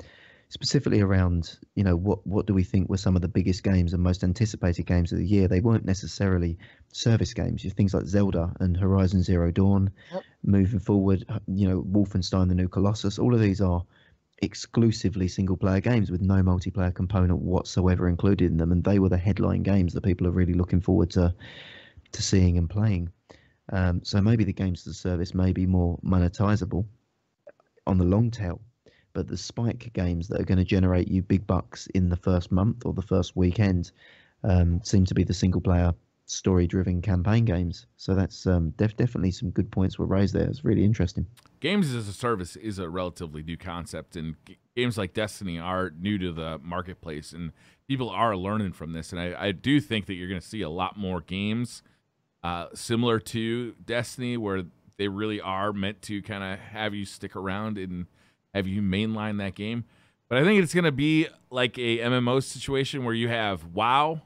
specifically around you know what what do we think were some of the biggest games and most anticipated games of the year? They weren't necessarily service games. You things like Zelda and Horizon Zero Dawn. Yep. Moving forward, you know Wolfenstein: The New Colossus. All of these are exclusively single player games with no multiplayer component whatsoever included in them and they were the headline games that people are really looking forward to to seeing and playing um, so maybe the games as a service may be more monetizable on the long tail but the spike games that are going to generate you big bucks in the first month or the first weekend um, seem to be the single player story driven campaign games. So that's um, def- definitely some good points were raised there. It's really interesting. Games as a service is a relatively new concept and g- games like destiny are new to the marketplace and people are learning from this and i, I do think that you're going to see a lot more games uh, similar to destiny where they really are meant to kind of have you stick around and have you mainline that game but i think it's going to be like a mmo situation where you have wow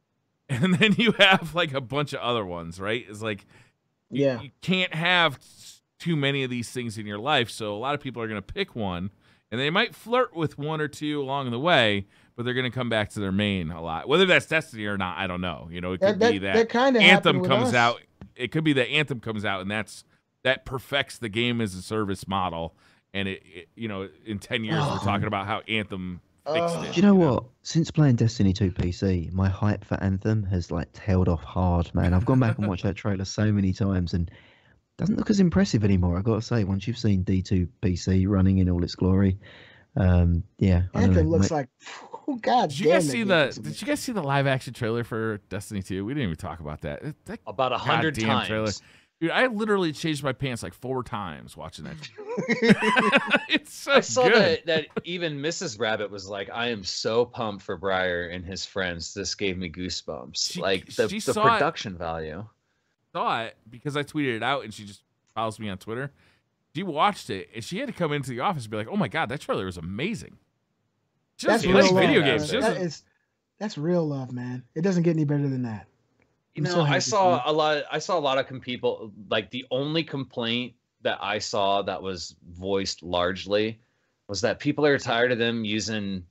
and then you have like a bunch of other ones right it's like you, Yeah. you can't have too many of these things in your life. So a lot of people are going to pick one, and they might flirt with one or two along the way, but they're going to come back to their main a lot. Whether that's Destiny or not, I don't know. You know, it could That, be that, that, kind of Anthem comes out. It could be that Anthem comes out, and that's that perfects the game as a service model. And it, it you know, in ten years, we're Oh. talking about how Anthem fixed Oh. it. Do you know what? Since playing Destiny 2 PC, my hype for Anthem has like tailed off hard, man. I've gone back and watched that trailer so many times and doesn't look as impressive anymore. I got to say, once you've seen D2 PC running in all its glory, um, yeah, I Anthem know, looks ma- like, oh god Did you guys see the? looks Did you guys see the live action trailer for Destiny 2? We didn't even talk about that. That About a hundred times. trailer. Dude, I literally changed my pants like four times watching that. it's so I saw good. that that even Mrs. Rabbit was like, "I am so pumped for Briar and his friends. This gave me goosebumps. She- like the, she the saw it- production value." saw it because I tweeted it out and she just follows me on Twitter. She watched it and she had to come into the office and be like, "Oh my god, that trailer was amazing." She That's doesn't real love. video games. She That doesn't- is, that's real love, man. It doesn't get any better than that. You I'm so know, I saw a lot. I saw a lot of com- people. Like the only complaint that I saw that was voiced largely was that people are tired of them using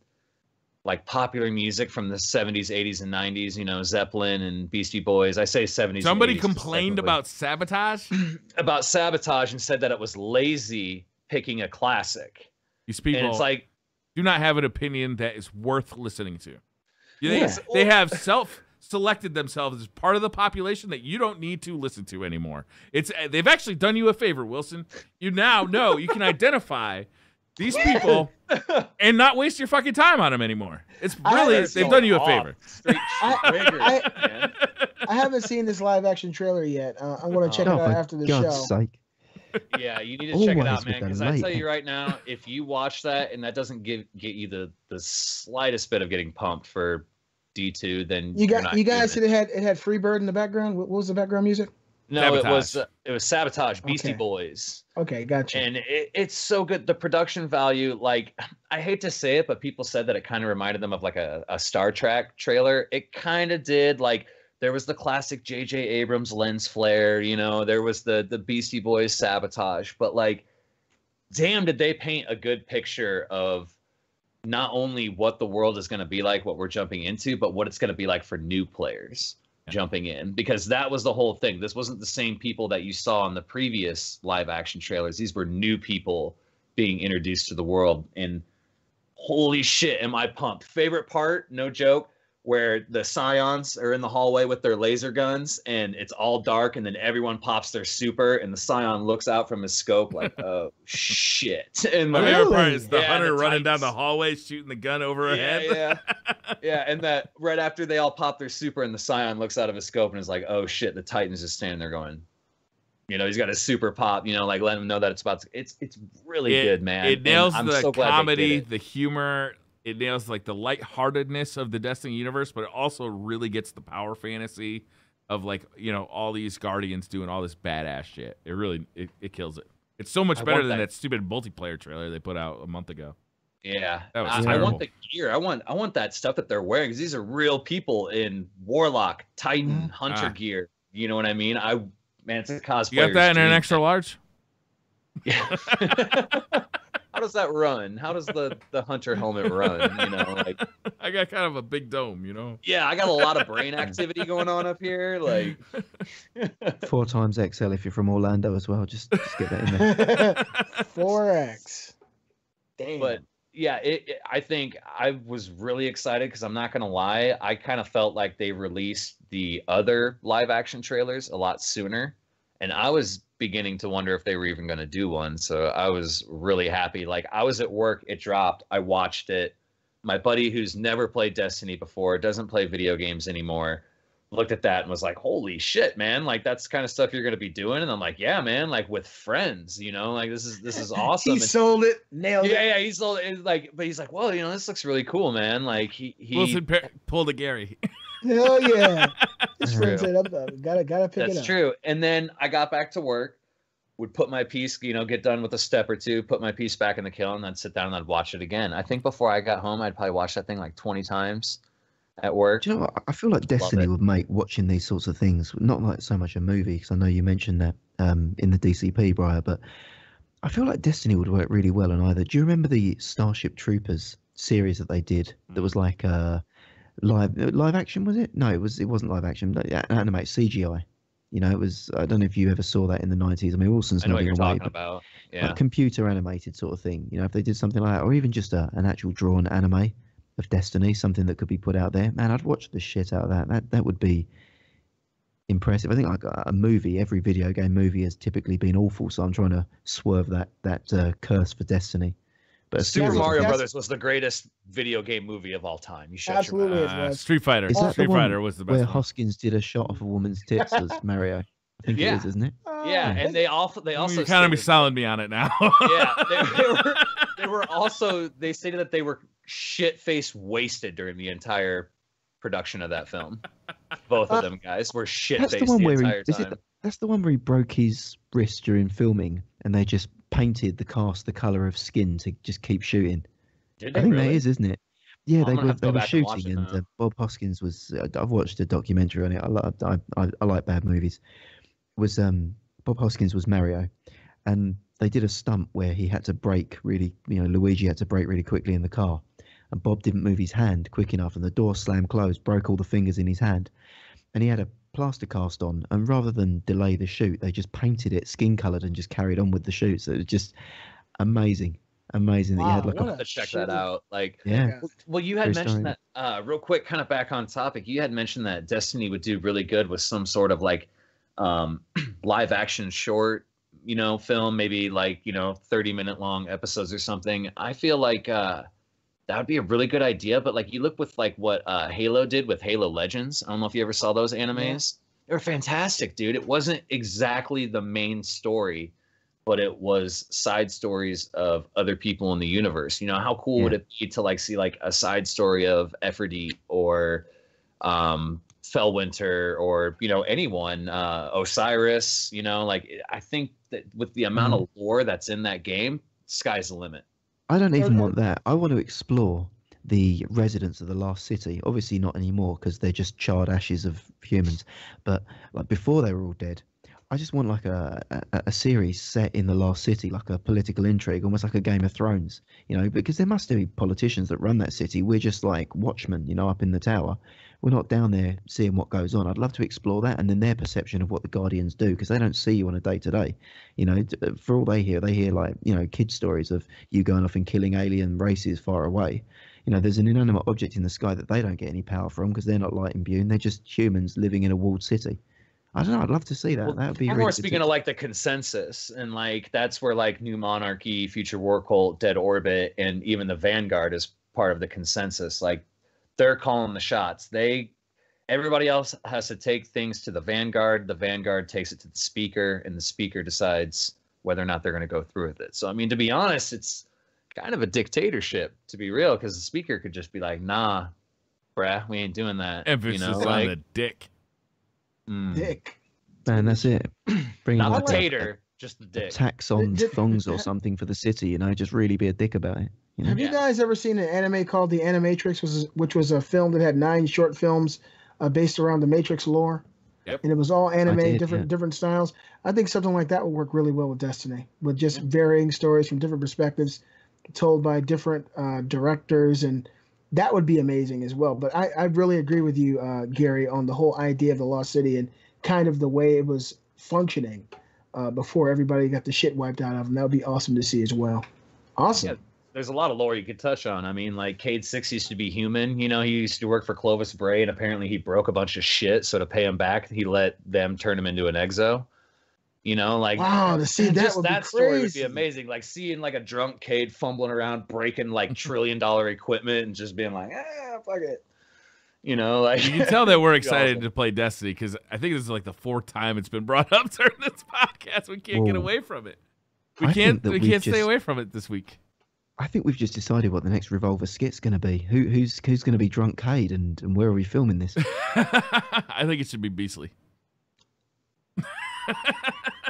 like popular music from the 70s, 80s, and 90s. You know, Zeppelin and Beastie Boys. I say 70s. and Somebody complained about sabotage. about sabotage and said that it was lazy picking a classic. These and it's like, do not have an opinion that is worth listening to. Yeah. They, Yes, they have self selected themselves as part of the population that you don't need to listen to anymore. It's uh, they've actually done you a favor, Wilson. You now know you can identify these people and not waste your fucking time on them anymore. It's really they've done you a favor. Straight I- I- I haven't seen this live action trailer yet. Uh, I'm going to check Oh, it out after the God's show. sake. Yeah, you need to check it out, man. Because I late. tell you right now, if you watch that and that doesn't give get you the the slightest bit of getting pumped for D two, then You you're got you guys doing said it had it had Freebird in the background. What, what was the background music? No, it was uh, it was sabotage, Beastie Okay. Boys. Okay, gotcha. and it, it's so good the production value like i hate to say it but people said that it kind of reminded them of like a, a star trek trailer it kind of did like there was the classic jj abrams lens flare you know there was the the beastie boys sabotage but like damn did they paint a good picture of not only what the world is going to be like what we're jumping into but what it's going to be like for new players jumping in because that was the whole thing. This wasn't the same people that you saw in the previous live action trailers. These were new people being introduced to the world. And holy shit, am I pumped! Favorite part, no joke, where the Psions are in the hallway with their laser guns and it's all dark, and then everyone pops their super, and the Psion looks out from his scope like, oh shit. And My like, favorite part Really? is the Yeah, hunter the running down the hallway shooting the gun over her yeah, head. yeah, yeah, and that right after they all pop their super, and the Psion looks out of his scope and is like, "Oh shit!" The Titan's just standing there going, you know, he's got his super pop, you know, like letting him know that it's about. To, it's it's really It- good, man. It nails I'm the so glad they did comedy, the humor. It nails like the lightheartedness of the Destiny universe, but it also really gets the power fantasy of like you know all these guardians doing all this badass shit. It really it, it kills it. It's so much I better than that- that stupid multiplayer trailer they put out a month ago. Yeah, That was I, I want the gear. I want I want that stuff that they're wearing because these are real people in Warlock, Titan, Mhm. Hunter Ah. gear. You know what I mean? I man, it's a cosplayer. You got that in an extra large? Yeah. How does that run? How does the the hunter helmet run? You know, like I got kind of a big dome, you know. yeah, I got a lot of brain activity going on up here. Like Four times XL if you're from Orlando as well. Just, just get that in there. Four X. Damn. but yeah, it, it- I think I was really excited because I'm not gonna lie, I kind of felt like they released the other live action trailers a lot sooner, and I was beginning to wonder if they were even gonna do one. So I was really happy. Like I was at work, it dropped, I watched it. My buddy who's never played Destiny before, doesn't play video games anymore, looked at that and was like, "Holy shit, man! Like that's the kind of stuff you're gonna be doing." And I'm like, "Yeah, man! Like with friends, you know? Like this is this is awesome." he And- sold it, nailed yeah, it. yeah, yeah, he sold it. like, but he's like, well, you know, this looks really cool, man. Like he, he Wilson pa- pulled a Gary. Hell yeah. His True. friend said, "Up, up, gotta gotta pick it that's up." true. And then I got back to work, would put my piece, you know, get done with a step or two, put my piece back in the kiln, and I'd sit down and I'd watch it again. I think before I got home, I'd probably watch that thing like 20 times at work. Do you know what? I feel like Destiny it. would make watching these sorts of things not like so much a movie because I know you mentioned that um, in the DCP, Briar, but I feel like Destiny would work really well on either. Do you remember the Starship Troopers series that they did? That was like uh, live uh, live action, was it? No, it was. It wasn't live action. Animate CGI. You know, it was. I don't know if you ever saw that in the nineties. I mean, Wilson's I know what nodding you're away, about. like Yeah. computer animated sort of thing. You know, if they did something like that, or even just a, an actual drawn anime of Destiny, something that could be put out there, man, I'd watch the shit out of that. That that would be impressive. I think like a, a movie, every video game movie has typically been awful, so I'm trying to swerve that that uh, curse for Destiny. But Super series Mario That's- Brothers was the greatest video game movie of all time. You shut Absolutely. your mouth. Uh. Street Fighter. Is that the Street one Fighter was the best where one. Hoskins did a shot of a woman's tits as Mario. I think Yeah. it is, isn't it? Yeah, Uh, and they also they also You're kind of be stated- selling me on it now. yeah, they, they were they were also they stated that they were shit faced wasted during the entire production of that film. Both of them guys were shit That's faced the the, one where he entire is time. it. That's the one where he broke his wrist during filming, and they just painted the cast the color of skin to just keep shooting. Did I think really? that is, isn't it? Yeah, they were they were and shooting, it and uh, Bob Hoskins was. Uh, I've watched a documentary on it. I like I, I, I like bad movies. Was um Bob Hoskins was Mario, and they did a stunt where he had to brake really. You know, Luigi had to brake really quickly in the car, and Bob didn't move his hand quick enough, and the door slammed closed, broke all the fingers in his hand, and he had a plaster cast on. And rather than delay the shoot, they just painted it skin colored and just carried on with the shoot. So it was just amazing, amazing that you had Wow, like a what to check shitty- that out. Like yeah. Well, you had True mentioned story. that uh, real quick, kind of back on topic. You had mentioned that Destiny would do really good with some sort of like um, live action short, you know, film, maybe like you know, thirty minute long episodes or something. I feel like uh, that would be a really good idea. But like, you look with like what uh, Halo did with Halo Legends. I don't know if you ever saw those animes. They were fantastic, dude. It wasn't exactly the main story, but it was side stories of other people in the universe. You know, how cool would it be to like see like a side story of Efrideet or um Felwinter or you know anyone uh Osiris, you know, like I think that with the amount of lore that's in that game, sky's the limit. I don't even want that. I want to explore the residents of the last city. Obviously, not anymore because they're just charred ashes of humans. But like before they were all dead, I just want like a, a a series set in the last city, like a political intrigue, almost like a Game of Thrones. You know, because there must be politicians that run that city. We're just like watchmen, you know, up in the tower. We're not down there seeing what goes on. I'd love to explore that and then their perception of what the Guardians do because they don't see you on a day to day. You know, uh, for all they hear, they hear like you know kid stories of you going off and killing alien races far away. You know, there's an inanimate object in the sky that they don't get any power from because they're not light imbued. They're just humans living in a walled city. I don't know. I'd love to see that. Well, that would be really more speaking to- of like the consensus and like that's where like New Monarchy, Future War Cult, Dead Orbit, and even the Vanguard is part of the consensus. Like they're calling the shots. They everybody else has to take things to the Vanguard. The Vanguard takes it to the speaker, and the speaker decides whether or not they're going to go through with it. So I mean, to be honest, it's kind of a dictatorship to be real, because the speaker could just be like, "Nah, bruh, we ain't doing that." Emphasis you know, on like the dick. mm, Dick. Man, that's it. Bring not like the a- a- tater, just the a dick. tax on Did- thongs or something for the city. You know, just really be a dick about it. You know? Have you guys ever seen an anime called The Animatrix, which was, which was a film that had nine short films uh, based around the Matrix lore? Yep. And it was all anime, did, different yeah. different styles. I think something like that would work really well with Destiny, with just varying stories from different perspectives, told by different uh, directors, and that would be amazing as well. But I, I really agree with you, uh, Gary, on the whole idea of the Lost City and kind of the way it was functioning uh, before everybody got the shit wiped out of them. That would be awesome to see as well. Awesome. Yeah. There's a lot of lore you could touch on. I mean, like Cayde Six used to be human. You know, he used to work for Clovis Bray, and apparently he broke a bunch of shit. So to pay him back, he let them turn him into an exo. You know, like Wow, to see that just would be that story would be amazing. Like seeing like a drunk Cade fumbling around, breaking like trillion dollar equipment, and just being like, ah, fuck it. You know, like You can tell that we're excited awesome. to play Destiny because I think this is like the fourth time it's been brought up during this podcast. We can't get away from it. We I can't. We we've can't stay away from it this week. I think we've just decided what the next Revolver skit's going to be. Who who's who's going to be drunk Cayde and, and where are we filming this? I think it should be Beastly.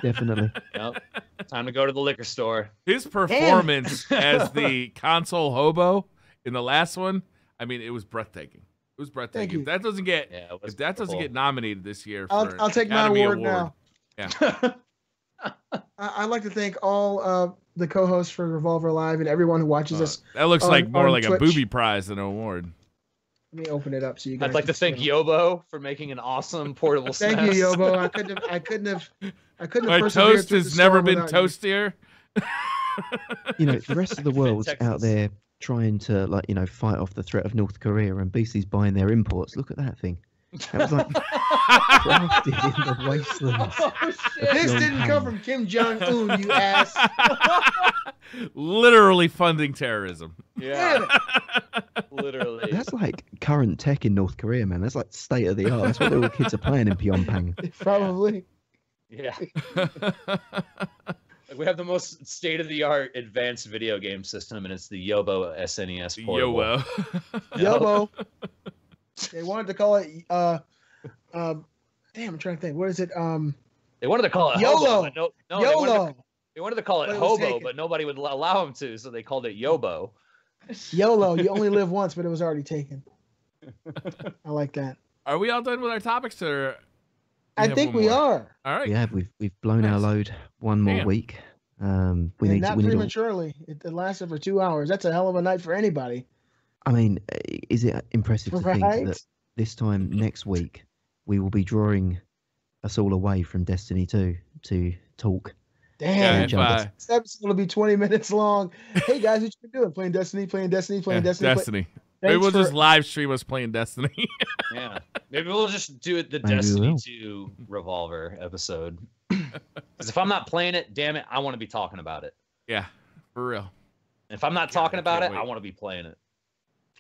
Definitely. Yep. time to go to the liquor store. His performance as the console hobo in the last one, I mean, it was breathtaking. It was breathtaking. you. If that doesn't get yeah, if that doesn't get nominated this year, for I'll, I'll take my Academy award, Award, now. I, I'd like to thank all uh, the co-host for Revolver Live and everyone who watches uh, us. that looks on- like more on like a booby prize than an award. Let me open it up so you guys. I'd like to thank see. Yobo for making an awesome portable Thank you, Yobo. I couldn't have. I couldn't have. I couldn't have. My toast has never been without you. toastier. You know, the rest of the world's out there trying to like you know fight off the threat of North Korea, and Beastly's buying their imports. Look at that thing. That was like crafted in the wastelands. Oh, shit. This didn't come from Kim Jong Un, you ass. Literally funding terrorism. Yeah, literally. That's like current tech in North Korea, man. That's like state of the art. That's what little kids are playing in Pyongyang. Probably. Yeah. Like, we have the most state of the art advanced video game system, and it's the Yobo SNES portable. Yo, Yobo. they wanted to call it. Uh, um, damn, I'm trying to think. What is it? Um, They wanted to call it YOLO. Hobo, but no, no, They wanted, to, YOLO. they wanted to call it But Hobo, taken. but nobody would allow them to, so they called it Yobo. YOLO. You only live once, but it was already taken. I like that. Are we all done with our topics, or I think we more. are. all right? We have. We've we've blown our load one more Damn. week. Um, we and need to, not we need to, prematurely. It, it lasted for two hours. That's a hell of a night for anybody. I mean, is it impressive to think that this time next week we will be drawing us all away from Destiny 2 to talk? Damn. if, John, that's- This episode will be 20 minutes long. Hey guys, what you been doing? Playing Destiny, playing Destiny, playing yeah, Destiny. play- Destiny. Maybe we'll for- just live stream us playing Destiny. Yeah. Maybe we'll just do it the Maybe Destiny will. 2 Revolver episode. Because if I'm not playing it, damn it, I want to be talking about it. yeah, for real. If I'm not God, talking about it, can't I want to be playing it.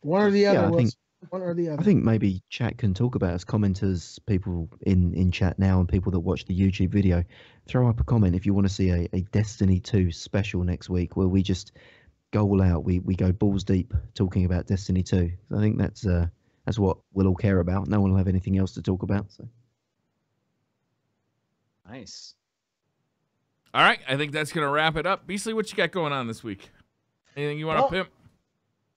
One or the Yeah, other. I Will. think- One or the other. I think maybe chat can talk about us, commenters, people in, in chat now, and people that watch the YouTube video. Throw up a comment if you want to see a, a Destiny 2 special next week where we just go all out. We we go balls deep talking about Destiny 2. I think that's uh, that's what we'll all care about. No one will have anything else to talk about. So Nice. All right, I think that's gonna wrap it up. Beastly, what you got going on this week? Anything you want to Well, pimp?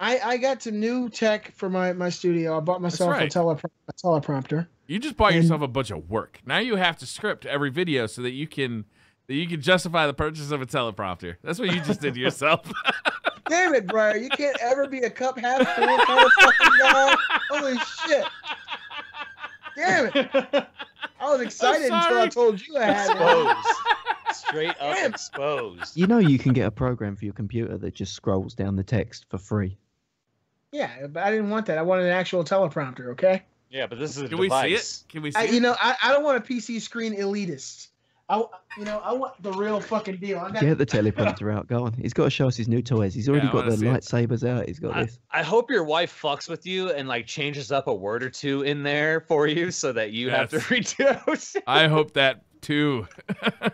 I, I got some new tech for my, my studio. I bought myself right. a, telepro- a teleprompter. You just bought and- yourself a bunch of work. Now you have to script every video so that you can that you can justify the purchase of a teleprompter. That's what you just did to yourself. Damn it, Briar. You can't ever be a cup half full kind of fucking guy. Holy shit. Damn it. I was excited until I told you I had it. Exposed. Straight up exposed. you know you can get a program for your computer that just scrolls down the text for free. Yeah, but I didn't want that. I wanted an actual teleprompter, okay? Yeah, but this is a Can we see it? device. Can we see I, it? you know, I, I don't want a PC screen elitist. I, you know, I want the real fucking deal. I got, Get the teleprompter out. Go on. He's got to show us his new toys. He's already I got wanna the see it. lightsabers out. He's got I, this. I hope your wife fucks with you and like changes up a word or two in there for you so that you have Yes. to reduce. I hope that too.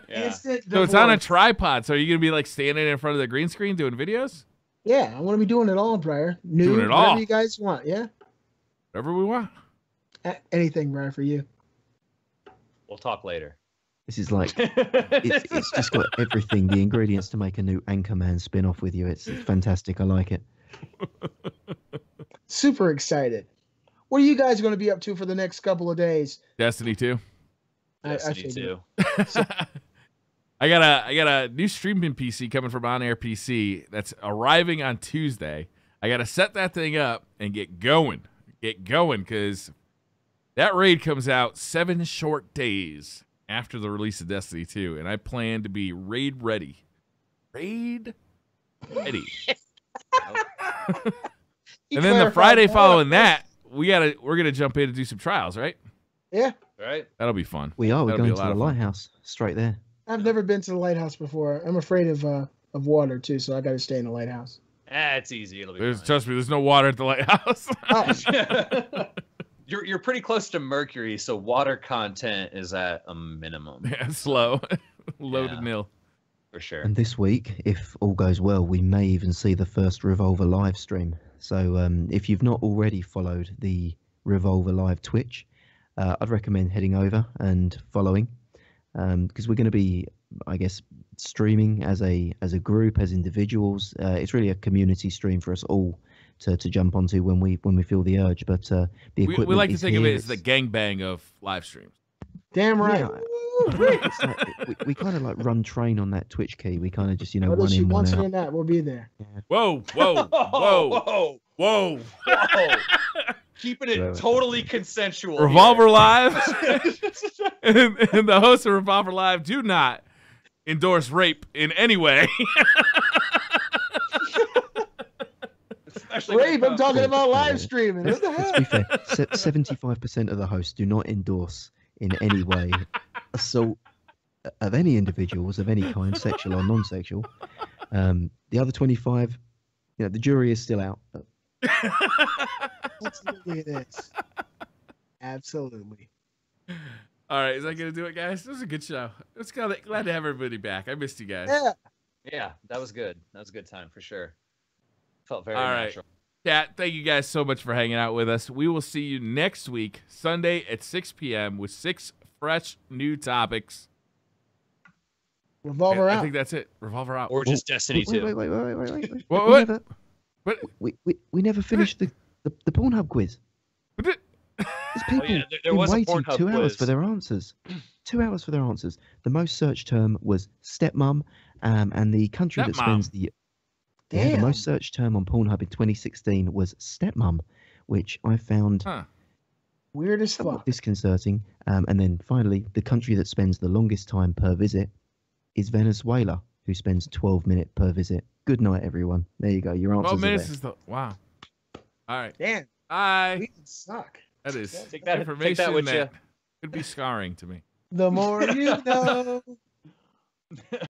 yeah. instant So it's on a divorce. tripod. So are you gonna be like standing in front of the green screen doing videos? Yeah, I want to be doing it all, Briar. New, Doing it whatever all. you guys want. Yeah, Whatever we want. A- anything, Briar, for you. We'll talk later. This is like it's, it's just got everything, the ingredients to make a new Anchorman spin off with you. It's, it's fantastic. I like it. Super excited. What are you guys going to be up to for the next couple of days? Destiny 2. I- I Destiny figured. 2. I got a I got a new streaming PC coming from On Air PC that's arriving on Tuesday. I got to set that thing up and get going. Get going cuz that raid comes out 7 short days after the release of Destiny 2 and I plan to be raid ready. Raid ready. And then the Friday following that, we got to we're going to jump in and do some trials, right? Yeah, Right? That'll be fun. We are. We're That'll be going a to lot the of lighthouse straight there. I've never been to the lighthouse before. I'm afraid of uh, of water too, so I got to stay in the lighthouse. Eh, it's easy. It'll be There's fine. trust me, there's no water at the lighthouse. Oh, you're you're pretty close to Mercury, so water content is at a minimum yeah, slow. Low to Yeah. nil. for sure. And this week, if all goes well, we may even see the first Revolver live stream. So um, if you've not already followed the Revolver live Twitch, uh, I'd recommend heading over and following because we're going to be, I guess, streaming as a as a group, as individuals. Uh, it's really a community stream for us all to, to jump onto when we when we feel the urge. But uh, the We, equipment we like to is think of it as the it's- gangbang of live streams. damn right. Yeah. Like, we, we kind of like run train on that Twitch key. We kind of just you know What run if she in, wants run it out. in that? We'll be there. Whoa, whoa, whoa, whoa, whoa. whoa! Keeping it totally consensual. here. Revolver Live and, and the hosts of Revolver Live do not endorse rape in any way. Especially when it Rape, I'm talking about live streaming. What the Let's be hell? fair. Seventy-five percent of the hosts do not endorse in any way assault of any individuals of any kind, sexual or non-sexual. Um, the other twenty-five, you know, the jury is still out. But Absolutely it is. Absolutely. All right, is that gonna do it, guys? This was a good show. It's glad glad to have everybody back. I missed you guys. Yeah. Yeah, that was good. That was a good time for sure. Felt very All right. natural. Cat, thank you guys so much for hanging out with us. We will see you next week, Sunday at 6 p.m. with six fresh new topics. Revolver I out. think that's it. Revolver out. Or just Destiny 2. wait, wait, wait, wait, wait, wait. What- what? Never, What? we, we, we never finished the, the, the Pornhub quiz. What did- There's Oh, people yeah, there, there been was waiting Pornhub two hours for their answers. two hours for their answers. The most searched term was stepmom, um, and the country that spends the yeah, the most searched term on Pornhub in 2016 was stepmom, which I found Huh. Weird as fuck. disconcerting. Um, and then finally, the country that spends the longest time per visit is Venezuela, who spends 12 minutes per visit. Good night, everyone. There you go. Your answers 12 are minutes there. is the. Wow. All right. Damn. Bye. We suck. That is Take that- take information that with that could be scarring to me. The more you know.